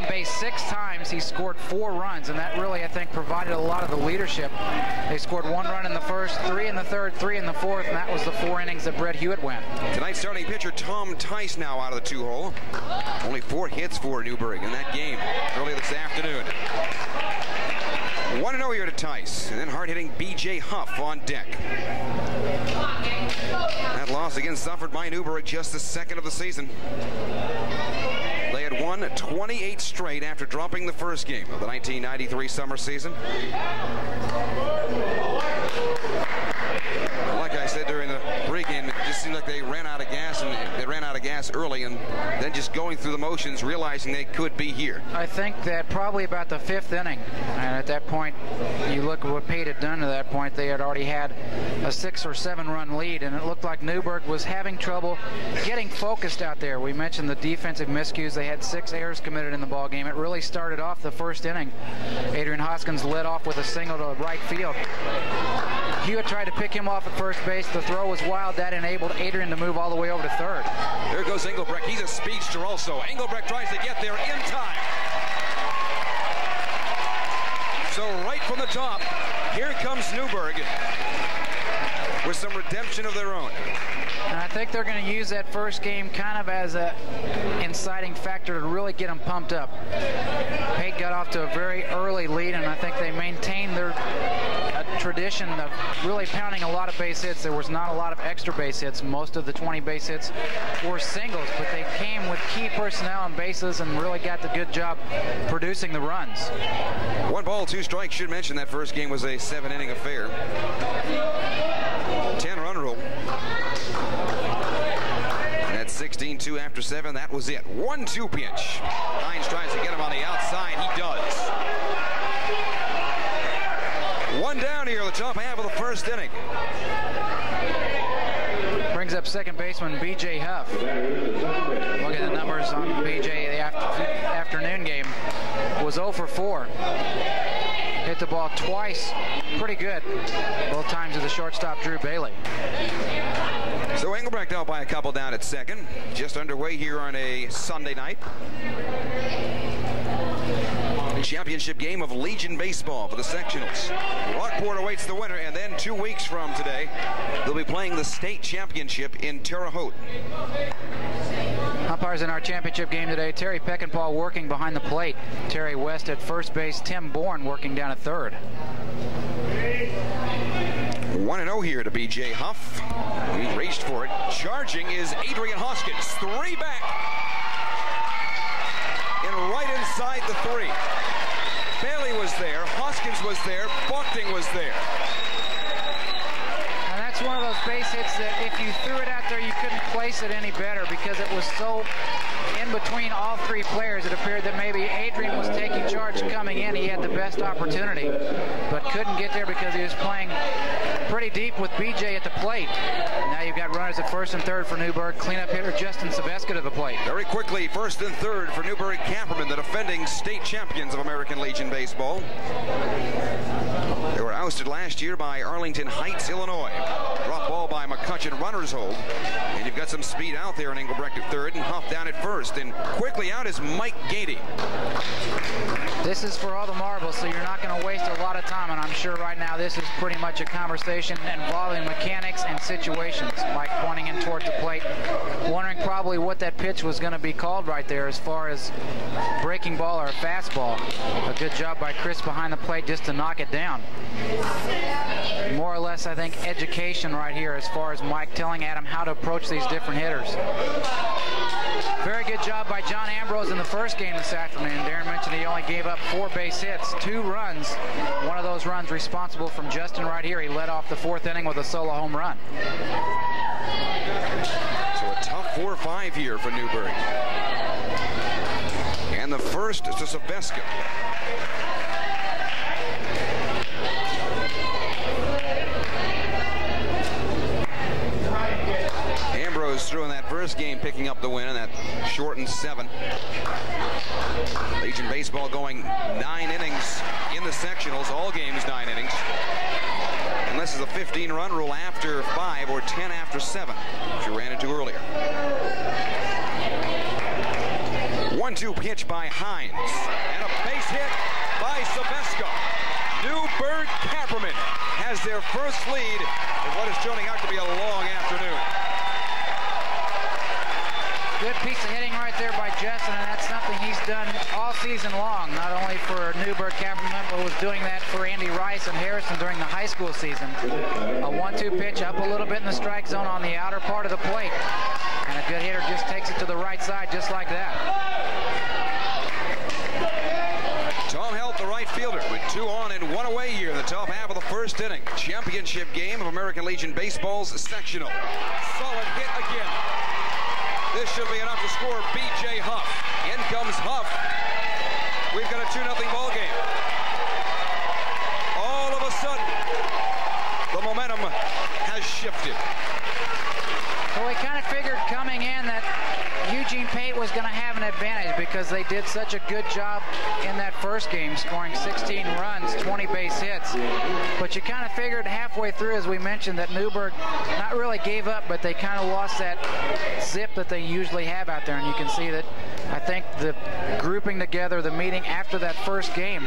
on base six times. He scored four runs, and that really, I think, provided a lot of the leadership. They scored one run in the first, three in the third, three in the fourth, and that was the four innings that Brett Hewitt went. Tonight's starting pitcher Tom Tice now out of the two-hole. Only four hits for Newburgh in that game earlier this afternoon. 1-0 here to Tice, and then hard-hitting B.J. Huff on deck. That loss again suffered by Newburgh just the second of the season. Won 28 straight after dropping the first game of the 1993 summer season. Like I said during the pregame, it just seemed like they ran out of gas, and they ran out of gas early, and then just going through the motions, realizing they could be here. I think that probably about the fifth inning, and at that point, you look at what Pate had done to that point. They had already had a six or seven run lead, and it looked like Newburgh was having trouble getting focused out there. We mentioned the defensive miscues. They had six errors committed in the ball game. It really started off the first inning. Adrian Hoskins led off with a single to right field. Hewitt tried to pick him off at first base. The throw was wild. That enabled Adrian to move all the way over to third. There goes Engelbrecht. He's a speedster also. Engelbrecht tries to get there in time. So right from the top, here comes Newburgh with some redemption of their own. And I think they're going to use that first game kind of as a inciting factor to really get them pumped up. Pate got off to a very early lead, and I think they maintained their uh, tradition of really pounding a lot of base hits. There was not a lot of extra base hits. Most of the 20 base hits were singles, but they came with key personnel on bases and really got the good job producing the runs. One ball, two strikes. Should mention that first game was a seven-inning affair. 10-run rule. And 16-2 after seven, that was it. One-two pitch. Hines tries to get him on the outside. He does. One down here, the top half of the first inning. Brings up second baseman B.J. Huff. Look at the numbers on B.J. the after afternoon game. Was 0 for 4. Hit the ball twice. Pretty good. Both times to the shortstop, Drew Bailey. So Engelbrecht out by a couple down at second. Just underway here on a Sunday night. Championship game of Legion Baseball for the sectionals. Rockport awaits the winner, and then two weeks from today, they'll be playing the state championship in Terre Haute. Umpires in our championship game today, Terry Peckinpah working behind the plate. Terry West at first base, Tim Bourne working down at third. 1-0 here to B.J. Huff. He raced for it. Charging is Adrian Hoskins. Three back. And right inside the three. Bailey was there. Hoskins was there. Bochting was there. And that's one of those base hits that if you threw it out there, you couldn't place it any better because it was so between all three players. It appeared that maybe Adrian was taking charge coming in. He had the best opportunity, but couldn't get there because he was playing pretty deep with BJ at the plate. Now you've got runners at first and third for Newburgh. Cleanup hitter Justin Sabeska to the plate. Very quickly, first and third for Newburgh Camperman, the defending state champions of American Legion Baseball. They were ousted last year by Arlington Heights, Illinois. Drop ball by McCutcheon, runners hold. And you've got some speed out there in Engelbrecht at third and Huff down at first. And quickly out is Mike Gady. This is for all the marbles, so you're not going to waste a lot of time. And I'm sure right now this is pretty much a conversation involving mechanics and situations. Mike pointing in towards the plate, wondering probably what that pitch was going to be called right there as far as breaking ball or a fastball. A good job by Chris behind the plate just to knock it down. More or less, I think, education right here as far as Mike telling Adam how to approach these different hitters. Very good job by John Ambrose in the first game this afternoon. Darren mentioned he only gave up four base hits, two runs. One of those runs responsible from Justin right here. He led off the fourth inning with a solo home run. So a tough four or five here for Newburgh. And the first is to Sabeska. Threw in that first game, picking up the win in that shortened seven. Legion Baseball going nine innings in the sectionals, all games nine innings. And this is a 15-run rule after five or 10 after seven, which you ran into earlier. One-two pitch by Hines. And a base hit by Sabesco. Newburgh Camperman has their first lead in what is turning out to be a long afternoon. Piece of hitting right there by Justin, and that's something he's done all season long, not only for Newburgh Camperman, but was doing that for Andy Rice and Harrison during the high school season. A one-two pitch up a little bit in the strike zone on the outer part of the plate. And a good hitter just takes it to the right side just like that. Tom Helt, the right fielder, with two on and one away here in the top half of the first inning. Championship game of American Legion Baseball's sectional. Solid hit again. Should be enough to score B.J. Huff. In comes Huff. We've got a 2-0 ball game. All of a sudden, the momentum has shifted. So we kind of figured coming in that Eugene Pate was going to have an advantage because they did such a good job in that first game, scoring 16 runs, 20 base hits. But you kind of figured halfway through, as we mentioned, that Newburgh not really gave up, but they kind of lost that zip that they usually have out there. And you can see that I think the grouping together, the meeting after that first game,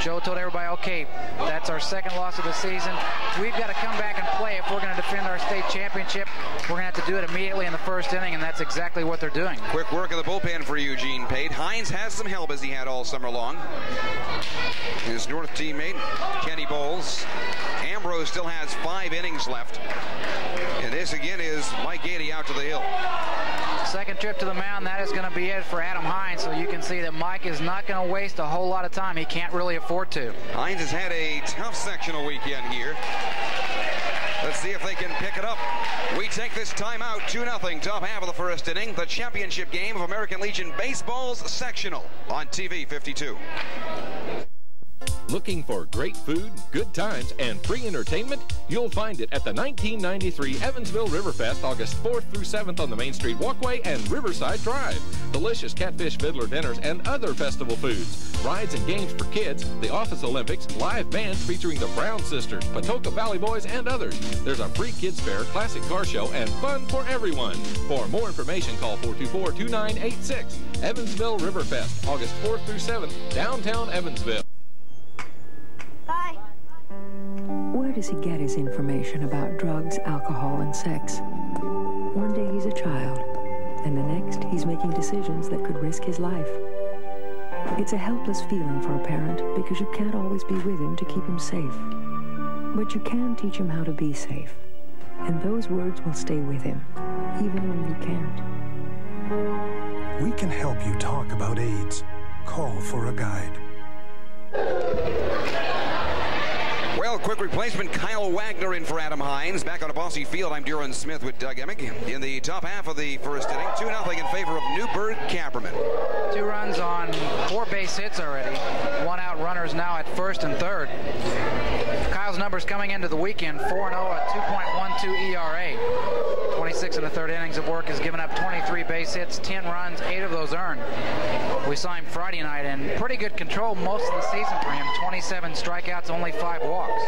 Joe told everybody, okay, that's our second loss of the season. We've got to come back and play if we're going to defend our state championship. We're going to have to do it immediately in the first inning, and that's exactly what they're doing. Quick work in the bullpen for Eugene Pate. Hines has some help as he had all summer long. His North teammate, Kenny Bowles. Ambrose still has five innings left. And this again is Mike Gady out to the hill. Second trip to the mound, that is going to be it for Adam Hines. So you can see that Mike is not going to waste a whole lot of time. He can't really afford to. Hines has had a tough sectional weekend here. Let's see if they can pick it up. We take this time out 2-0, top half of the first inning. The championship game of American Legion Baseball's sectional on TV 52. Looking for great food, good times, and free entertainment? You'll find it at the 1993 Evansville Riverfest, August 4th through 7th on the Main Street Walkway and Riverside Drive. Delicious catfish fiddler dinners and other festival foods. Rides and games for kids, the Office Olympics, live bands featuring the Brown Sisters, Patoka Valley Boys, and others. There's a free kids fair, classic car show, and fun for everyone. For more information, call 424-2986. Evansville Riverfest, August 4th through 7th, downtown Evansville. Bye. Where does he get his information about drugs, alcohol, and sex? One day he's a child, and the next he's making decisions that could risk his life. It's a helpless feeling for a parent because you can't always be with him to keep him safe. But you can teach him how to be safe. And those words will stay with him, even when you can't. We can help you talk about AIDS. Call for a guide. Well, quick replacement, Kyle Wagner in for Adam Hines. Back on a Bosse Field, I'm Duran Smith with Doug Emick. In the top half of the first inning, 2-0 in favor of Newburgh Camperman. Two runs on four base hits already. One out runners now at first and third. Kyle's numbers coming into the weekend, 4-0 at 2.12 ERA. 26 in the third innings of work has given up 23 base hits, 10 runs, 8 of those earned. We saw him Friday night and pretty good control most of the season for him. 27 strikeouts, only 5 walks.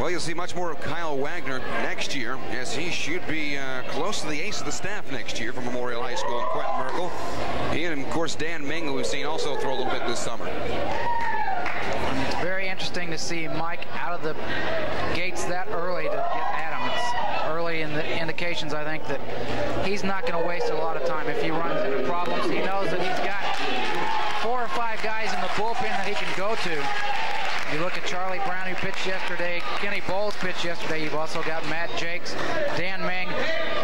Well, you'll see much more of Kyle Wagner next year, as he should be uh, close to the ace of the staff next year from Memorial High School in Quentin Merkel. He and, of course, Dan Ming, we've seen also throw a little bit this summer. Interesting to see Mike out of the gates that early to get Adam. It's early in the indications, I think, that he's not going to waste a lot of time. If he runs into problems, he knows that he's got four or five guys in the bullpen that he can go to. You look at Charlie Brown, who pitched yesterday. Kenny Bowles pitched yesterday. You've also got Matt Jakes, Dan Ming.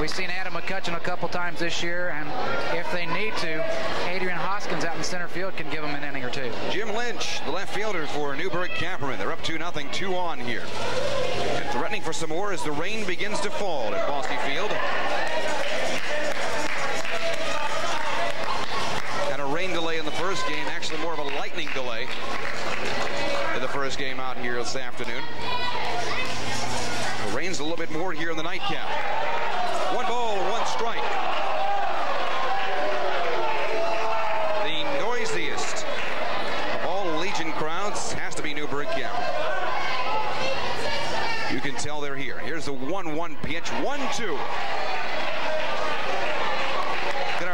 We've seen Adam McCutcheon a couple times this year, and if they need to, Adrian Hoskins out in center field can give them an inning or two. Jim Lynch, the left fielder for Newburgh Camperman. They're up 2 nothing, two on here. And threatening for some more as the rain begins to fall at Bosse Field. And a rain delay in the first game, actually more of a lightning delay game out here this afternoon. Rains a little bit more here in the nightcap. One ball, one strike. The noisiest of all Legion crowds has to be Newburgh Camp. You can tell they're here. Here's a 1-1 pitch, 1-2.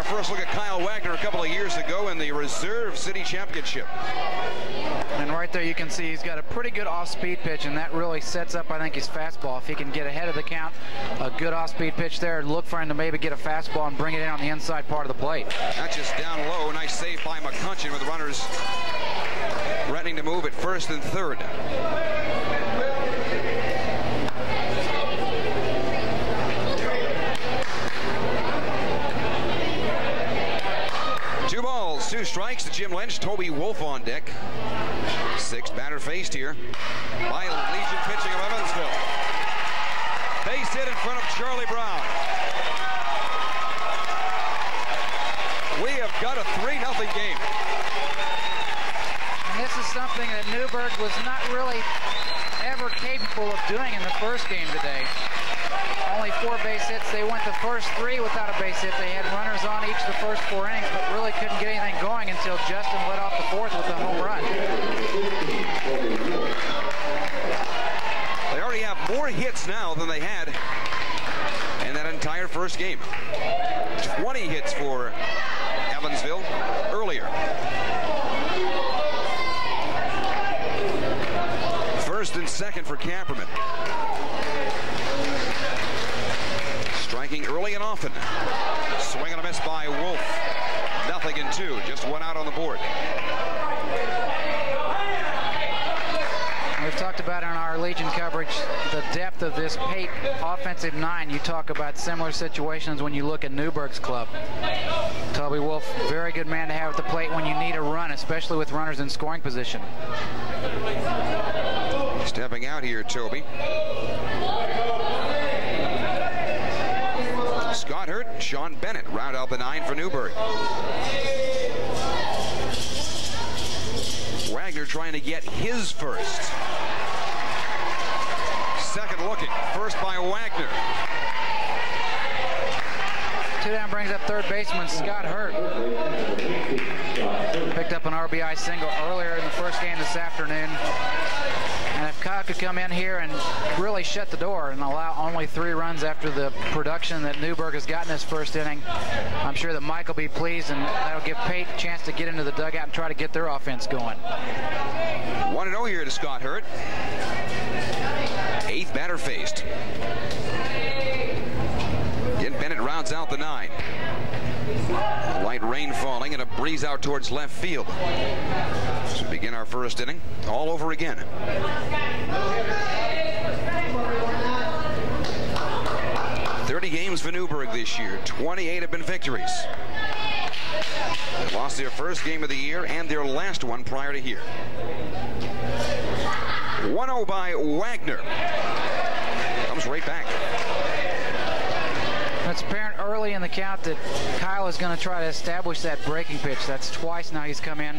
First look at Kyle Wagner a couple of years ago in the Reserve City Championship. And right there you can see he's got a pretty good off-speed pitch, and that really sets up, I think, his fastball. If he can get ahead of the count, a good off-speed pitch there, look for him to maybe get a fastball and bring it in on the inside part of the plate. That's just down low. Nice save by McCutcheon with runners threatening to move at first and third. Two strikes to Jim Lynch. Toby Wolf on deck. Sixth batter faced here by Legion pitching of Evansville. Base hit in front of Charlie Brown. We have got a 3 0 game. And this is something that Newburgh was not really ever capable of doing in the first game today. Only four base hits. They went the first three without a base hit. They had runners on each the first four innings, but really couldn't get anything going until Justin led off the fourth with a home run. They already have more now than they had in that entire first game. 20 hits for Evansville earlier. First and second for Camperman. Striking early and often. Swing and a miss by Wolf. Nothing in two. Just one out on the board. We've talked about in our Legion coverage the depth of this Pate offensive nine. You talk about similar situations when you look at Newburgh's club. Toby Wolf, very good man to have at the plate when you need a run, especially with runners in scoring position. Stepping out here, Toby. Scott Hurt, Sean Bennett round out the nine for Newburgh. Wagner trying to get his first. Second looking, first by Wagner. Two down brings up third baseman Scott Hurt. Picked up an RBI single earlier in the first game this afternoon. And if Kyle could come in here and really shut the door and allow only three runs after the production that Newburgh has gotten this first inning, I'm sure that Mike will be pleased and that'll give Pate a chance to get into the dugout and try to get their offense going. 1 0 here to Scott Hurt. Batter faced. Again, Bennett rounds out the nine. Light rain falling and a breeze out towards left field. So begin our first inning all over again. Thirty games for Newburgh this year. 28 have been victories. They lost their first game of the year and their last one prior to here. 1-0 by Wagner. Comes right back. It's apparent early in the count that Kyle is going to try to establish that breaking pitch. That's twice now he's come in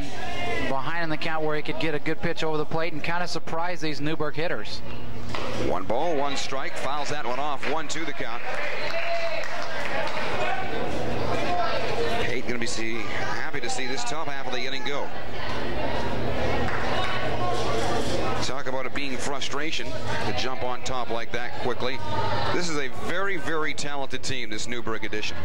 behind in the count where he could get a good pitch over the plate and kind of surprise these Newburgh hitters. One ball, one strike, fouls that one off. One two the count. Pate going to be see, happy to see this top half of the inning go. Talk about it being frustration to jump on top like that quickly. This is a very, very talented team, this Newburgh edition.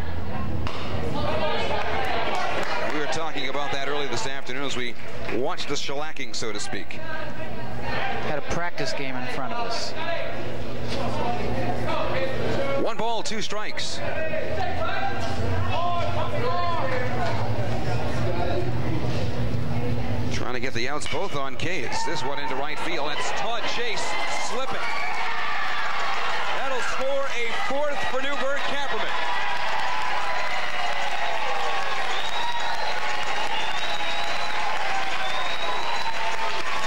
We were talking about that earlier this afternoon as we watched the shellacking, so to speak. Had a practice game in front of us. One ball, two strikes. Trying to get the outs both on Cades. This one into right field. That's Todd Chase slipping. That'll score a fourth for Newburgh Camperman.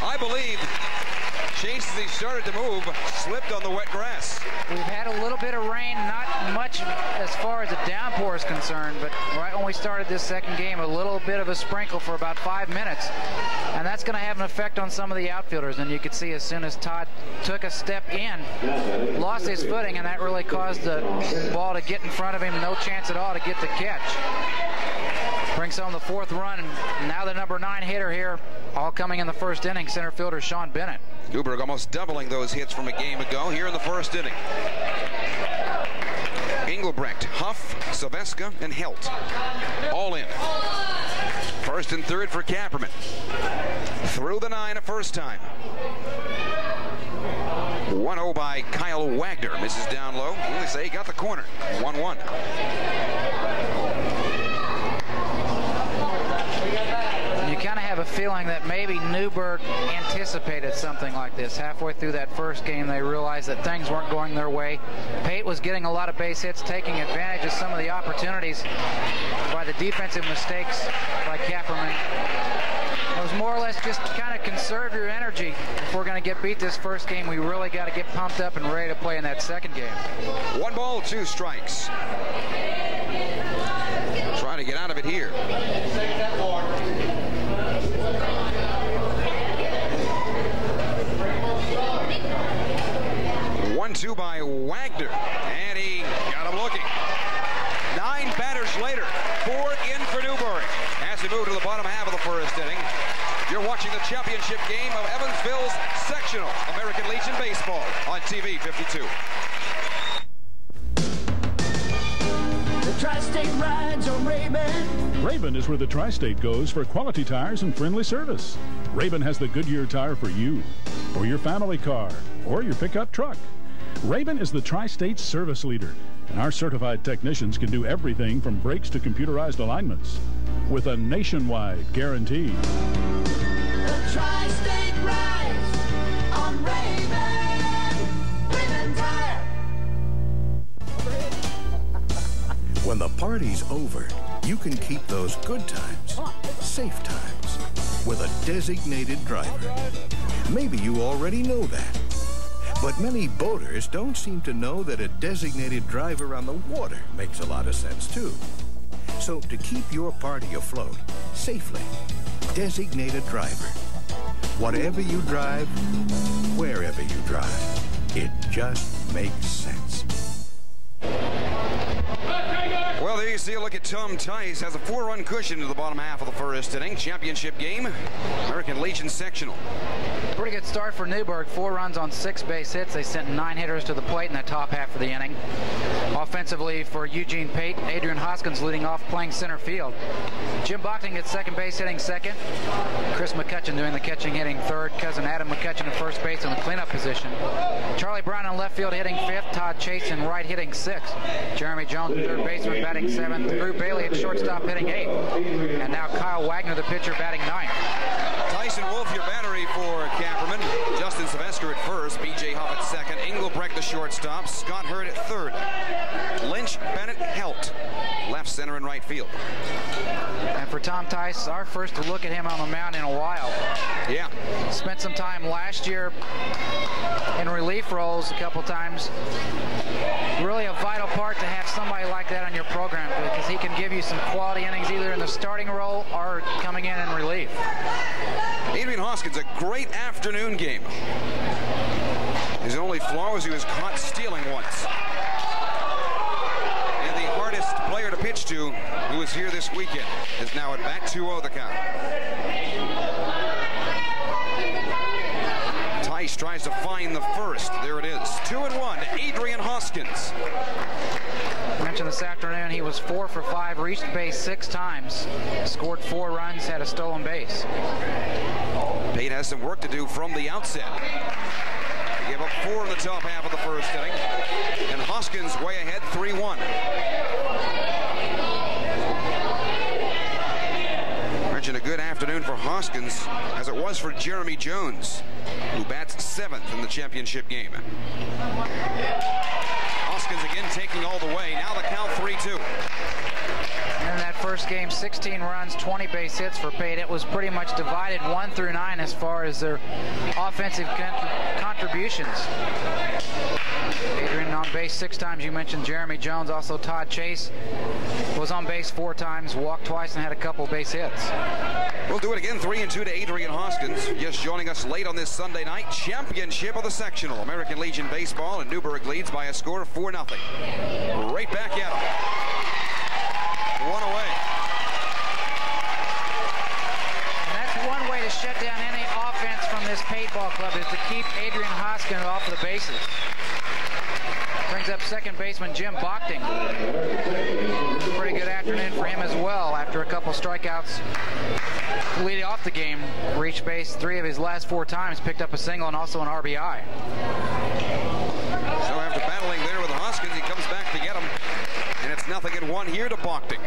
I believe Chase, as he started to move, slipped on the wet grass. We've had a little bit of rain, not much as far as the downpour is concerned, but right when we started this second game, a little bit of a sprinkle for about five minutes. And that's going to have an effect on some of the outfielders. And you could see as soon as Todd took a step in, lost his footing, and that really caused the ball to get in front of him. No chance at all to get the catch. Brings home the fourth run, and now the number nine hitter here, all coming in the first inning, center fielder Sean Bennett. Newburgh almost doubling those hits from a game ago here in the first inning. Engelbrecht, Huff, Silveska, and Helt. All in. First and third for Kapperman. Through the nine a first time. 1-0 by Kyle Wagner. Misses down low. Only say he got the corner. 1-1. You kind of have feeling that maybe Newburgh anticipated something like this. Halfway through that first game, they realized that things weren't going their way. Pate was getting a lot of base hits, taking advantage of some of the opportunities by the defensive mistakes by Kapperman. It was more or less just kind of conserve your energy. If we're going to get beat this first game, we really got to get pumped up and ready to play in that second game. One ball, two strikes. Trying to get out of it here. One-two by Wagner, and he got him looking. Nine batters later, four in for Newburgh as we move to the bottom half of the first inning. You're watching the championship game of Evansville's sectional American Legion Baseball on TV 52. The Tri-State rides on Raven. Raven is where the Tri-State goes for quality tires and friendly service. Raven has the Goodyear tire for you, or your family car, or your pickup truck. Raven is the Tri-State service leader, and our certified technicians can do everything from brakes to computerized alignments with a nationwide guarantee. The Tri-State rides on Raven. Raven. When the party's over, you can keep those good times safe times with a designated driver. Maybe you already know that. But many boaters don't seem to know that a designated driver on the water makes a lot of sense too. So to keep your party afloat safely, designate a driver. Whatever you drive, wherever you drive, it just makes sense. Well, there you see a look at Tom Tice. Has a four-run cushion to the bottom half of the first inning. Championship game, American Legion sectional. Pretty good start for Newburgh. Four runs on six base hits. They sent nine hitters to the plate in the top half of the inning. Offensively for Eugene Pate, Adrian Hoskins leading off playing center field. Jim Bochting at second base hitting second. Chris McCutcheon doing the catching hitting third. Cousin Adam McCutcheon at first base in the cleanup position. Charlie Brown in left field hitting fifth. Todd Chase in right hitting sixth. Jeremy Jones, third baseman, batting seventh. Drew Bailey at shortstop hitting eighth. And now Kyle Wagner, the pitcher, batting ninth. Tyson Wolf, your battery for Kapperman. Justin Sylvester at first. B.J. Huff at second. Engelbrecht, the shortstop. Scott Hurd at third. Lynch, Bennett, Helt. Left, center, and right field. And for Tom Tice, our first look at him on the mound in a while. Yeah. Spent some time last year in relief roles a couple times. Really a vital part to have somebody like that on your program because he can give you some quality innings either in the starting role or coming in in relief. Adrian Hoskins, a great afternoon game. His only flaw was he was caught stealing once. And the hardest player to pitch to, who was here this weekend, is now at bat 2-0 the count. Tice tries to find the first. There it is. Two and one. Adrian Hoskins. I mentioned this afternoon he was four for five, reached base six times, scored four runs, had a stolen base. Pate has some work to do from the outset. He gave up four in the top half of the first inning. And Hoskins way ahead 3-1. Mentioned a good afternoon for Hoskins, as it was for Jeremy Jones, who bats seventh in the championship game. Hoskins again taking all the way. Now the count 3-2. In that first game, 16 runs, 20 base hits for Pate. It was pretty much divided one through nine as far as their offensive con contributions. Adrian on base six times. You mentioned Jeremy Jones. Also Todd Chase was on base four times, walked twice, and had a couple base hits. We'll do it again, three and two to Adrian Hoskins. Just joining us late on this Sunday night, championship of the sectional. American Legion Baseball, and Newburgh leads by a score of 4 0. Right back at him. One away. And that's one way to shut down any offense from this Pate ball club is to keep Adrian Hoskins off the bases. Bring brings up second baseman Jim Bochting. Pretty good afternoon for him as well after a couple strikeouts leading off the game. Reached base three of his last four times, picked up a single and also an RBI. So after battling there with Hoskins, he comes back to get him. And it's nothing at one here to Bochting.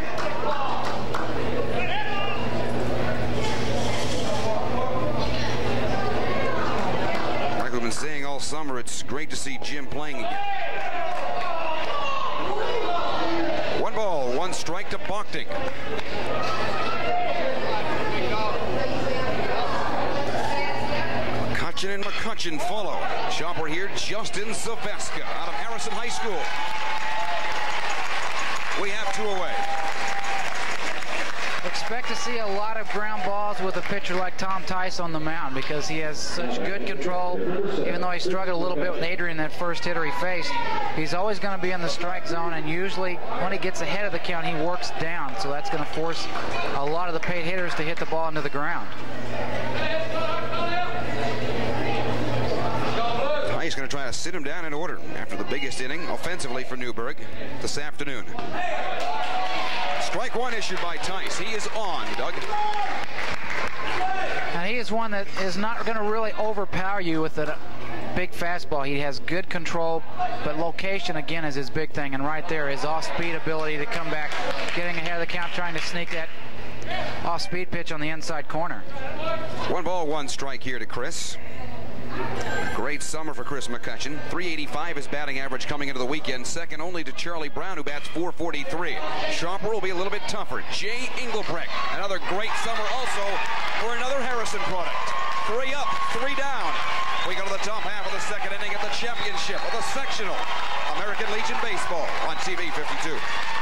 We've been saying all summer, it's great to see Jim playing again. One ball, one strike to Bochting. McCutcheon and McCutcheon follow. Chopper here, Justin Silveska out of Harrison High School. We have two away. Expect to see a lot of ground balls with a pitcher like Tom Tice on the mound because he has such good control. Even though he struggled a little bit with Adrian, that first hitter he faced, he's always going to be in the strike zone, and usually when he gets ahead of the count, he works down. So that's going to force a lot of the Pate hitters to hit the ball into the ground. He's going to try to sit him down in order after the biggest inning offensively for Newburgh this afternoon. Strike one issued by Tice. He is on, Doug. And he is one that is not going to really overpower you with a big fastball. He has good control, but location again is his big thing. And right there, his off-speed ability to come back, getting ahead of the count, trying to sneak that off-speed pitch on the inside corner. One ball, one strike here to Chris. Great summer for Chris McCutcheon. 385 is batting average coming into the weekend, second only to Charlie Brown, who bats 443. Chopper will be a little bit tougher. Jay Engelbrecht, another great summer also for another Harrison product. Three up, three down. We go to the top half of the second inning at the championship of the sectional American Legion Baseball on TV 52.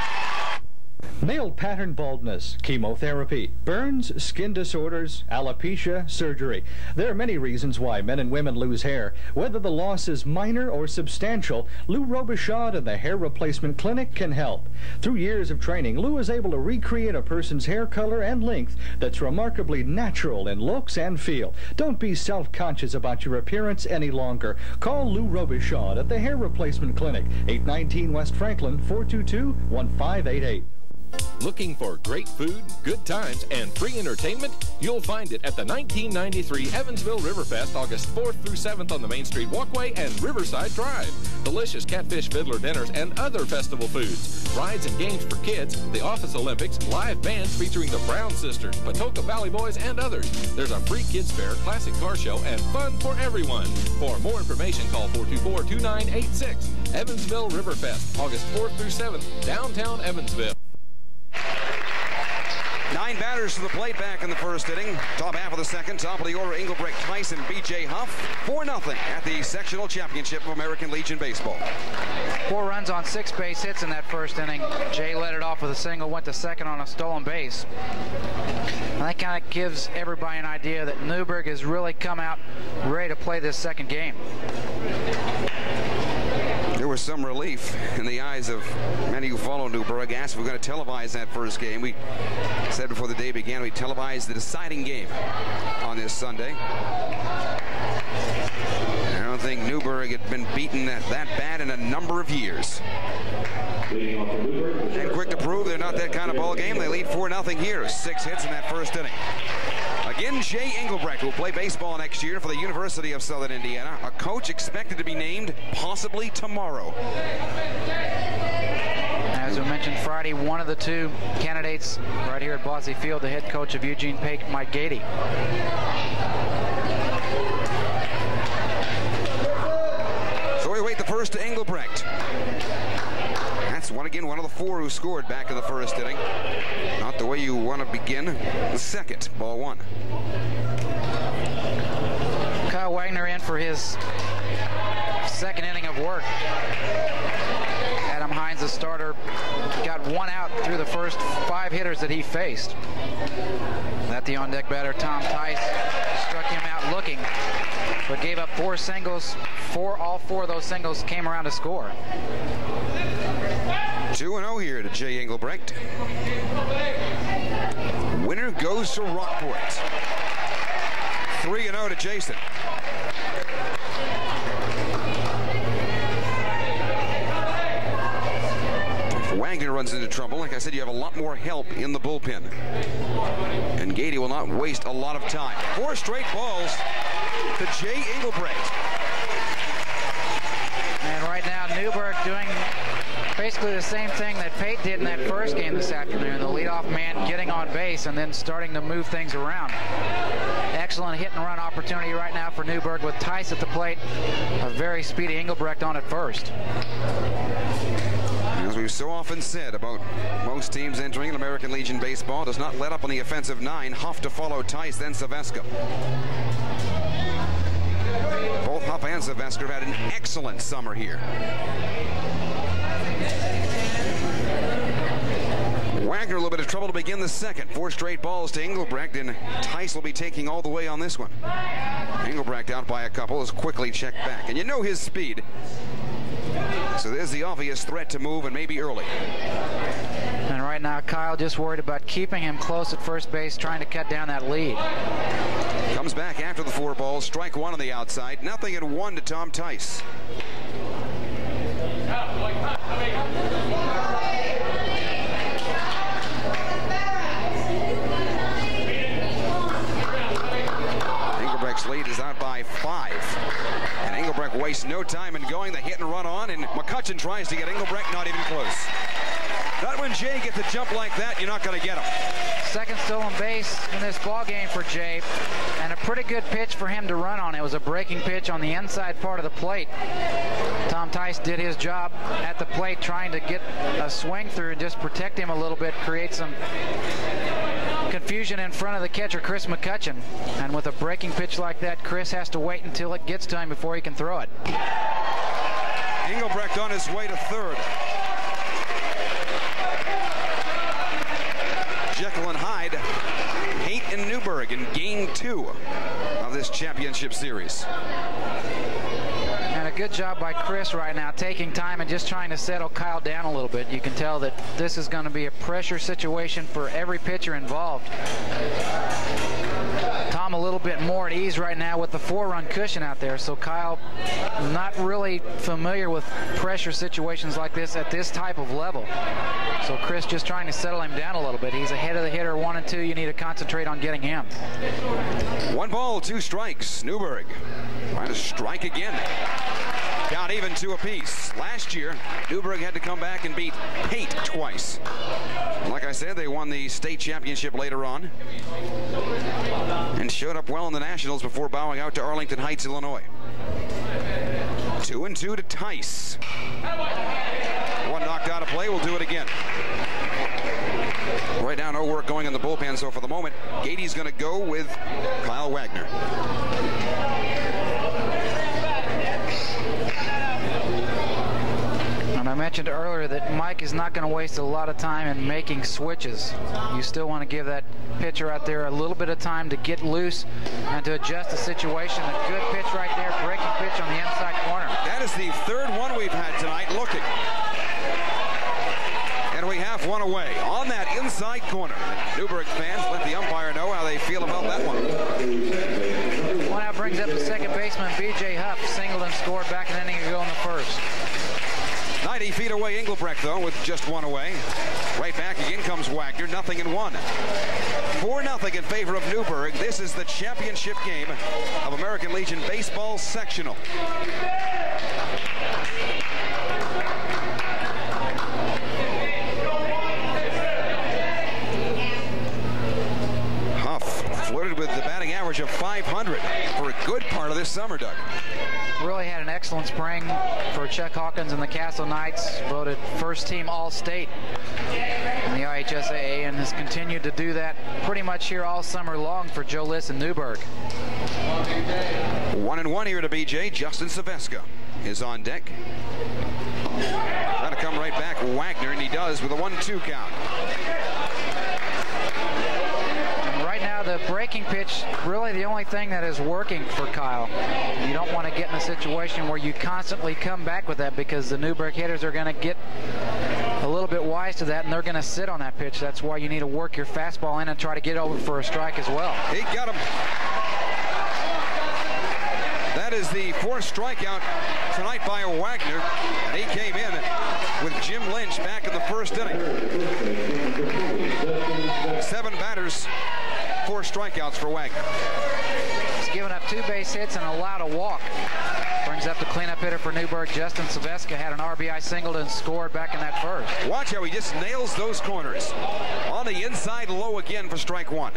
Male pattern baldness, chemotherapy, burns, skin disorders, alopecia, surgery. There are many reasons why men and women lose hair. Whether the loss is minor or substantial, Lou Robichaud and the Hair Replacement Clinic can help. Through years of training, Lou is able to recreate a person's hair color and length that's remarkably natural in looks and feel. Don't be self-conscious about your appearance any longer. Call Lou Robichaud at the Hair Replacement Clinic, 819 West Franklin, 422-1588. Looking for great food, good times, and free entertainment? You'll find it at the 1993 Evansville Riverfest, August 4th through 7th on the Main Street Walkway and Riverside Drive. Delicious catfish fiddler dinners and other festival foods. Rides and games for kids, the Office Olympics, live bands featuring the Brown Sisters, Patoka Valley Boys, and others. There's a free kids fair, classic car show, and fun for everyone. For more information, call 424-2986. Evansville Riverfest, August 4th through 7th, downtown Evansville. Nine batters to the plate back in the first inning. Top half of the second, top of the order, Engelbrecht, Tyson, B.J. Huff. 4-0 at the sectional championship of American Legion Baseball. Four runs on six base hits in that first inning. Jay led it off with a single, went to second on a stolen base. And that kind of gives everybody an idea that Newburgh has really come out ready to play this second game. Was some relief in the eyes of many who follow Newburgh. Asked if we're going to televise that first game. We said before the day began we televised the deciding game on this Sunday. I don't think Newburgh had been beaten that, that bad in a number of years. And quick to prove they're not that kind of ball game. They lead 4-0 here. Six hits in that first inning. Again, Jay Engelbrecht will play baseball next year for the University of Southern Indiana. A coach expected to be named possibly tomorrow. As we mentioned Friday, one of the two candidates right here at Bosse Field, the head coach of Eugene Pate, Mike Gady. So we wait the first to Engelbrecht. That's one again, one of the four who scored back in the first inning. Not the way you want to begin the second. Ball one. Kyle Wagner in for his second inning of work. Adam Hines, the starter, got one out through the first five hitters that he faced. That the on-deck batter, Tom Tice, struck him out looking, but gave up four singles. Four, all four of those singles came around to score. 2-0 here to Jay Engelbrecht. Winner goes to Rockport. 3-0 to Jason. Wagner runs into trouble, like I said, you have a lot more help in the bullpen. And Gady will not waste a lot of time. Four straight balls to Jay Engelbrecht. And right now, Newburgh doing basically the same thing that Pate did in that first game this afternoon. The leadoff man getting on base and then starting to move things around. Excellent hit and run opportunity right now for Newburgh with Tice at the plate. A very speedy Engelbrecht on at first. As we've so often said about most teams entering American Legion Baseball, does not let up on the offensive nine. Huff to follow Tice, then Saveska. Both Huff and Saveska have had an excellent summer here. Wagner a little bit of trouble to begin the second. Four straight balls to Engelbrecht, and Tice will be taking all the way on this one. Engelbrecht out by a couple is quickly checked back. And you know his speed. So there's the obvious threat to move and maybe early. And right now, Kyle just worried about keeping him close at first base, trying to cut down that lead. Comes back after the four balls, strike one on the outside. Nothing at one to Tom Tice. Lead is out by five. And Engelbrecht wastes no time in going the hit and run on, and McCutcheon tries to get Engelbrecht, not even close. Not when Jay gets a jump like that, you're not going to get him. Second stolen base in this ball game for Jay, and a pretty good pitch for him to run on. It was a breaking pitch on the inside part of the plate. Tom Tice did his job at the plate, trying to get a swing through and just protect him a little bit, create some confusion in front of the catcher, Chris McCutcheon. And with a breaking pitch like that, Chris has to wait until it gets to him before he can throw it. Engelbrecht on his way to third. Jekyll and Hyde, Haight in game two of this championship series. And a good job by Chris right now, taking time and just trying to settle Kyle down a little bit. You can tell that this is going to be a pressure situation for every pitcher involved. Tom a little bit more at ease right now with the four-run cushion out there, so Kyle not really familiar with pressure situations like this at this type of level. So Chris just trying to settle him down a little bit. He's ahead of the hitter, one and two. You need to concentrate on getting him. One ball, two strikes. Newburgh trying to strike again. Got even two apiece. Last year, Newburgh had to come back and beat Pate twice. Like I said, they won the state championship later on and showed up well in the Nationals before bowing out to Arlington Heights, Illinois. Two and two to Tice. One knocked out of play. We'll do it again. Right now, no work going in the bullpen. So for the moment, Gady's going to go with Kyle Wagner. And I mentioned earlier that Mike is not going to waste a lot of time in making switches. You still want to give that pitcher out there a little bit of time to get loose and to adjust the situation. A good pitch right there, breaking pitch on the inside corner. That is the third one we've had tonight looking. And we have one away on that inside corner. Newburgh fans let the umpire know how they feel about that one. One out brings up the second baseman, B.J. Huff. Singled and scored back an inning ago in the first. 90 feet away, Engelbrecht, though, with just one away. Right back again comes Wagner, nothing in one. 4 nothing in favor of Newburgh. This is the championship game of American Legion Baseball Sectional. Huff flirted with the batting average of 500 for a good part of this summer, Doug. Really had an excellent spring for Chuck Hawkins and the Castle Knights. Voted first team All-State in the IHSAA and has continued to do that pretty much here all summer long for Joe Liss and Newburgh. One and one here to BJ. Justin Saveska is on deck. Trying to come right back, Wagner, and he does with a one-two count. The breaking pitch, really the only thing that is working for Kyle. You don't want to get in a situation where you constantly come back with that because the Newburgh hitters are going to get a little bit wise to that and they're going to sit on that pitch. That's why you need to work your fastball in and try to get over for a strike as well. He got him. That is the fourth strikeout tonight by Wagner, and he came in with Jim Lynch back in the first inning. Seven batters, strikeouts for Wagner. He's given up two base hits and allowed a walk. Brings up the cleanup hitter for Newburgh. Justin Silveska had an RBI singled and scored back in that first. Watch how he just nails those corners. On the inside low again for strike one.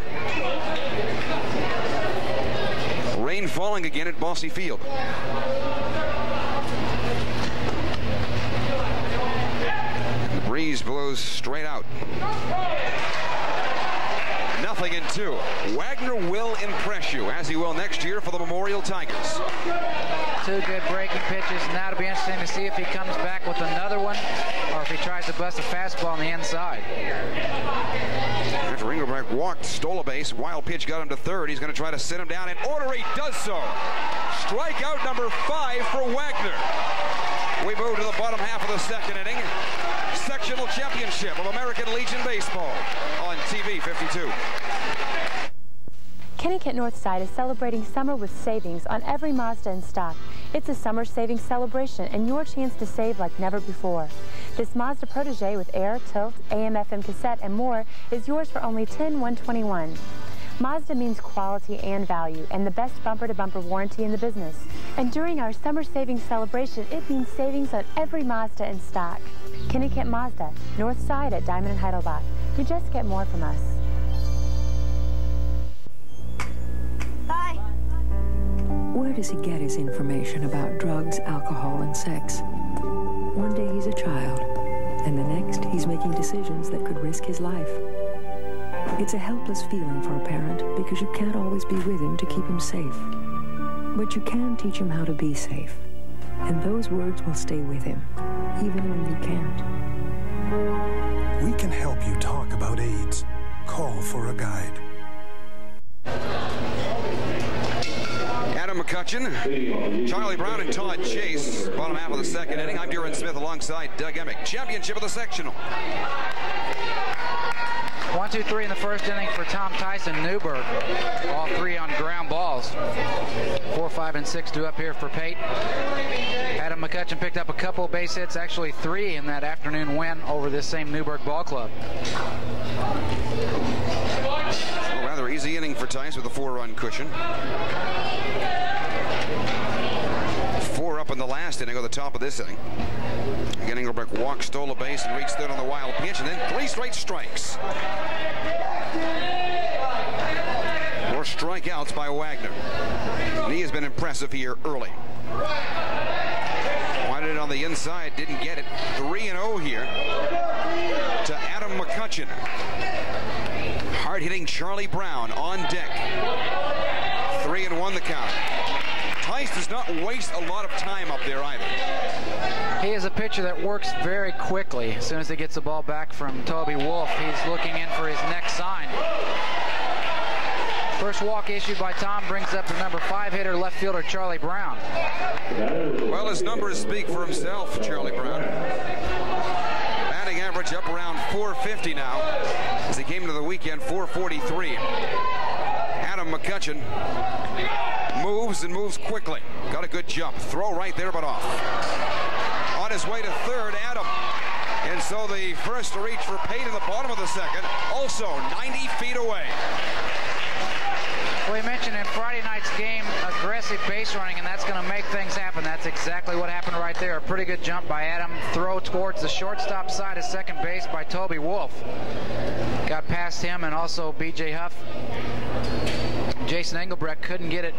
Rain falling again at Bosse Field. The breeze blows straight out. Nothing in two. Wagner will impress you, as he will next year for the Memorial Tigers. Two good breaking pitches. Now it'll be interesting to see if he comes back with another one or if he tries to bust a fastball on the inside. After Engelbrecht walked, stole a base, wild pitch got him to third. He's going to try to sit him down and order. He does so. Strikeout number five for Wagner. We move to the bottom half of the second inning. Sectional championship of American Legion Baseball TV 52. Kenny Kent Northside is celebrating summer with savings on every Mazda in stock. It's a summer savings celebration and your chance to save like never before. This Mazda Protege with air, tilt, AM, FM cassette, and more is yours for only 10,121. Mazda means quality and value and the best bumper-to-bumper warranty in the business. And during our summer savings celebration, it means savings on every Mazda in stock. Kenny Kent Mazda, Northside at Diamond and Heidelbach. You just get more from us. Bye. Where does he get his information about drugs, alcohol, and sex? One day he's a child, and the next he's making decisions that could risk his life. It's a helpless feeling for a parent because you can't always be with him to keep him safe. But you can teach him how to be safe, and those words will stay with him, even when you can't. We can help you talk about AIDS. Call for a guide. Adam McCutcheon, Charlie Brown, and Todd Chase. Bottom half of the second inning. I'm Duran Smith alongside Doug Emick. Championship of the sectional. One, two, three in the first inning for Tom Tyson Newburgh. All three on ground balls. Four, five, and six due up here for Pate. Adam McCutcheon picked up a couple base hits, actually three in that afternoon win over this same Newburgh ball club. Rather easy inning for Tyson with a four-run cushion. Four up in the last inning, or the top of this inning. Again, Engelbrecht walked, stole a base, and reached third on the wild pitch, and then three straight strikes. More strikeouts by Wagner. And he has been impressive here early. Wanted it on the inside, didn't get it. 3 and 0 here to Adam McCutcheon. Hard hitting Charlie Brown on deck. 3 and 1 the count. Does not waste a lot of time up there either. He is a pitcher that works very quickly. As soon as he gets the ball back from Toby Wolf, he's looking in for his next sign. First walk issued by Tom brings up the number five hitter, left fielder Charlie Brown. Well, his numbers speak for himself, Charlie Brown. Batting average up around 450 now. As he came to the weekend, 443. McCutcheon moves and moves quickly. Got a good jump. Throw right there, but off. On his way to third, Adam. And so the first to reach for Pate in the bottom of the second, also 90 feet away. We mentioned in Friday night's game aggressive base running, and that's going to make things happen. That's exactly what happened right there. A pretty good jump by Adam. Throw towards the shortstop side of second base by Toby Wolf. Got past him and also B.J. Huff. Jason Engelbrecht couldn't get it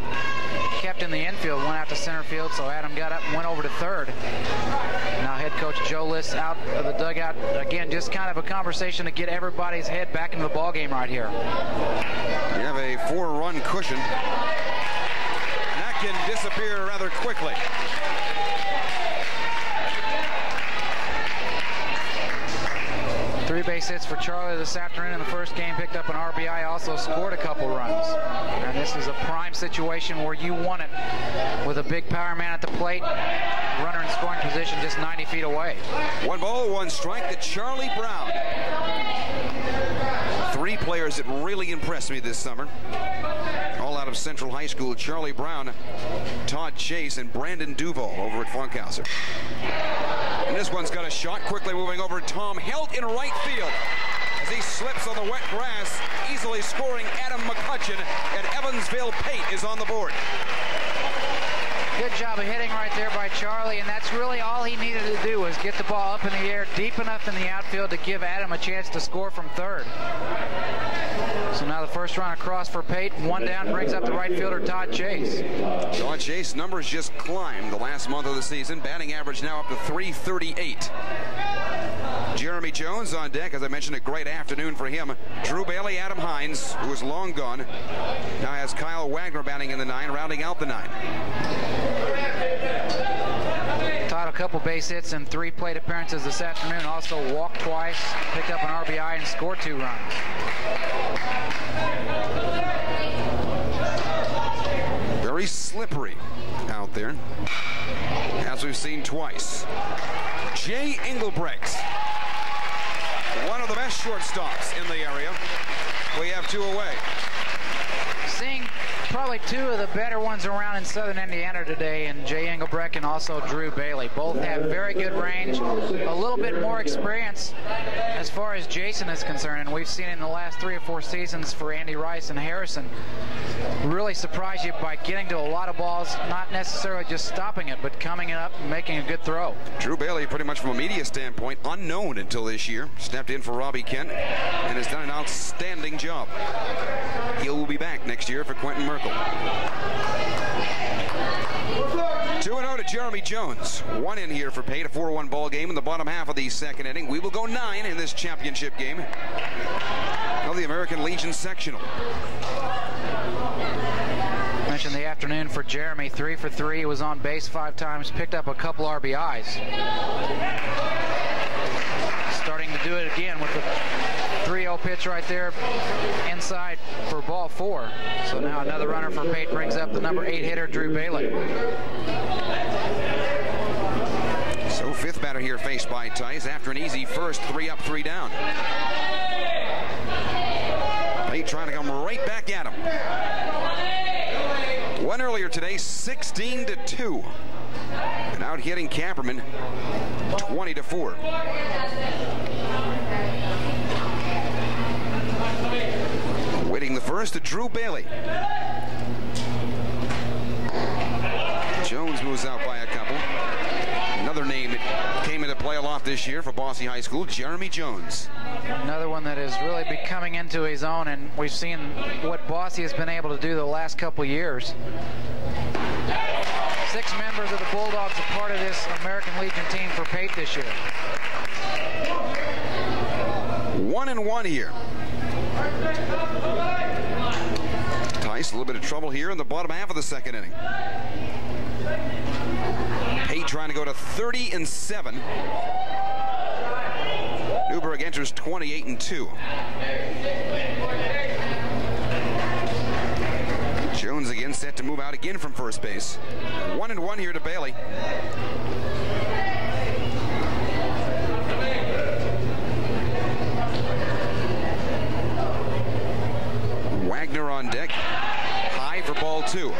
kept in the infield, went out to center field, so Adam got up and went over to third. Now head coach Joe List out of the dugout. Again, just kind of a conversation to get everybody's head back into the ball game right here. You have a four-run cushion. That can disappear rather quickly. Three base hits for Charlie this afternoon in the first game. Picked up an RBI, also scored a couple runs. And this is a prime situation where you want it with a big power man at the plate, runner in scoring position just 90 feet away. One ball, one strike to Charlie Brown. Three players that really impressed me this summer. All out of Central High School, Charlie Brown, Todd Chase, and Brandon Duval over at Funkhouser. And this one's got a shot, quickly moving over Tom Helt in right field. As he slips on the wet grass, easily scoring Adam McCutcheon, and Evansville Pate is on the board. Good job of hitting right there by Charlie, and that's really all he needed to do was get the ball up in the air deep enough in the outfield to give Adam a chance to score from third. So now the first run across for Pate. One down brings up the right fielder Todd Chase. Todd Chase numbers just climbed the last month of the season. Batting average now up to 338. Jeremy Jones on deck. As I mentioned, a great afternoon for him. Drew Bailey, Adam Hines, who is long gone, now has Kyle Wagner batting in the nine, rounding out the nine. Todd a couple base hits and three plate appearances this afternoon. Also walked twice, picked up an RBI, and scored two runs. Very slippery out there, as we've seen twice. Jay Engelbrecht, one of the best shortstops in the area. We have two away. Probably two of the better ones around in southern Indiana today, and Jay Engelbrecht and also Drew Bailey. Both have very good range, a little bit more experience as far as Jason is concerned, and we've seen in the last three or four seasons for Andy Rice and Harrison really surprise you by getting to a lot of balls, not necessarily just stopping it, but coming up and making a good throw. Drew Bailey, pretty much from a media standpoint, unknown until this year. Stepped in for Robbie Kent and has done an outstanding job. He will be back next year for Quentin Merkel. 2-0 to Jeremy Jones. One in here for Pate, a 4-1 ball game in the bottom half of the second inning. We will go nine in this championship game of the American Legion sectional. Mentioned the afternoon for Jeremy, three for three. He was on base five times, picked up a couple RBIs. Starting to do it again with the 3-0 pitch right there inside for ball four. So now another runner for Pate brings up the number eight hitter, Drew Bailey. So fifth batter here faced by Tice after an easy first, three up, three down. Pate trying to come right back at him. One earlier today, 16 to 2. And out hitting Camperman 20 to 4. Waiting the first to Drew Bailey. Jones moves out by a couple. Another name that came into play a lot this year for Bosse High School, Jeremy Jones. Another one that is really be coming into his own, and we've seen what Bosse has been able to do the last couple years. Six members of the Bulldogs are part of this American Legion team for Pate this year. One and one here. A little bit of trouble here in the bottom half of the second inning. Pate trying to go to 30 and 7. Newburgh enters 28 and 2. Jones again set to move out again from first base. One and one here to Bailey. Wagner on deck. High for ball two.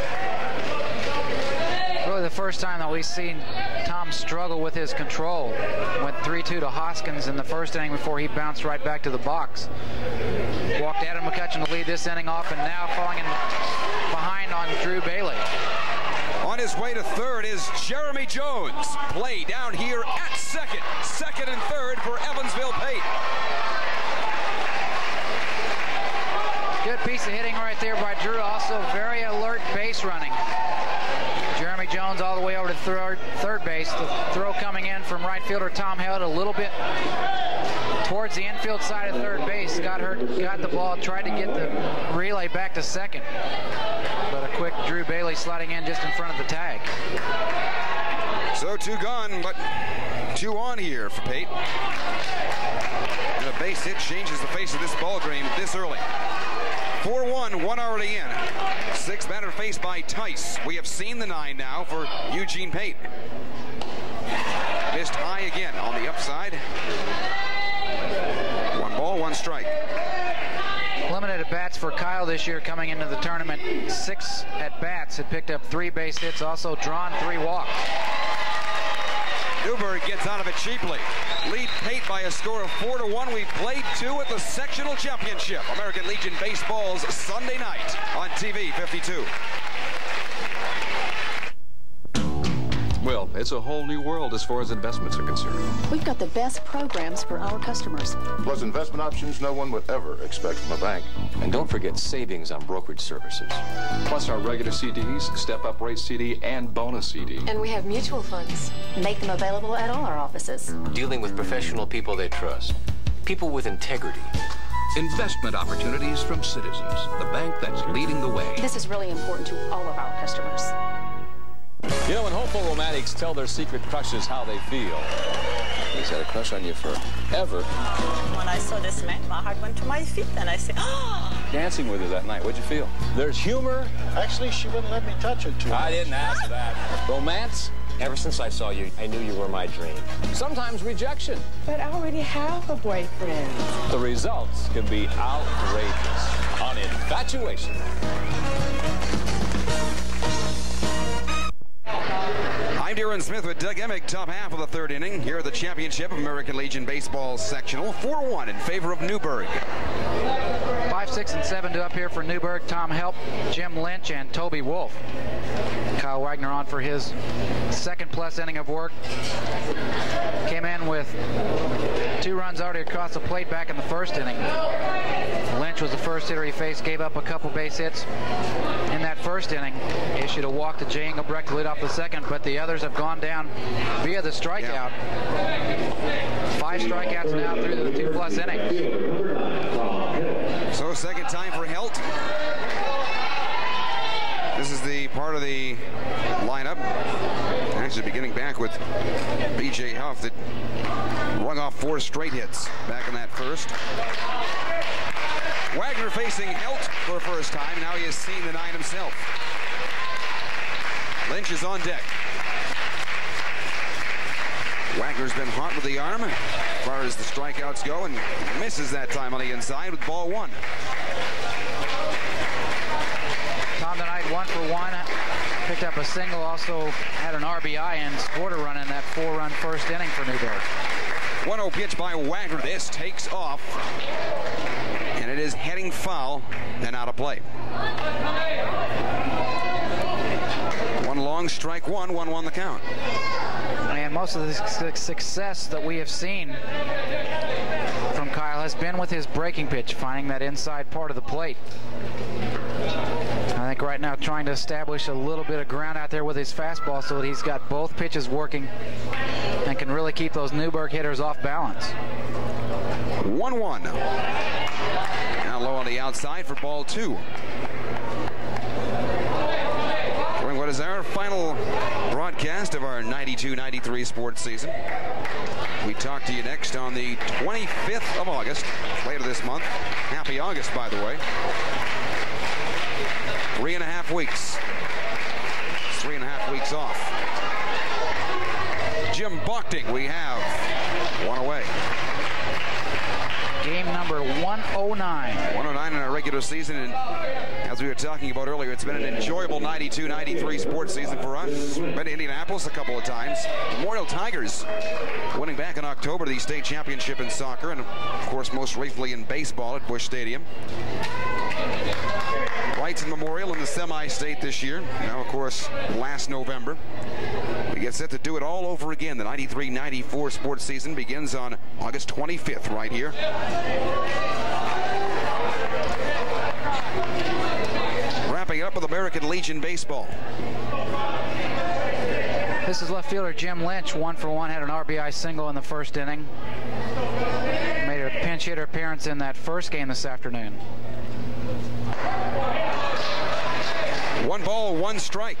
Really the first time that we've seen Tom struggle with his control. Went 3-2 to Hoskins in the first inning before he bounced right back to the box. Walked Adam McCutcheon to lead this inning off and now falling in behind on Drew Bailey. On his way to third is Jeremy Jones. Play down here at second. Second and third for Evansville Pate. Good piece of hitting right there by Drew. Also very alert base running. Jeremy Jones all the way over to third, third base. The throw coming in from right fielder Tom Helt a little bit towards the infield side of third base. Got hurt, got the ball, tried to get the relay back to second. But a quick Drew Bailey sliding in just in front of the tag. So two gone, but two on here for Pate. And a base hit changes the face of this ball game this early. 4-1, one already in. Sixth batter faced by Tice. We have seen the nine now for Eugene Pate. Missed high again on the upside. One ball, one strike. limited at bats for Kyle this year coming into the tournament. Six at bats, had picked up three base hits, also drawn three walks. Newburgh gets out of it cheaply. Lead Pate by a score of 4 to 1. We played two at the sectional championship. American Legion Baseball's Sunday night on TV 52. Well, it's a whole new world as far as investments are concerned. We've got the best programs for our customers. Plus investment options no one would ever expect from a bank. And don't forget savings on brokerage services. Plus our regular CDs, step-up rate CD, and bonus CD. And we have mutual funds. Make them available at all our offices. Dealing with professional people they trust. People with integrity. Investment opportunities from Citizens, the bank that's leading the way. This is really important to all of our customers. You know, when hopeful romantics tell their secret crushes how they feel, he's had a crush on you forever. When I saw this man, my heart went to my feet, and I said, oh! Dancing with her that night, what'd you feel? There's humor. Actually, she wouldn't let me touch her too much. I didn't ask that. Romance. Ever since I saw you, I knew you were my dream. Sometimes rejection. But I already have a boyfriend. The results can be outrageous on infatuation. I'm Darren Smith with Doug Emig, top half of the third inning. Here at the championship American Legion Baseball sectional. 4-1 in favor of Newburgh. Five, six, and seven to up here for Newburgh. Tom Helt, Jim Lynch, and Toby Wolf. Kyle Wagner on for his second plus inning of work. Came in with two runs already across the plate back in the first inning. Lynch was the first hitter he faced, gave up a couple base hits first inning. Issued a walk to Jay Engelbrecht to lead off the second, but the others have gone down via the strikeout. Five strikeouts now through the two plus innings. So second time for Helt. This is the part of the lineup. Actually beginning back with B.J. Huff that rung off four straight hits back in that first. Wagner facing Helt for the first time. Now he has seen the nine himself. Lynch is on deck. Wagner's been hot with the arm as far as the strikeouts go and misses that time on the inside with ball one. Tom tonight one for one. Picked up a single, also had an RBI and scored a run in that four-run first inning for Newburgh. 1-0 pitch by Wagner. This takes off. And it is heading foul and out of play. One long strike one, one one the count. And most of the success that we have seen from Kyle has been with his breaking pitch, finding that inside part of the plate. I think right now trying to establish a little bit of ground out there with his fastball so that he's got both pitches working and can really keep those Newburgh hitters off balance. 1-1. On the outside for ball two. During what is our final broadcast of our 92-93 sports season. We talk to you next on the 25th of August, later this month. Happy August, by the way. Three and a half weeks. Three and a half weeks off. Jim Bochting, we have one away. Game number 109. 109 in our regular season, and as we were talking about earlier, it's been an enjoyable 92-93 sports season for us. Been to Indianapolis a couple of times. Memorial Tigers winning back in October the state championship in soccer, and of course most recently in baseball at Bush Stadium. Reitz and Memorial in the semi-state this year. Now, of course, last November. Get set to do it all over again. The 93-94 sports season begins on August 25th right here. Wrapping it up with American Legion Baseball. This is left fielder Jim Lynch, one for one, had an RBI single in the first inning. Made a pinch hitter appearance in that first game this afternoon. One ball, one strike.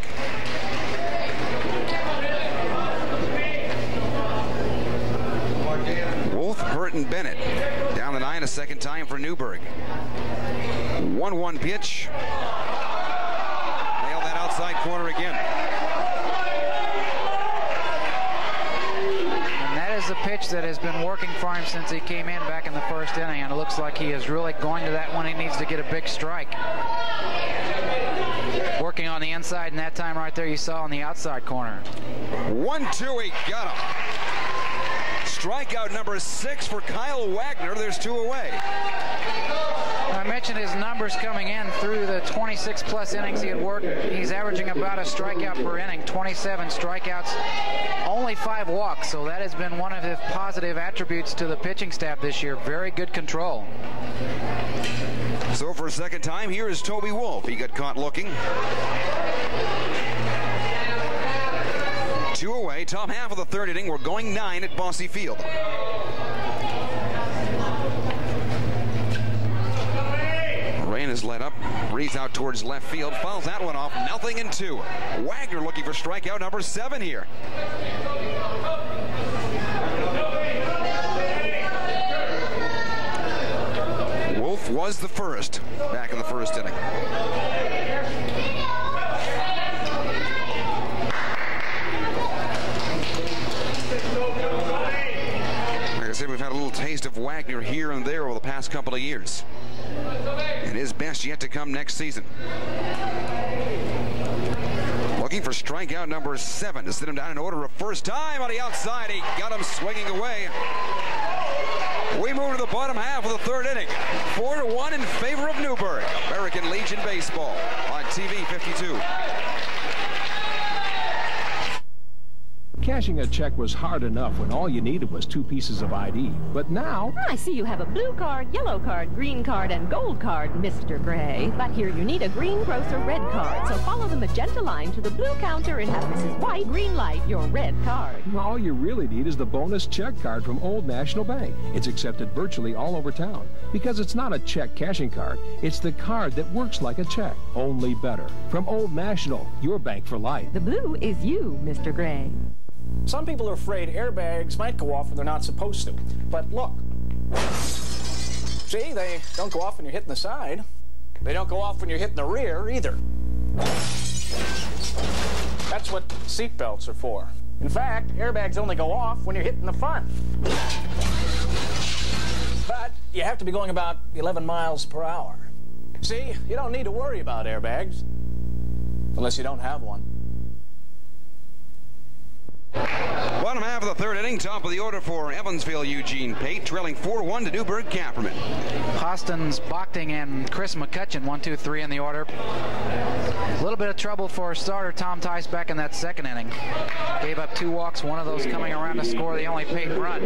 Wolf, Hurt, and Bennett down the nine a second time for Newburgh. 1-1 pitch. Nail that outside corner again. And that is a pitch that has been working for him since he came in back in the first inning, and it looks like he is really going to that when he needs to get a big strike. Working on the inside, and that time right there you saw on the outside corner. One, two, he got him. Strikeout number six for Kyle Wagner. There's two away. I mentioned his numbers coming in through the 26 plus innings he had worked. He's averaging about a strikeout per inning, 27 strikeouts, only five walks. So that has been one of his positive attributes to the pitching staff this year. Very good control. So for a second time, here is Toby Wolf. He got caught looking. Two away, top half of the third inning. We're going nine at Bosse Field. Rain is let up, reads out towards left field, fouls that one off, nothing in two. Wagner looking for strikeout number seven here. Wolf was the first back in the first inning. Like I said, we've had a little taste of Wagner here and there over the past couple of years. And his best yet to come next season. Looking for strikeout number seven to sit him down in order of first time on the outside. He got him swinging away. We move to the bottom half of the third inning. Four to one in favor of Newburgh. American Legion Baseball on TV 52. Cashing a check was hard enough when all you needed was two pieces of ID. But now, I see you have a blue card, yellow card, green card, and gold card, Mr. Gray. But here you need a green grocer red card. So follow the magenta line to the blue counter and have Mrs. White green light your red card. all you really need is the bonus check card from Old National Bank. It's accepted virtually all over town because it's not a check cashing card. It's the card that works like a check, only better. From Old National, your bank for life. The blue is you, Mr. Gray. Some people are afraid airbags might go off when they're not supposed to. But look. See, they don't go off when you're hitting the side. They don't go off when you're hitting the rear either. That's what seatbelts are for. In fact, airbags only go off when you're hitting the front. But you have to be going about 11 miles per hour. See, you don't need to worry about airbags. Unless you don't have one. Bottom half of the third inning, top of the order for Evansville Eugene Pate, trailing 4-1 to Newburgh Kapperman. Hoskins, Bochting, and Chris McCutcheon, one, two, three in the order. A little bit of trouble for starter Tom Tice back in that second inning. Gave up two walks, one of those coming around to score the only Pate run.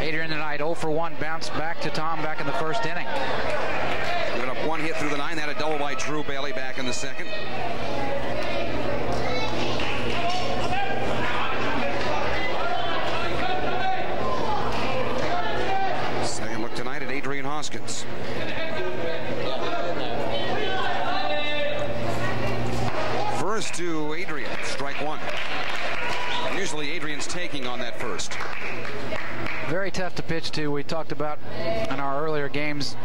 Adrian tonight 0 for 1, bounced back to Tom back in the first inning. Giving up one hit through the nine, that a double by Drew Bailey back in the. Second look tonight at Adrian First to Adrian, strike one. Usually Adrian's taking on that first. Very tough to pitch to. We talked about in our earlier games.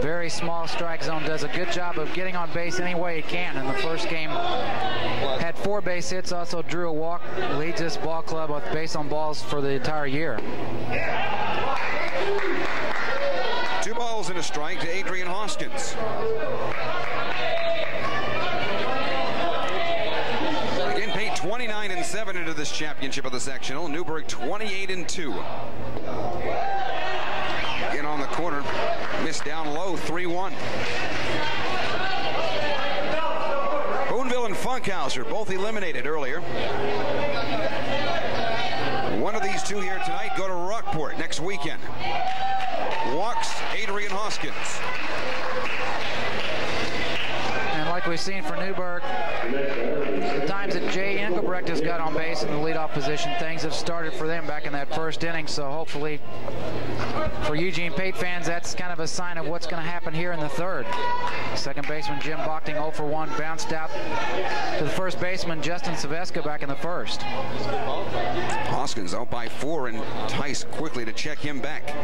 Very small strike zone. Does a good job of getting on base any way he can. In the first game, had four base hits. Also drew a walk. Leads this ball club with base on balls for the entire year. Two balls and a strike to Adrian Hoskins. Again, paid 29 and 7 into this championship of the sectional. Newburgh 28 and 2. Again on the corner, missed down low 3 1. Boonville and Funkhouser both eliminated earlier. One of these two here tonight go to Rockport next weekend. Walks Adrian Hoskins. And like we've seen for Newburgh, the times that Jay Engelbrecht has got on base in the leadoff position, things have started for them back in that first inning. So hopefully, for Eugene Pate fans, that's kind of a sign of what's going to happen here in the third. Second baseman Jim Bochting 0 for 1 bounced out to the first baseman Justin Saveska back in the first. Hoskins out by four, and Tice quickly to check him back.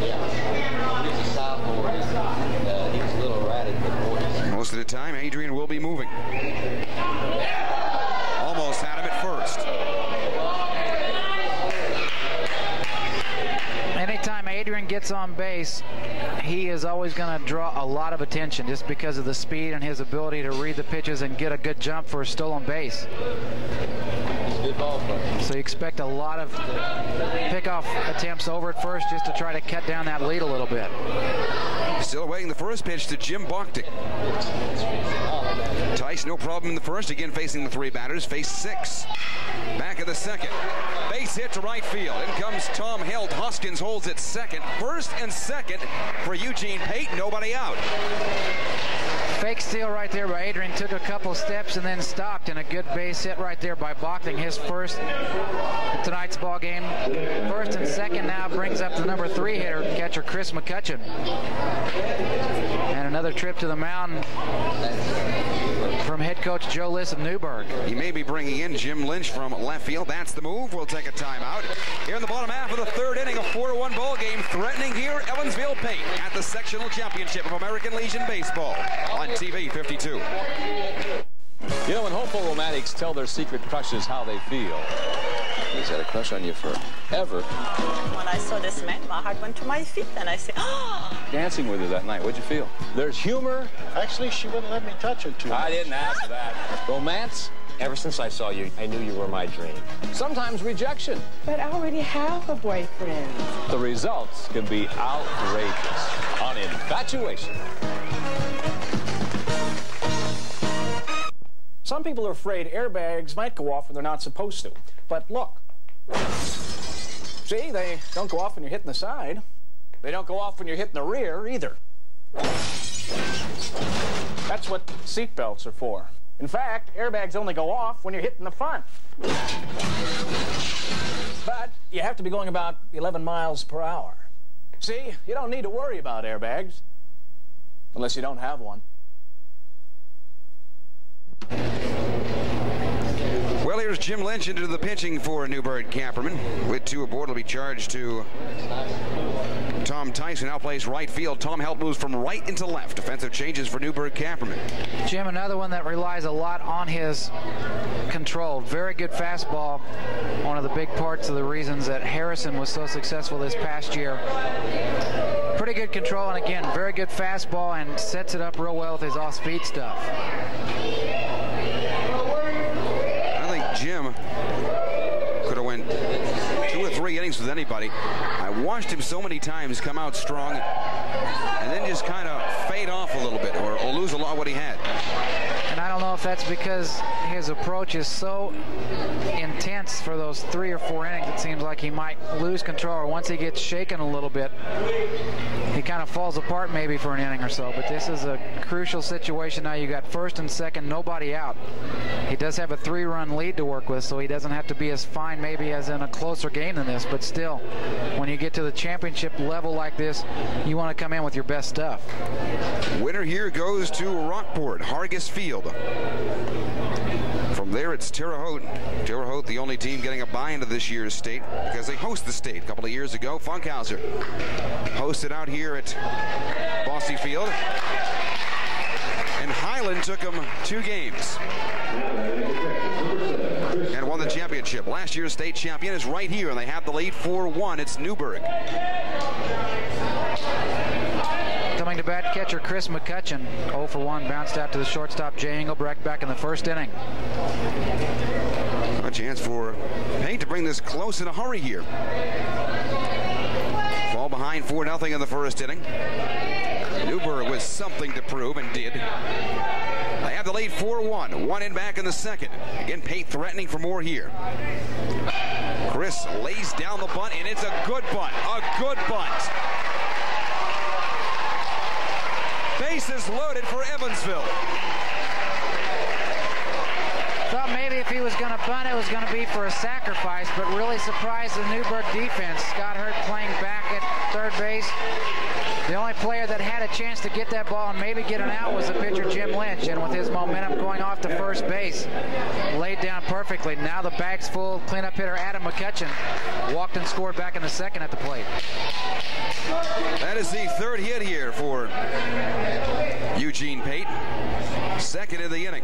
Most of the time, Adrian will be moving. Almost had him at first. Gets on base, he is always going to draw a lot of attention just because of the speed and his ability to read the pitches and get a good jump for a stolen base. So you expect a lot of pickoff attempts over at first just to try to cut down that lead a little bit. Still awaiting the first pitch to Jim Bochting. Tice, no problem in the first. Again, facing the three batters. Face six. Back of the second. Base hit to right field. In comes Tom Helt. Hoskins holds it second. First and second for Eugene Pate. Nobody out. Fake steal right there by Adrian. Took a couple steps and then stopped. And a good base hit right there by Bochting. His first tonight's ball game. First and second now brings up the number three hitter, catcher Chris McCutcheon. And another trip to the mound from head coach Joe Liss of Newburgh. He may be bringing in Jim Lynch from left field. That's the move. We'll take a timeout. Here in the bottom half of the third inning, a 4-1 ball game. Threatening here, Evansville Pate at the sectional championship of American Legion Baseball on TV 52. You know, when hopeful romantics tell their secret crushes how they feel, he's had a crush on you forever. When I saw this man, my heart went to my feet, and I said, oh! Dancing with her that night, what'd you feel? There's humor. Actually, she wouldn't let me touch her too much. I didn't ask that. Romance. Ever since I saw you, I knew you were my dream. Sometimes rejection. But I already have a boyfriend. The results can be outrageous on infatuation. Some people are afraid airbags might go off when they're not supposed to. But look. See, they don't go off when you're hitting the side. They don't go off when you're hitting the rear either. That's what seatbelts are for. In fact, airbags only go off when you're hitting the front. But you have to be going about 11 miles per hour. See, you don't need to worry about airbags unless you don't have one. Well, here's Jim Lynch into the pitching for Newburgh Camperman. With two aboard, will be charged to Tom Tyson. Now plays right field. Tom Helt moves from right into left. Defensive changes for Newburgh Camperman. Jim, another one that relies a lot on his control. Very good fastball. One of the big parts of the reasons that Harrison was so successful this past year. Pretty good control, and again, very good fastball, and sets it up real well with his off-speed stuff. I think Jim could have went two or innings with anybody. I watched him so many times come out strong and then just kind of fade off a little bit or, or lose a lot of what he had. Don't know if that's because his approach is so intense for those three or four innings, it seems like he might lose control. Or once he gets shaken a little bit, he kind of falls apart maybe for an inning or so. But this is a crucial situation now. You got first and second, nobody out. He does have a three-run lead to work with, so he doesn't have to be as fine maybe as in a closer game than this. But still, when you get to the championship level like this, you want to come in with your best stuff. Winner here goes to Rockport, Hargis Field. From there, it's Terre Haute. Terre Haute, the only team getting a buy into this year's state because they host the state a couple of years ago. Funkhouser hosted out here at Bosse Field. And Highland took them two games and won the championship. Last year's state champion is right here, and they have the lead 4-1. It's Newburgh. Coming to bat, catcher Chris McCutcheon. 0 for 1, bounced out to the shortstop Jay Engelbrecht back in the first inning. A chance for Pate to bring this close in a hurry here. Fall behind 4 0 in the first inning. Newburgh with something to prove and did. They have the lead 4 1. One in back in the second. Again, Pate threatening for more here. Chris lays down the bunt, and it's a good bunt. A good bunt. Bases loaded for Evansville. Thought maybe if he was going to bunt, it was going to be for a sacrifice, but really surprised the Newburgh defense. Scott Hurt playing back at third base. The only player that had a chance to get that ball and maybe get an out was the pitcher Jim Lynch, and with his momentum going off to first base, laid down perfectly. Now the bag's full. Cleanup hitter Adam McCutcheon walked and scored back in the second at the plate. That is the third hit here for Eugene Pate. Second in the inning.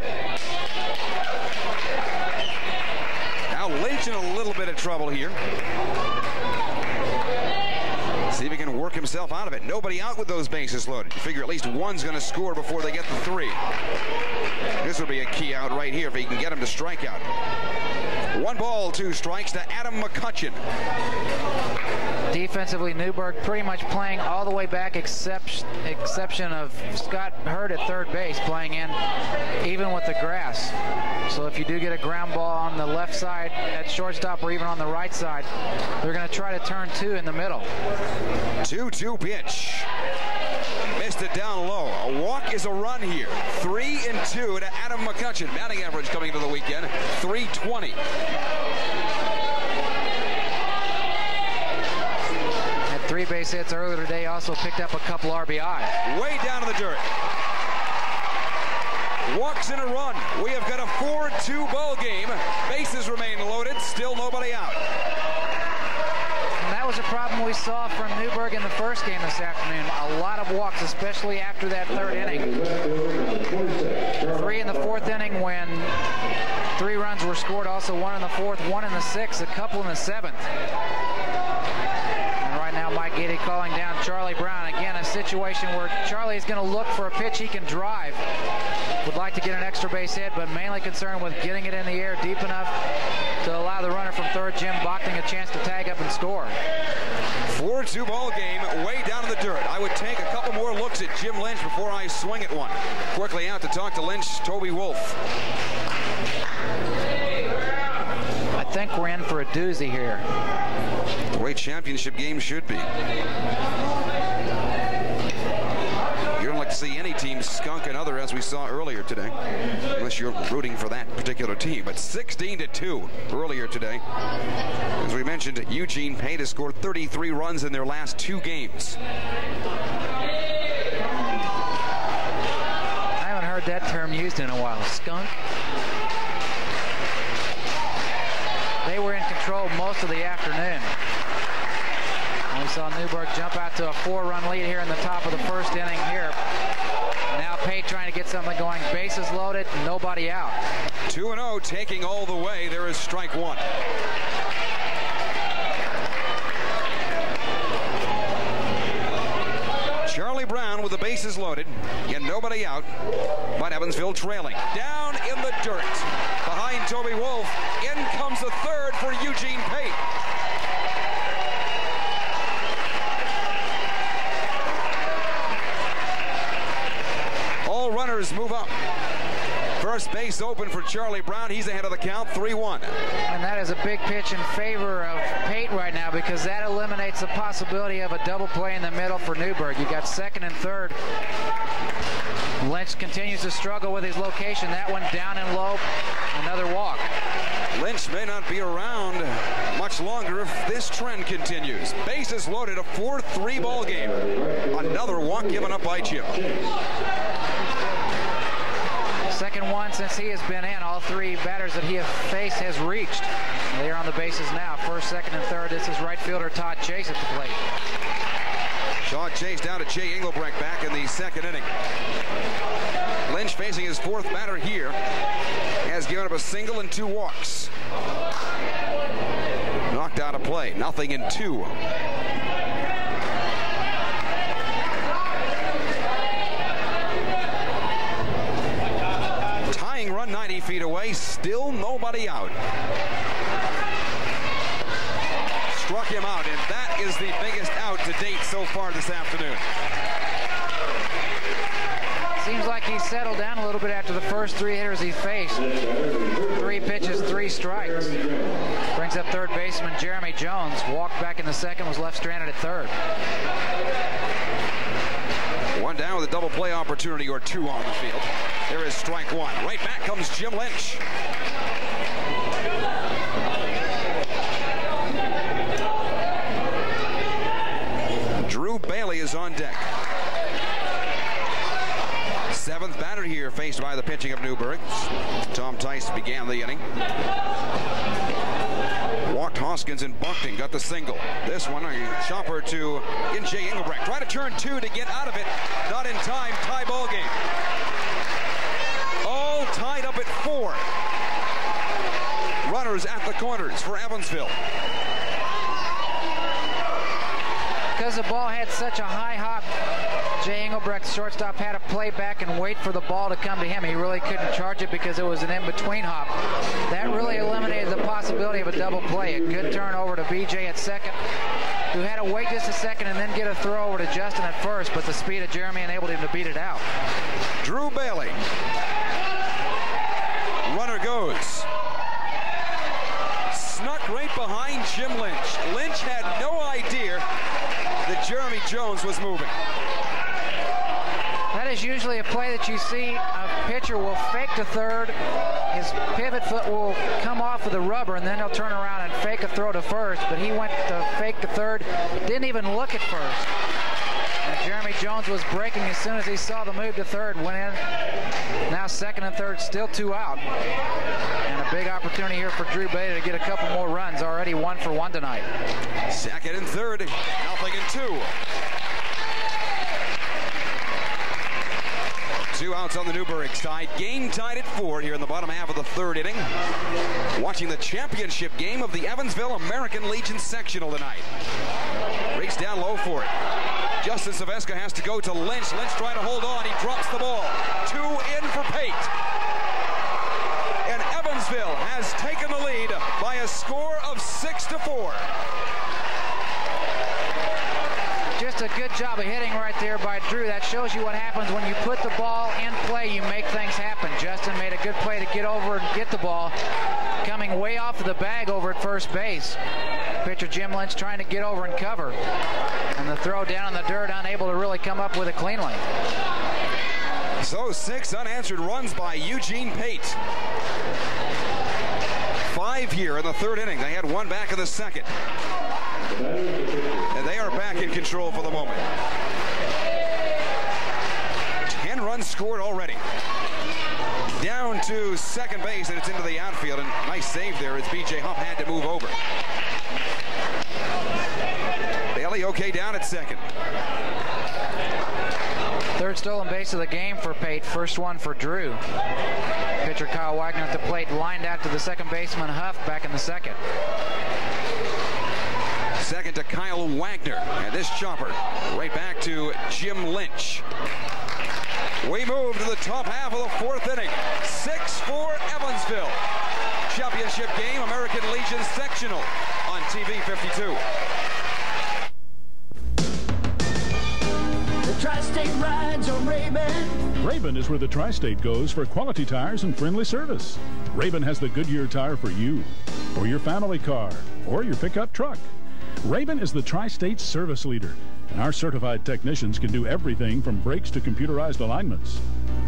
Now Lynch in a little bit of trouble here. See if he can work himself out of it. Nobody out with those bases loaded. You figure at least one's going to score before they get the three. This will be a key out right here if he can get him to strike out. One ball, two strikes to Adam McCutcheon. Defensively, Newburgh pretty much playing all the way back, except exception of Scott Hurt at third base, playing in even with the grass. So if you do get a ground ball on the left side at shortstop or even on the right side, they're going to try to turn two in the middle. 2-2 pitch. Missed it down low. A walk is a run here. Three and two to Adam McCutcheon. Batting average coming into the weekend, 320. Had three base hits earlier today, also picked up a couple RBI. Way down in the dirt. Walks in a run. We have got a 4-2 ball game. Bases remain loaded. Still nobody out. And that was a problem we saw from Newburgh in the first game this afternoon. A lot of walks, especially after that third inning. Three in the fourth inning when three runs were scored. Also one in the fourth, one in the sixth, a couple in the seventh. And right now Mike Giddy calling down Charlie Brown. Again, a situation where Charlie is going to look for a pitch he can drive. Would like to get an extra base hit, but mainly concerned with getting it in the air deep enough to allow the runner from third, Jim Bochting, a chance to tag up and score. 4-2 ball game, way down in the dirt. I would take a couple more looks at Jim Lynch before I swing at one. Quickly out to talk to Lynch, Toby Wolf. I think we're in for a doozy here. Way championship games should be. You don't like to see any team skunk another, as we saw earlier today, unless you're rooting for that particular team. But 16 to 2 earlier today. As we mentioned, Eugene Pate has scored 33 runs in their last two games. I haven't heard that term used in a while. Skunk. They were in control most of the afternoon. Saw Newburgh jump out to a four-run lead here in the top of the first inning here. Now Pate trying to get something going. Bases loaded, nobody out. 2-0 taking all the way. There is strike one. Charlie Brown with the bases loaded and nobody out, but Evansville trailing. Down in the dirt behind Toby Wolf. In comes the third for Eugene Pate. Move up. First base open for Charlie Brown. He's ahead of the count, 3-1. And that is a big pitch in favor of Pate right now because that eliminates the possibility of a double play in the middle for Newburgh. You got second and third. Lynch continues to struggle with his location. That one down and low. Another walk. Lynch may not be around much longer if this trend continues. Bases loaded, a 4-3 ball game. Another walk given up by Jim. Second one since he has been in. All three batters that he has faced has reached. They are on the bases now. First, second, and third. This is right fielder Todd Chase at the plate. Todd Chase down to Jay Engelbrecht back in the second inning. Lynch facing his fourth batter here has given up a single and two walks. Knocked out of play. Nothing in two. Run 90 feet away. Still nobody out. Struck him out, and that is the biggest out to date so far this afternoon. Seems like he settled down a little bit after the first three hitters he faced. Three pitches, three strikes. Brings up third baseman Jeremy Jones. Walked back in the second, was left stranded at third. One down with a double play opportunity or two on the field. There is strike one. Right back comes Jim Lynch. Drew Bailey is on deck. Seventh batter here faced by the pitching of Newburgh. Tom Tice began the inning. Walked Hoskins and Bochting, got the single. This one, a chopper to Jay Engelbrecht. Try to turn two to get out of it. Not in time. Tie ball game. All tied up at four. Runners at the corners for Evansville. because the ball had such a high hop, Jay Engelbrecht, shortstop, had to play back and wait for the ball to come to him. He really couldn't charge it because it was an in-between hop. That really eliminated the possibility of a double play. A good turn over to BJ at second, who had to wait just a second and then get a throw over to Justin at first, but the speed of Jeremy enabled him to beat it out. Drew Bailey. Runner goes. Snuck right behind Jim Lynch. Lynch had no idea that Jeremy Jones was moving. Is usually a play that you see a pitcher will fake to third. His pivot foot will come off of the rubber, and then he'll turn around and fake a throw to first. But he went to fake to third, didn't even look at first. And Jeremy Jones was breaking as soon as he saw the move to third, went in. Now second and third, still two out. And a big opportunity here for Drew Bailey to get a couple more runs. Already one for one tonight. Second and third, nothing and two. Two outs on the Newburgh side. Game tied at four here in the bottom half of the third inning. Watching the championship game of the Evansville American Legion sectional tonight. Breaks down low for it. Justin Saveska has to go to Lynch. Lynch trying to hold on. He drops the ball. Two in for Pate. And Evansville has taken the lead by a score of six to four. Just a good job of hitting there by Drew. That shows you what happens when you put the ball in play. You make things happen. Justin made a good play to get over and get the ball. Coming way off of the bag over at first base. Pitcher Jim Lynch trying to get over and cover. And the throw down in the dirt, unable to really come up with it cleanly. So six unanswered runs by Eugene Pate. Five here in the third inning. They had one back in the second. And they are back in control for the moment. Ten scored already. Down to second base, and it's into the outfield. And nice save there as B.J. Huff had to move over. Bailey okay down at second. Third stolen base of the game for Pate. First one for Drew. Pitcher Kyle Wagner at the plate, lined out to the second baseman Huff back in the second. Second to Kyle Wagner. And this chopper right back to Jim Lynch. We move to the top half of the fourth inning. 6-4 Evansville. Championship game, American Legion sectional on TV 52. The Tri-State rides on Raben. Raben is where the Tri-State goes for quality tires and friendly service. Raben has the Goodyear tire for you, or your family car, or your pickup truck. Raben is the Tri-State service leader, and our certified technicians can do everything from brakes to computerized alignments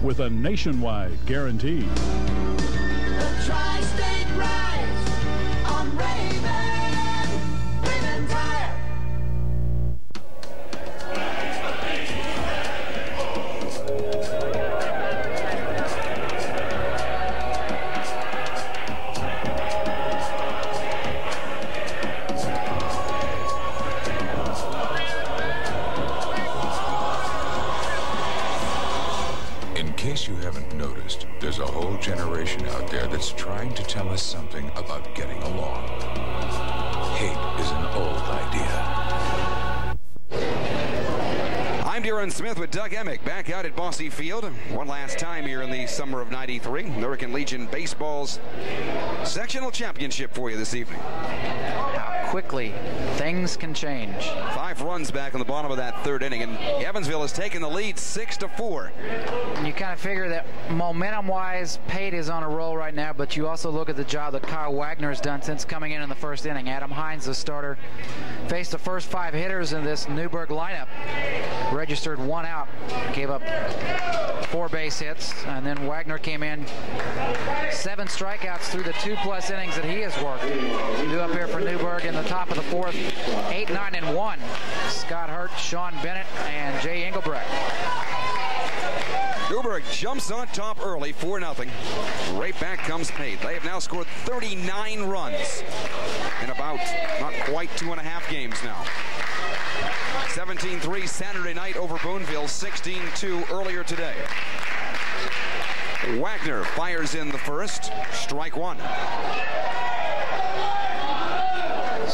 with a nationwide guarantee. I'm Smith with Doug Emick back out at Bosse Field. One last time here in the summer of 93. American Legion Baseball's sectional championship for you this evening. How quickly things can change. Five runs back on the bottom of that third inning, and Evansville has taken the lead six to four. And you kind of figure that momentum-wise, Pate is on a roll right now, but you also look at the job that Kyle Wagner has done since coming in in the first inning. Adam Hines, the starter, faced the first five hitters in this Newburgh lineup. Registered one out, gave up four base hits, and then Wagner came in seven strikeouts through the two-plus innings that he has worked. Due up here for Newburgh in the top of the fourth, eight, nine, and one. Scott Hurt, Sean Bennett, and Jay Engelbrecht. Newburgh jumps on top early, 4 0. Right back comes Pate. They have now scored 39 runs in about not quite two and a half games now. 17-3 Saturday night over Boonville, 16-2 earlier today. Wagner fires in the first, strike one.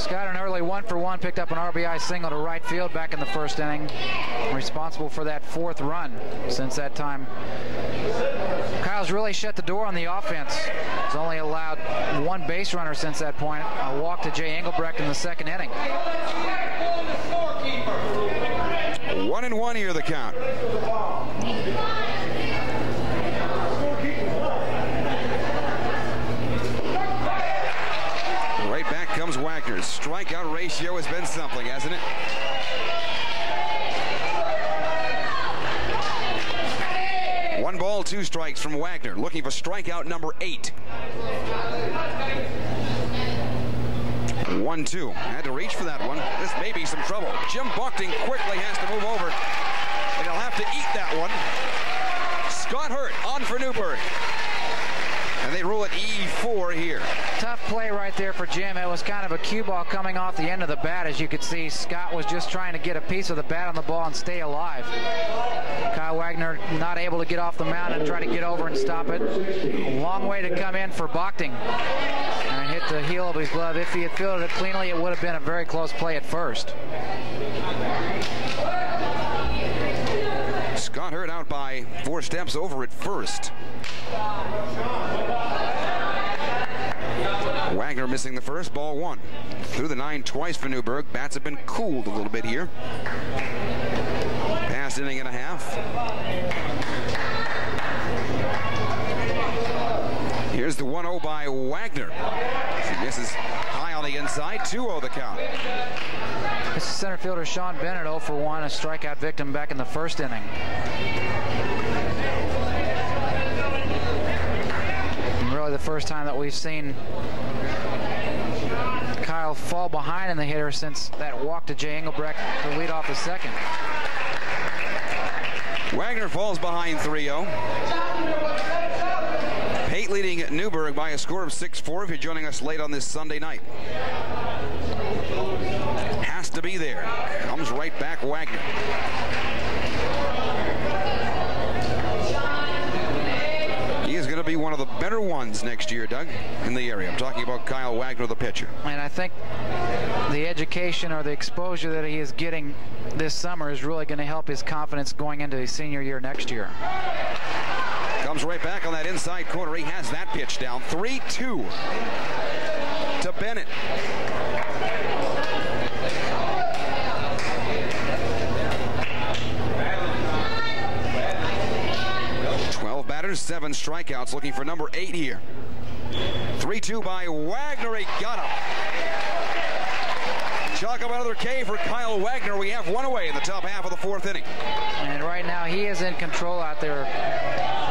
Scott, an early one for one, picked up an RBI single to right field back in the first inning. Responsible for that fourth run since that time. Kyle's really shut the door on the offense. He's only allowed one base runner since that point. A walk to Jay Engelbrecht in the second inning. One and one here, the count. Right back comes Wagner. Strikeout ratio has been something, hasn't it? One ball, two strikes from Wagner, looking for strikeout number eight. One, two. Had to reach for that one. This may be some trouble. Jim Bochting quickly has to move over, and he'll have to eat that one. Scott Hurt on for Newburgh. It E4 here. Tough play right there for Jim. It was kind of a cue ball coming off the end of the bat. As you could see, Scott was just trying to get a piece of the bat on the ball and stay alive. Kyle Wagner not able to get off the mound and try to get over and stop it. A long way to come in for Bochting. And hit the heel of his glove. If he had fielded it cleanly, it would have been a very close play at first. Scott Hurt out by four steps over at first. Wagner missing the first, ball one. Through the nine twice for Newburgh. Bats have been cooled a little bit here. Past inning and a half. Here's the 1-0 by Wagner. She misses high on the inside. 2-0 the count. This is center fielder Sean Bennett 0 for 1, a strikeout victim back in the first inning. Really the first time that we've seen Kyle fall behind in the hitter since that walk to Jay Engelbrecht to lead off the second. Wagner falls behind 3-0. Pate leading Newburgh by a score of 6-4 if you're joining us late on this Sunday night. Has to be there. Comes right back Wagner. He is going to be one of the better ones next year, Doug, in the area. I'm talking about Kyle Wagner, the pitcher. And I think the education or the exposure that he is getting this summer is really going to help his confidence going into his senior year next year. Comes right back on that inside corner. He has that pitch down. 3-2 to Bennett. Seven strikeouts, looking for number eight here. 3-2 by Wagner. He got him. Chalk up another K for Kyle Wagner. We have one away in the top half of the fourth inning. And right now he is in control out there,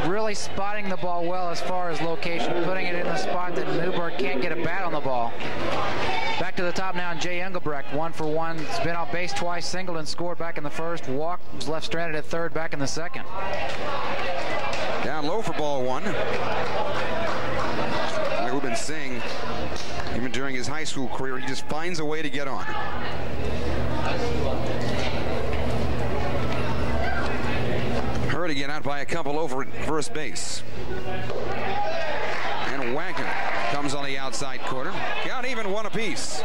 really spotting the ball well as far as location, putting it in the spot that Newburgh can't get a bat on the ball. Back to the top now, and Jay Engelbrecht, one for one. He's been on base twice, singled and scored back in the first. Walk was left stranded at third, back in the second. Down low for ball one. Like we've been saying, even during his high school career, he just finds a way to get on. Hurt again out by a couple over at first base. And Wagner comes on the outside corner. Count even one apiece.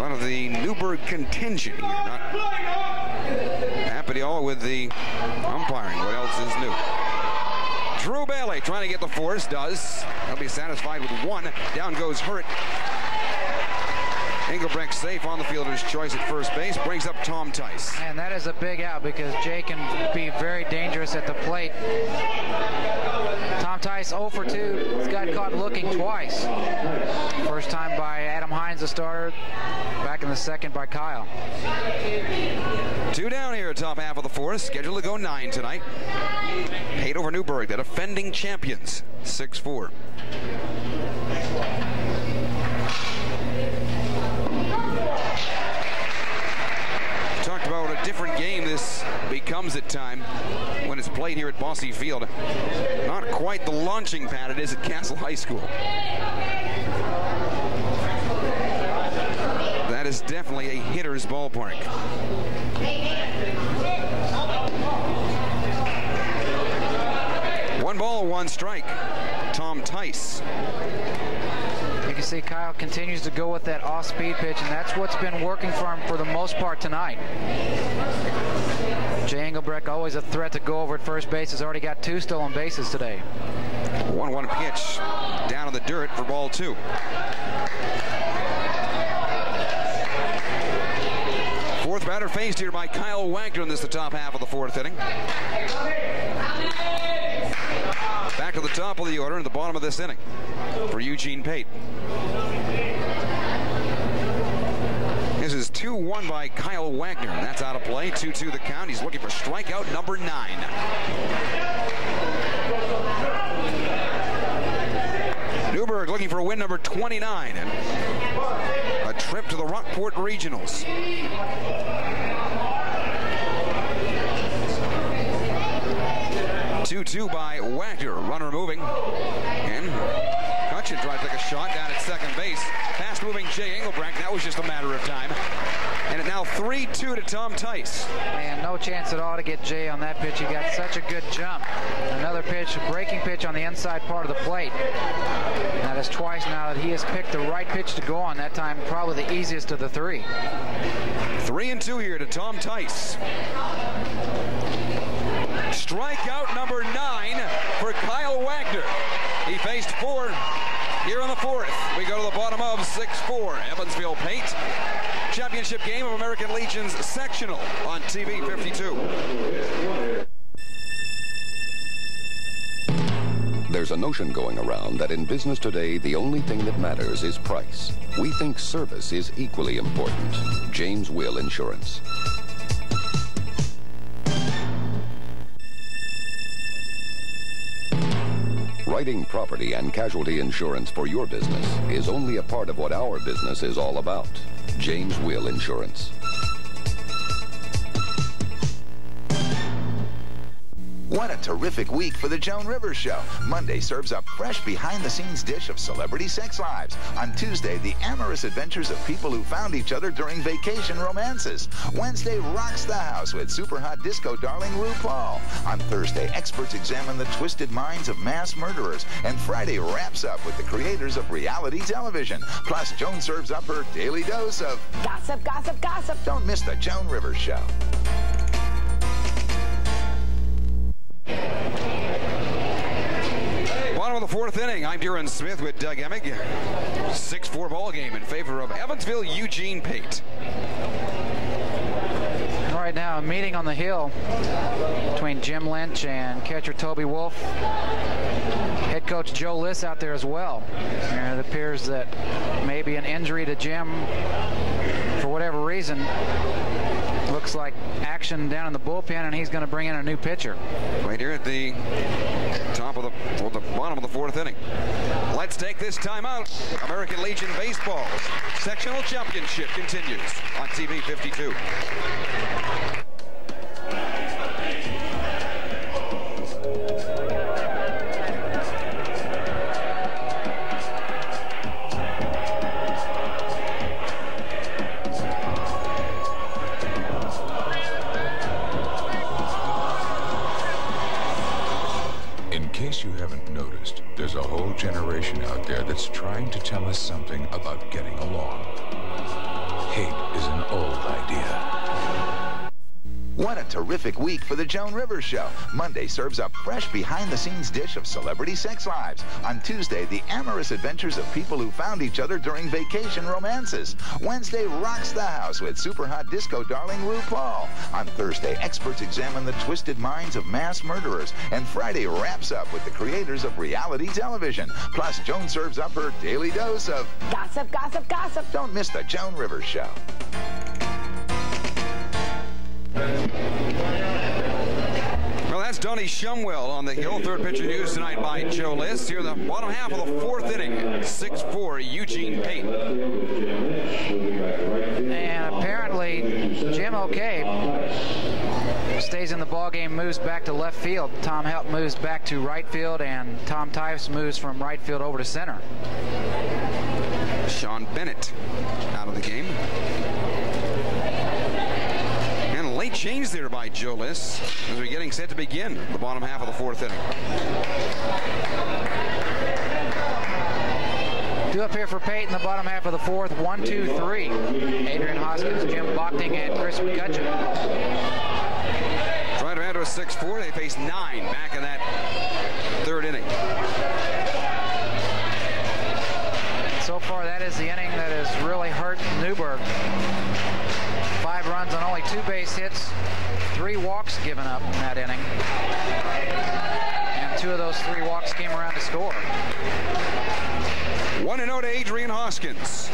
One of the Newburgh contingent not happy all with the What else is new? Drew Bailey trying to get the force, does. He'll be satisfied with one. Down goes Hurt. Engelbrecht safe on the fielder's choice at first base, brings up Tom Tice. And that is a big out because Jay can be very dangerous at the plate. Tom Tice 0 for 2. He's got caught looking twice. First time by Adam Hines, the starter. Back in the second by Kyle. Two down here, top half of the fourth. Scheduled to go nine tonight. Eight over Newburgh, the defending champions. 6-4. Talked about a different game this becomes at time when it's played here at Bosse Field. Not quite the launching pad it is at Castle High School. That is definitely a hitter's ballpark. One ball, one strike. Tom Tice. You can see Kyle continues to go with that off-speed pitch, and that's what's been working for him for the most part tonight. Jay Engelbrecht, always a threat to go over at first base, has already got two stolen bases today. 1-1 pitch down in the dirt for ball two. Batter faced here by Kyle Wagner in this the top half of the fourth inning. Back to the top of the order at the bottom of this inning for Eugene Pate. This is 2-1 by Kyle Wagner. That's out of play. 2-2 the count. He's looking for strikeout number nine. Newburgh looking for win number 29 and a trip to the Rockport Regionals. Two-two by Wagner. Runner moving. And Cutchin tries to take a shot down at second base. Fast moving Jay Engelbrecht. That was just a matter of time. And now 3-2 to Tom Tice. Man, no chance at all to get Jay on that pitch. He got such a good jump. Another pitch, a breaking pitch on the inside part of the plate. That is twice now that he has picked the right pitch to go on. That time, probably the easiest of the three. Three and two here to Tom Tice. Strikeout number nine for Kyle Wagner. He faced four here in the fourth. We go to the bottom of 6-4. Evansville Pate. Championship game of American Legion's sectional on TV 52. There's a notion going around that in business today, the only thing that matters is price. We think service is equally important. James Will Insurance. Writing property and casualty insurance for your business is only a part of what our business is all about. James Will Insurance. What a terrific week for the Joan Rivers Show. Monday serves up fresh behind-the-scenes dish of celebrity sex lives. On Tuesday, the amorous adventures of people who found each other during vacation romances. Wednesday rocks the house with super hot disco darling RuPaul. On Thursday, experts examine the twisted minds of mass murderers. And Friday wraps up with the creators of reality television. Plus, Joan serves up her daily dose of gossip, gossip, gossip. Don't miss the Joan Rivers Show. Bottom of the fourth inning. I'm Darren Smith with Doug Emig. 6-4 ball game in favor of Evansville Eugene Pate. Right now, a meeting on the hill between Jim Lynch and catcher Toby Wolf. Head coach Joe Liss out there as well. And it appears that maybe an injury to Jim, for whatever reason, looks like action down in the bullpen, and he's going to bring in a new pitcher. Right here at the top of the, well, the bottom of the fourth inning. Let's take this time out. American Legion Baseball's sectional championship continues on TV 52. Terrific week for the Joan Rivers Show. Monday serves up fresh behind-the-scenes dish of celebrity sex lives. On Tuesday, the amorous adventures of people who found each other during vacation romances. Wednesday rocks the house with super hot disco darling RuPaul. On Thursday, experts examine the twisted minds of mass murderers. And Friday wraps up with the creators of reality television. Plus, Joan serves up her daily dose of gossip, gossip, gossip. Don't miss the Joan Rivers Show. That's Donnie Shemwell on the hill. Third pitcher news tonight by Joe Liss. Here in the bottom half of the fourth inning. 6-4 Eugene Pate. And apparently, Jim O'Kay stays in the ball game, moves back to left field. Tom Helt moves back to right field, and Tom Tice moves from right field over to center. Sean Bennett out of the game. And a late change there by Joe Liss as we're getting set to begin the bottom half of the fourth inning. Two up here for Pate in the bottom half of the fourth. One, two, three. Adrian Hoskins, Jim Bochting, and Chris McCutcheon. Trying to enter a 6-4. They face nine back in that third inning. So far, that is the inning that has really hurt Newburgh. Only two base hits, three walks given up in that inning. And two of those three walks came around to score. 1 0 to Adrian Hoskins.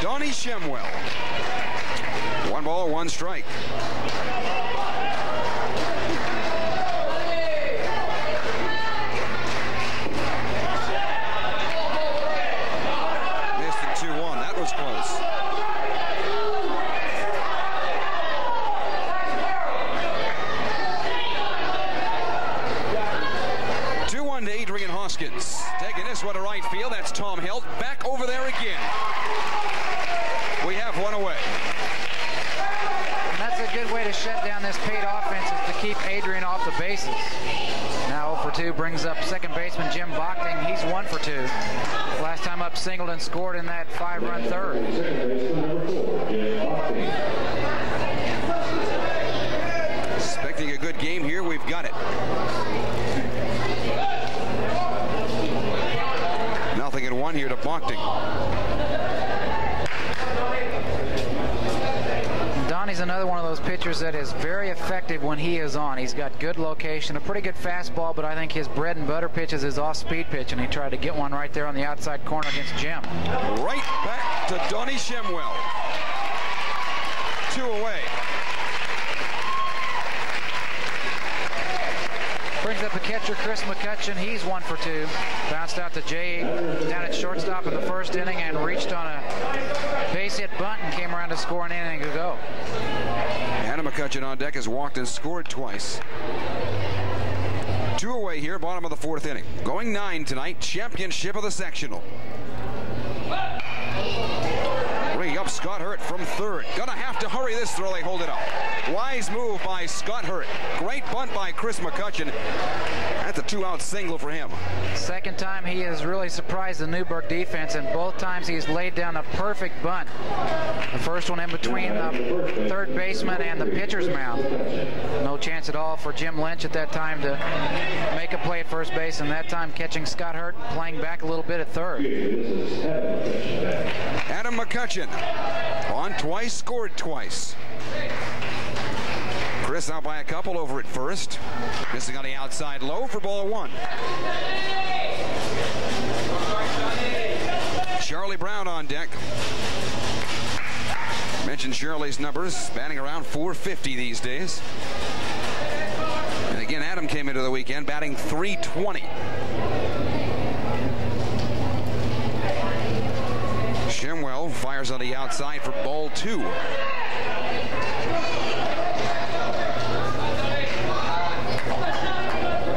Donnie Shemwell. One ball, one strike. Missed it 2 1. That was close. Two one to Adrian Hoskins. Taking this one to right field. That's Tom Helt. Back over there again. We have one away. And that's a good way to shut down this Pate offense is to keep Adrian off the bases. Now 0 for 2 brings up second baseman Jim Bochting. He's 1 for 2. Last time up Singleton scored in that five-run third. Expecting a good game here. We've got it. Here to Bochting. Donnie's another one of those pitchers that is very effective when he is on. He's got good location, a pretty good fastball, but I think his bread and butter pitch is his off-speed pitch, and he tried to get one right there on the outside corner against Jim. Right back to Donnie Shemwell. Two away. Brings up the catcher, Chris McCutcheon. He's one for two. Bounced out to Jay down at shortstop in the first inning and reached on a base hit bunt and came around to score an inning ago. Adam McCutcheon on deck has walked and scored twice. Two away here, bottom of the fourth inning. Going nine tonight, championship of the sectional. Bringing up Scott Hurt from third. Gonna have to hurry this throw. They hold it up. Wise move by Scott Hurt. Great bunt by Chris McCutcheon. That's a two-out single for him. Second time he has really surprised the Newburgh defense, and both times he's laid down a perfect bunt. The first one in between the third baseman and the pitcher's mound. No chance at all for Jim Lynch at that time to make a play at first base, and that time catching Scott Hurt playing back a little bit at third. Adam McCutcheon on twice, scored twice. Chris out by a couple over at first. Missing on the outside low for ball one. Charlie Brown on deck. Mentioned Shirley's numbers, batting around 450 these days. And again, Adam came into the weekend batting 320. Shemwell fires on the outside for ball two.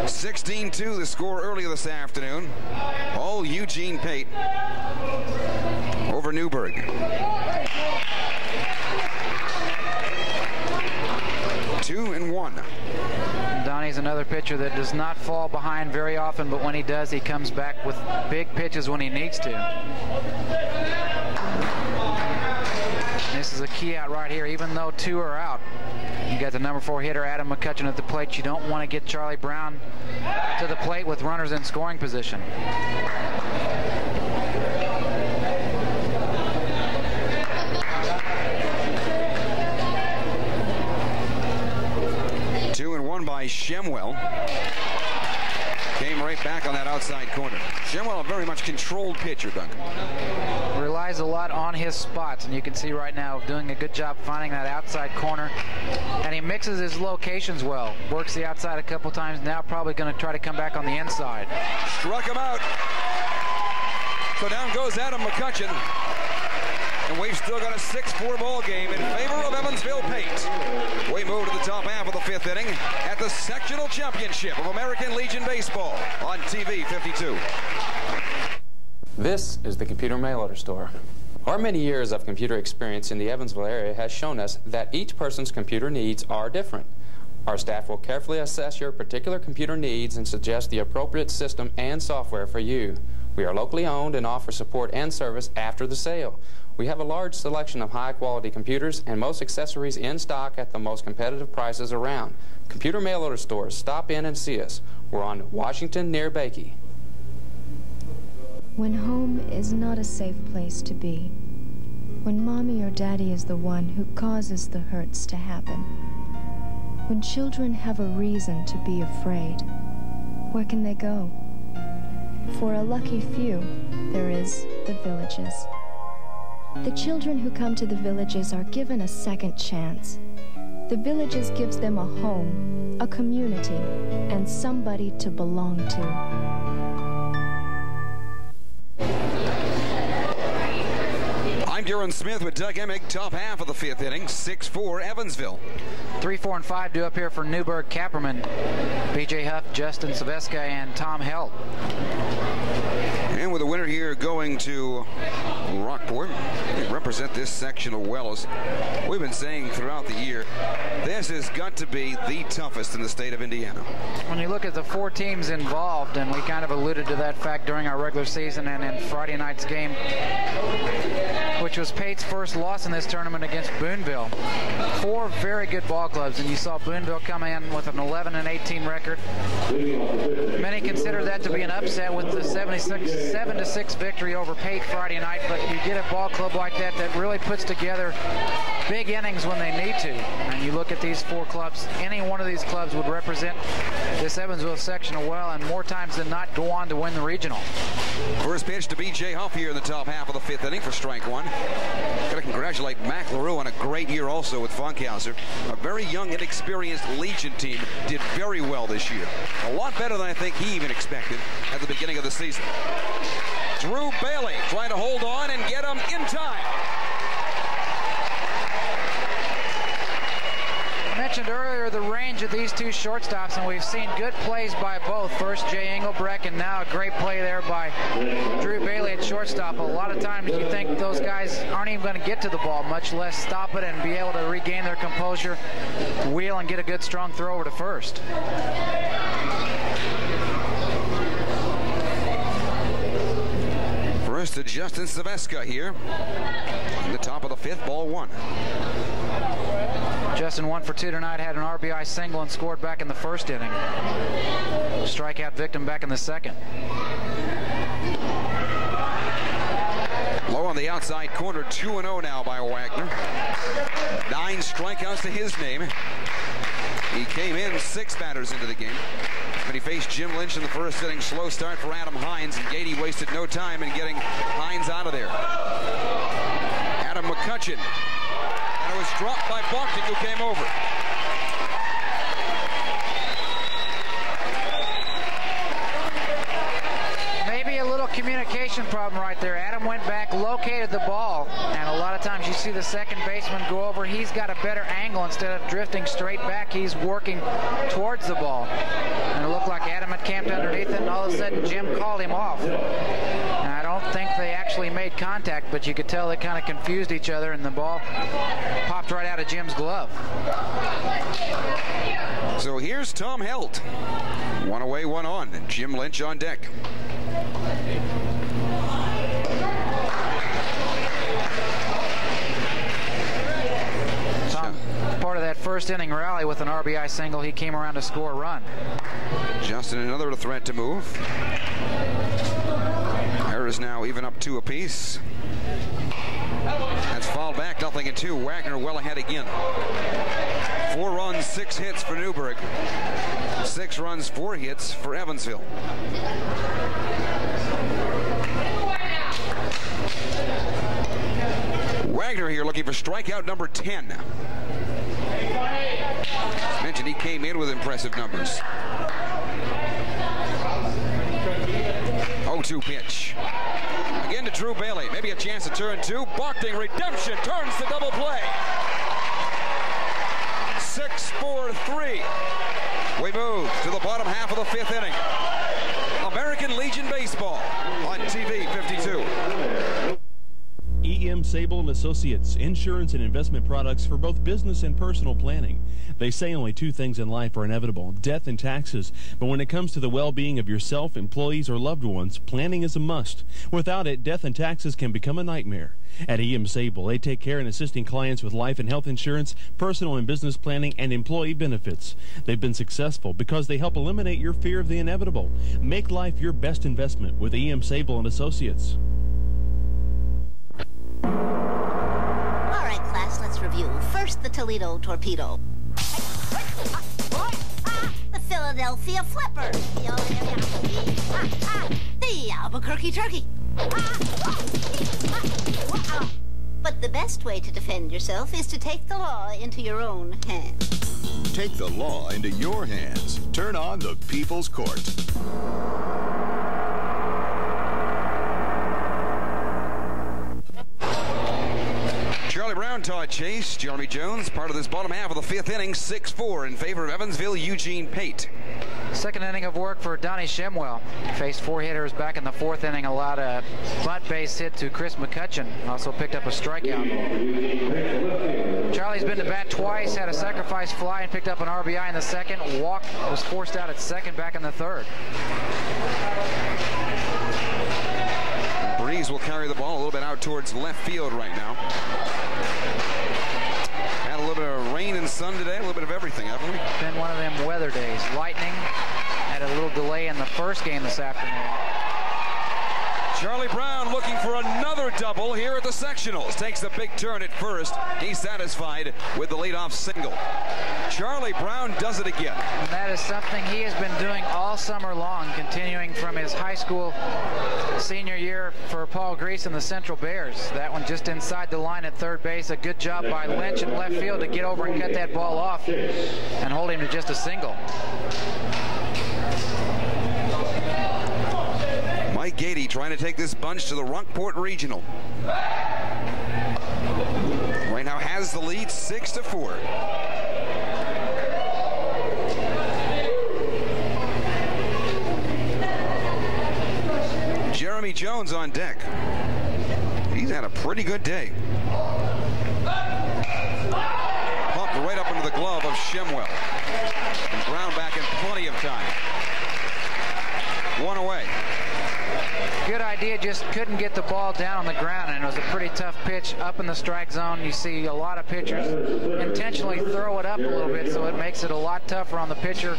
Sixteen-two, the score earlier this afternoon. All Eugene Pate over Newburgh. Two and one. Donnie's another pitcher that does not fall behind very often, but when he does, he comes back with big pitches when he needs to. This is a key out right here, even though two are out. You got the number four hitter, Adam McCutcheon, at the plate. You don't want to get Charlie Brown to the plate with runners in scoring position. By Shemwell. Came right back on that outside corner. Shemwell, a very much controlled pitcher, Duncan. Relies a lot on his spots, and you can see right now doing a good job finding that outside corner. And he mixes his locations well. Works the outside a couple times. Now probably going to try to come back on the inside. Struck him out. So down goes Adam McCutcheon. And we've still got a 6-4 ball game in favor of Evansville Pate. We move to the top half of the fifth inning at the sectional championship of American Legion Baseball on TV 52. This is the computer mail order store. Our many years of computer experience in the Evansville area has shown us that each person's computer needs are different. Our staff will carefully assess your particular computer needs and suggest the appropriate system and software for you. We are locally owned and offer support and service after the sale. We have a large selection of high-quality computers and most accessories in stock at the most competitive prices around. Computer mail order stores, stop in and see us. We're on Washington near Bakey. When home is not a safe place to be. When mommy or daddy is the one who causes the hurts to happen. When children have a reason to be afraid. Where can they go? For a lucky few, there is the villages. The children who come to the villages are given a second chance. The villages gives them a home, a community, and somebody to belong to. I'm Darren Smith with Doug Emig, top half of the fifth inning, 6-4 Evansville. 3, 4, and 5 due up here for Newburgh Kapperman. BJ Huff, Justin Saveska, and Tom Helt. And with the winner here going to Rockport, they represent this section of Wells. we've been saying throughout the year. This has got to be the toughest in the state of Indiana. When you look at the four teams involved, and we kind of alluded to that fact during our regular season and in Friday night's game, which was Pate's first loss in this tournament against Boonville. Four very good ball clubs, and you saw Boonville come in with an 11 and 18 record. Many consider that to be an upset with the 76 7 to 6 victory over Pate Friday night, but you get a ball club like that that really puts together big innings when they need to. And you look at these four clubs, any one of these clubs would represent this Evansville section well, and more times than not go on to win the regional. First pitch to B.J. Huff here in the top half of the fifth inning for strike one. Got to congratulate Mac LaRue on a great year also with Funkhouser. A very young, inexperienced Legion team did very well this year. A lot better than I think he even expected at the beginning of the season. Drew Bailey trying to hold on and get him in time. mentioned earlier the range of these two shortstops, and we've seen good plays by both. First Jay Engelbrecht, and now a great play there by Drew Bailey at shortstop. A lot of times you think those guys aren't even going to get to the ball, much less stop it and be able to regain their composure, wheel, and get a good strong throw over to first. First to Justin Saveska here. In the top of the fifth, ball one. Justin one for two tonight, had an RBI single and scored back in the first inning. Strikeout victim back in the second. Low on the outside corner, 2-0 now by Wagner. Nine strikeouts to his name. He came in six batters into the game. When he faced Jim Lynch in the first inning, slow start for Adam Hines, and Gady wasted no time in getting Hines out of there. Adam McCutcheon and it was dropped by Bochting, who came over. Maybe a little problem right there. Adam went back, located the ball, and a lot of times you see the second baseman go over. He's got a better angle instead of drifting straight back. He's working towards the ball. And it looked like Adam had camped underneath it, and all of a sudden Jim called him off. And I don't think they actually made contact, but you could tell they kind of confused each other, and the ball popped right out of Jim's glove. So here's Tom Helt. One away, one on, and Jim Lynch on deck. Part of that first inning rally with an RBI single, he came around to score a run. Justin, another threat to move. There is now even up two apiece. That's fouled back, nothing in two. Wagner well ahead again. Four runs, six hits for Newburgh. Six runs, four hits for Evansville. Wagner here looking for strikeout number 10. Mentioned he came in with impressive numbers. 0-2 pitch. Again to Drew Bailey. Maybe a chance to turn two. Barking redemption turns to double play. 6-4-3. We move to the bottom half of the fifth inning. American Legion Baseball on TV 52. Sable and Associates, insurance and investment products for both business and personal planning. They say only two things in life are inevitable, death and taxes. But when it comes to the well-being of yourself, employees, or loved ones, planning is a must. Without it, death and taxes can become a nightmare. At EM Sable, they take care in assisting clients with life and health insurance, personal and business planning, and employee benefits. They've been successful because they help eliminate your fear of the inevitable. Make life your best investment with EM Sable and Associates. All right, class, let's review. First, the Toledo Torpedo. The Philadelphia Flipper. The Albuquerque Turkey. But the best way to defend yourself is to take the law into your own hands. Take the law into your hands. Turn on the People's Court. Charlie Brown, Todd Chase, Jeremy Jones, part of this bottom half of the fifth inning, 6-4 in favor of Evansville, Eugene Pate. Second inning of work for Donnie Shemwell. Faced four hitters back in the fourth inning, allowed a bunt base hit to Chris McCutcheon. Also picked up a strikeout. Charlie's been to bat twice, had a sacrifice fly and picked up an RBI in the second. Walk was forced out at second back in the third. Breeze will carry the ball a little bit out towards left field right now. And sun today, a little bit of everything, haven't we? Been one of them weather days. Lightning had a little delay in the first game this afternoon. Charlie Brown looking for another double here at the sectionals. Takes a big turn at first. He's satisfied with the leadoff single. Charlie Brown does it again. And that is something he has been doing all summer long, continuing from his high school senior year for Paul Grease and the Central Bears. That one just inside the line at third base. A good job by Lynch in left field to get over and cut that ball off and hold him to just a single. Mike Gady trying to take this bunch to the Rockport Regional. Right now has the lead six to four. Jeremy Jones on deck. He's had a pretty good day. Popped right up into the glove of Shemwell. And Brown back in plenty of time. One away. Good idea, just couldn't get the ball down on the ground, and it was a pretty tough pitch up in the strike zone. You see a lot of pitchers intentionally throw it up a little bit, so it makes it a lot tougher on the pitcher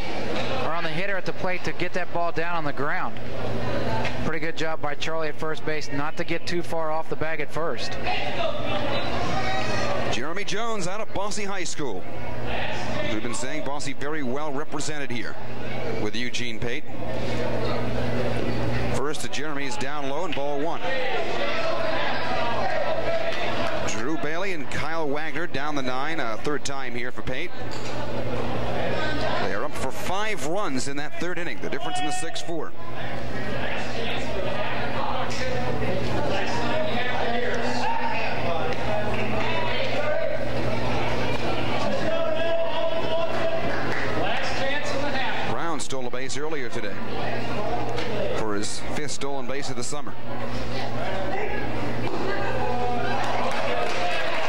or on the hitter at the plate to get that ball down on the ground. Pretty good job by Charlie at first base not to get too far off the bag at first. Jeremy Jones out of Bosse High School. We've been saying Bosse very well represented here with Eugene Pate. To Jeremy's down low and ball one. Drew Bailey and Kyle Wagner down the nine, a third time here for Pate. They are up for five runs in that third inning. The difference in the 6-4. Brown stole a base earlier today his fifth stolen base of the summer.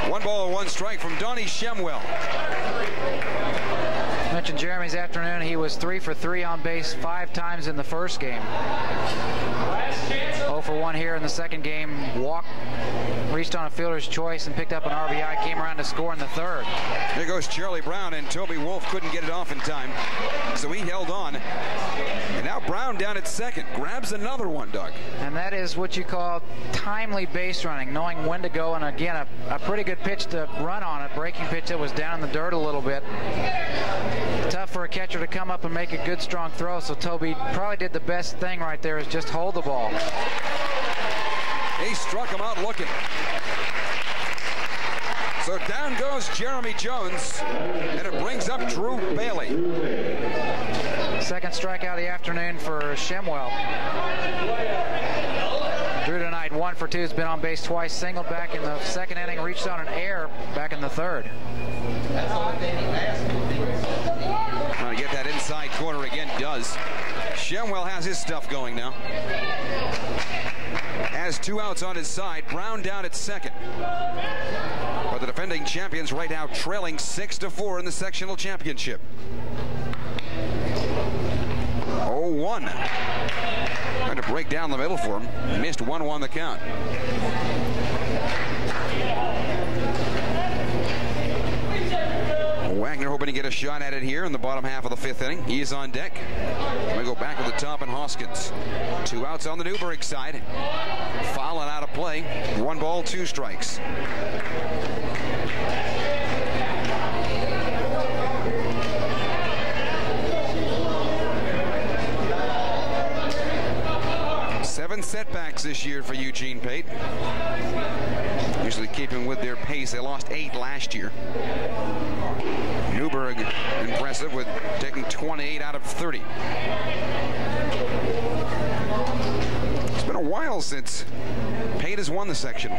One ball, and one strike from Donnie Shemwell. Mentioned Jeremy's afternoon. He was three for three on base five times in the first game. 0 for 1 here in the second game. Walk, reached on a fielder's choice and picked up an RBI. Came around to score in the third. There goes Charlie Brown, and Toby Wolf couldn't get it off in time, so he held on. And now Brown down at second, grabs another one, Doug. And that is what you call timely base running, knowing when to go. And again, a, a pretty good pitch to run on it. Breaking pitch that was down in the dirt a little bit. Tough for a catcher to come up and make a good, strong throw. So Toby probably did the best thing right there is just hold the ball. He struck him out looking. So down goes Jeremy Jones, and it brings up Drew Bailey. Second strikeout of the afternoon for Shemwell. Drew tonight, one for two, has been on base twice, singled back in the second inning, reached on an air back in the third. Trying to get that inside corner again, does. Shemwell has his stuff going now. Has two outs on his side. Brown down at second. But the defending champions right now trailing six to four in the sectional championship. 0-1. Trying to break down the middle for him. Missed 1-1 the count. Wagner hoping to get a shot at it here in the bottom half of the fifth inning. He is on deck. We go back to the top and Hoskins. Two outs on the Newburgh side. Foul and out of play. One ball, two strikes. Seven setbacks this year for Eugene Pate. Usually keeping with their pace. They lost eight last year. Newburgh impressive with taking 28 out of 30. It's been a while since Pate has won the section.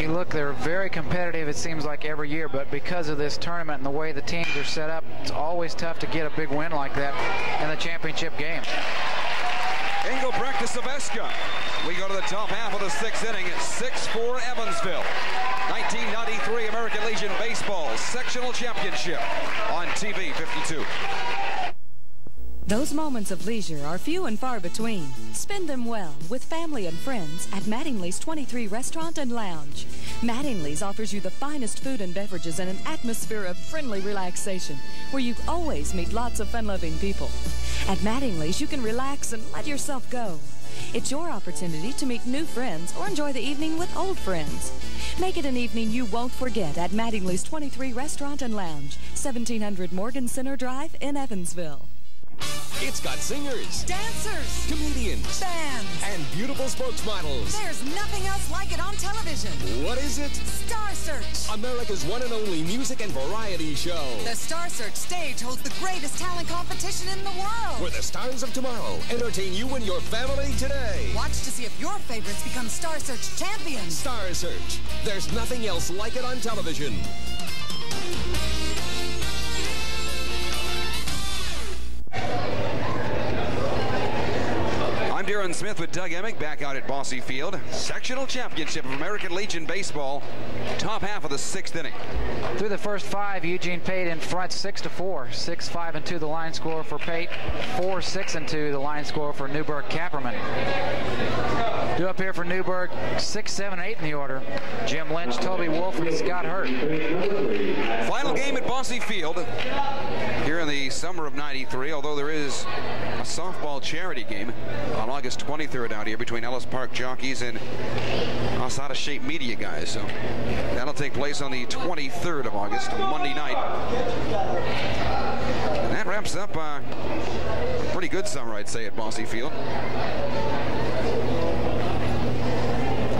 You look, they're very competitive, it seems like every year, but because of this tournament and the way the teams are set up, it's always tough to get a big win like that in the championship game. Engelbrecht to. We go to the top half of the sixth inning. It's 6-4 Evansville. 1993 American Legion Baseball Sectional Championship on TV 52. Those moments of leisure are few and far between. Spend them well with family and friends at Mattingly's 23 Restaurant and Lounge. Mattingly's offers you the finest food and beverages in an atmosphere of friendly relaxation where you always meet lots of fun-loving people. At Mattingly's, you can relax and let yourself go. It's your opportunity to meet new friends or enjoy the evening with old friends. Make it an evening you won't forget at Mattingly's 23 Restaurant and Lounge, 1700 Morgan Center Drive in Evansville. It's got singers, dancers, comedians, bands, and beautiful spokesmodels. There's nothing else like it on television. What is it? Star Search. America's one and only music and variety show. The Star Search stage holds the greatest talent competition in the world. Where the stars of tomorrow entertain you and your family today. Watch to see if your favorites become Star Search champions. Star Search. There's nothing else like it on television. I'm Smith with Doug Emick back out at Bosse Field. Sectional Championship of American Legion Baseball. Top half of the sixth inning. Through the first five, Eugene Pate in front six to four. Six, five, and two the line score for Pate. Four, six, and two the line score for Newburgh Kapperman. Due up here for Newburgh, six, seven, eight in the order. Jim Lynch, Toby Wolf, and Scott Hurt. Final game at Bosse Field here in the summer of 93, although there is a softball charity game on August 23rd out here between Ellis Park jockeys and Osada shape media guys. So that'll take place on the 23rd of August, Monday night. And that wraps up uh, a pretty good summer, I'd say, at Bosse Field.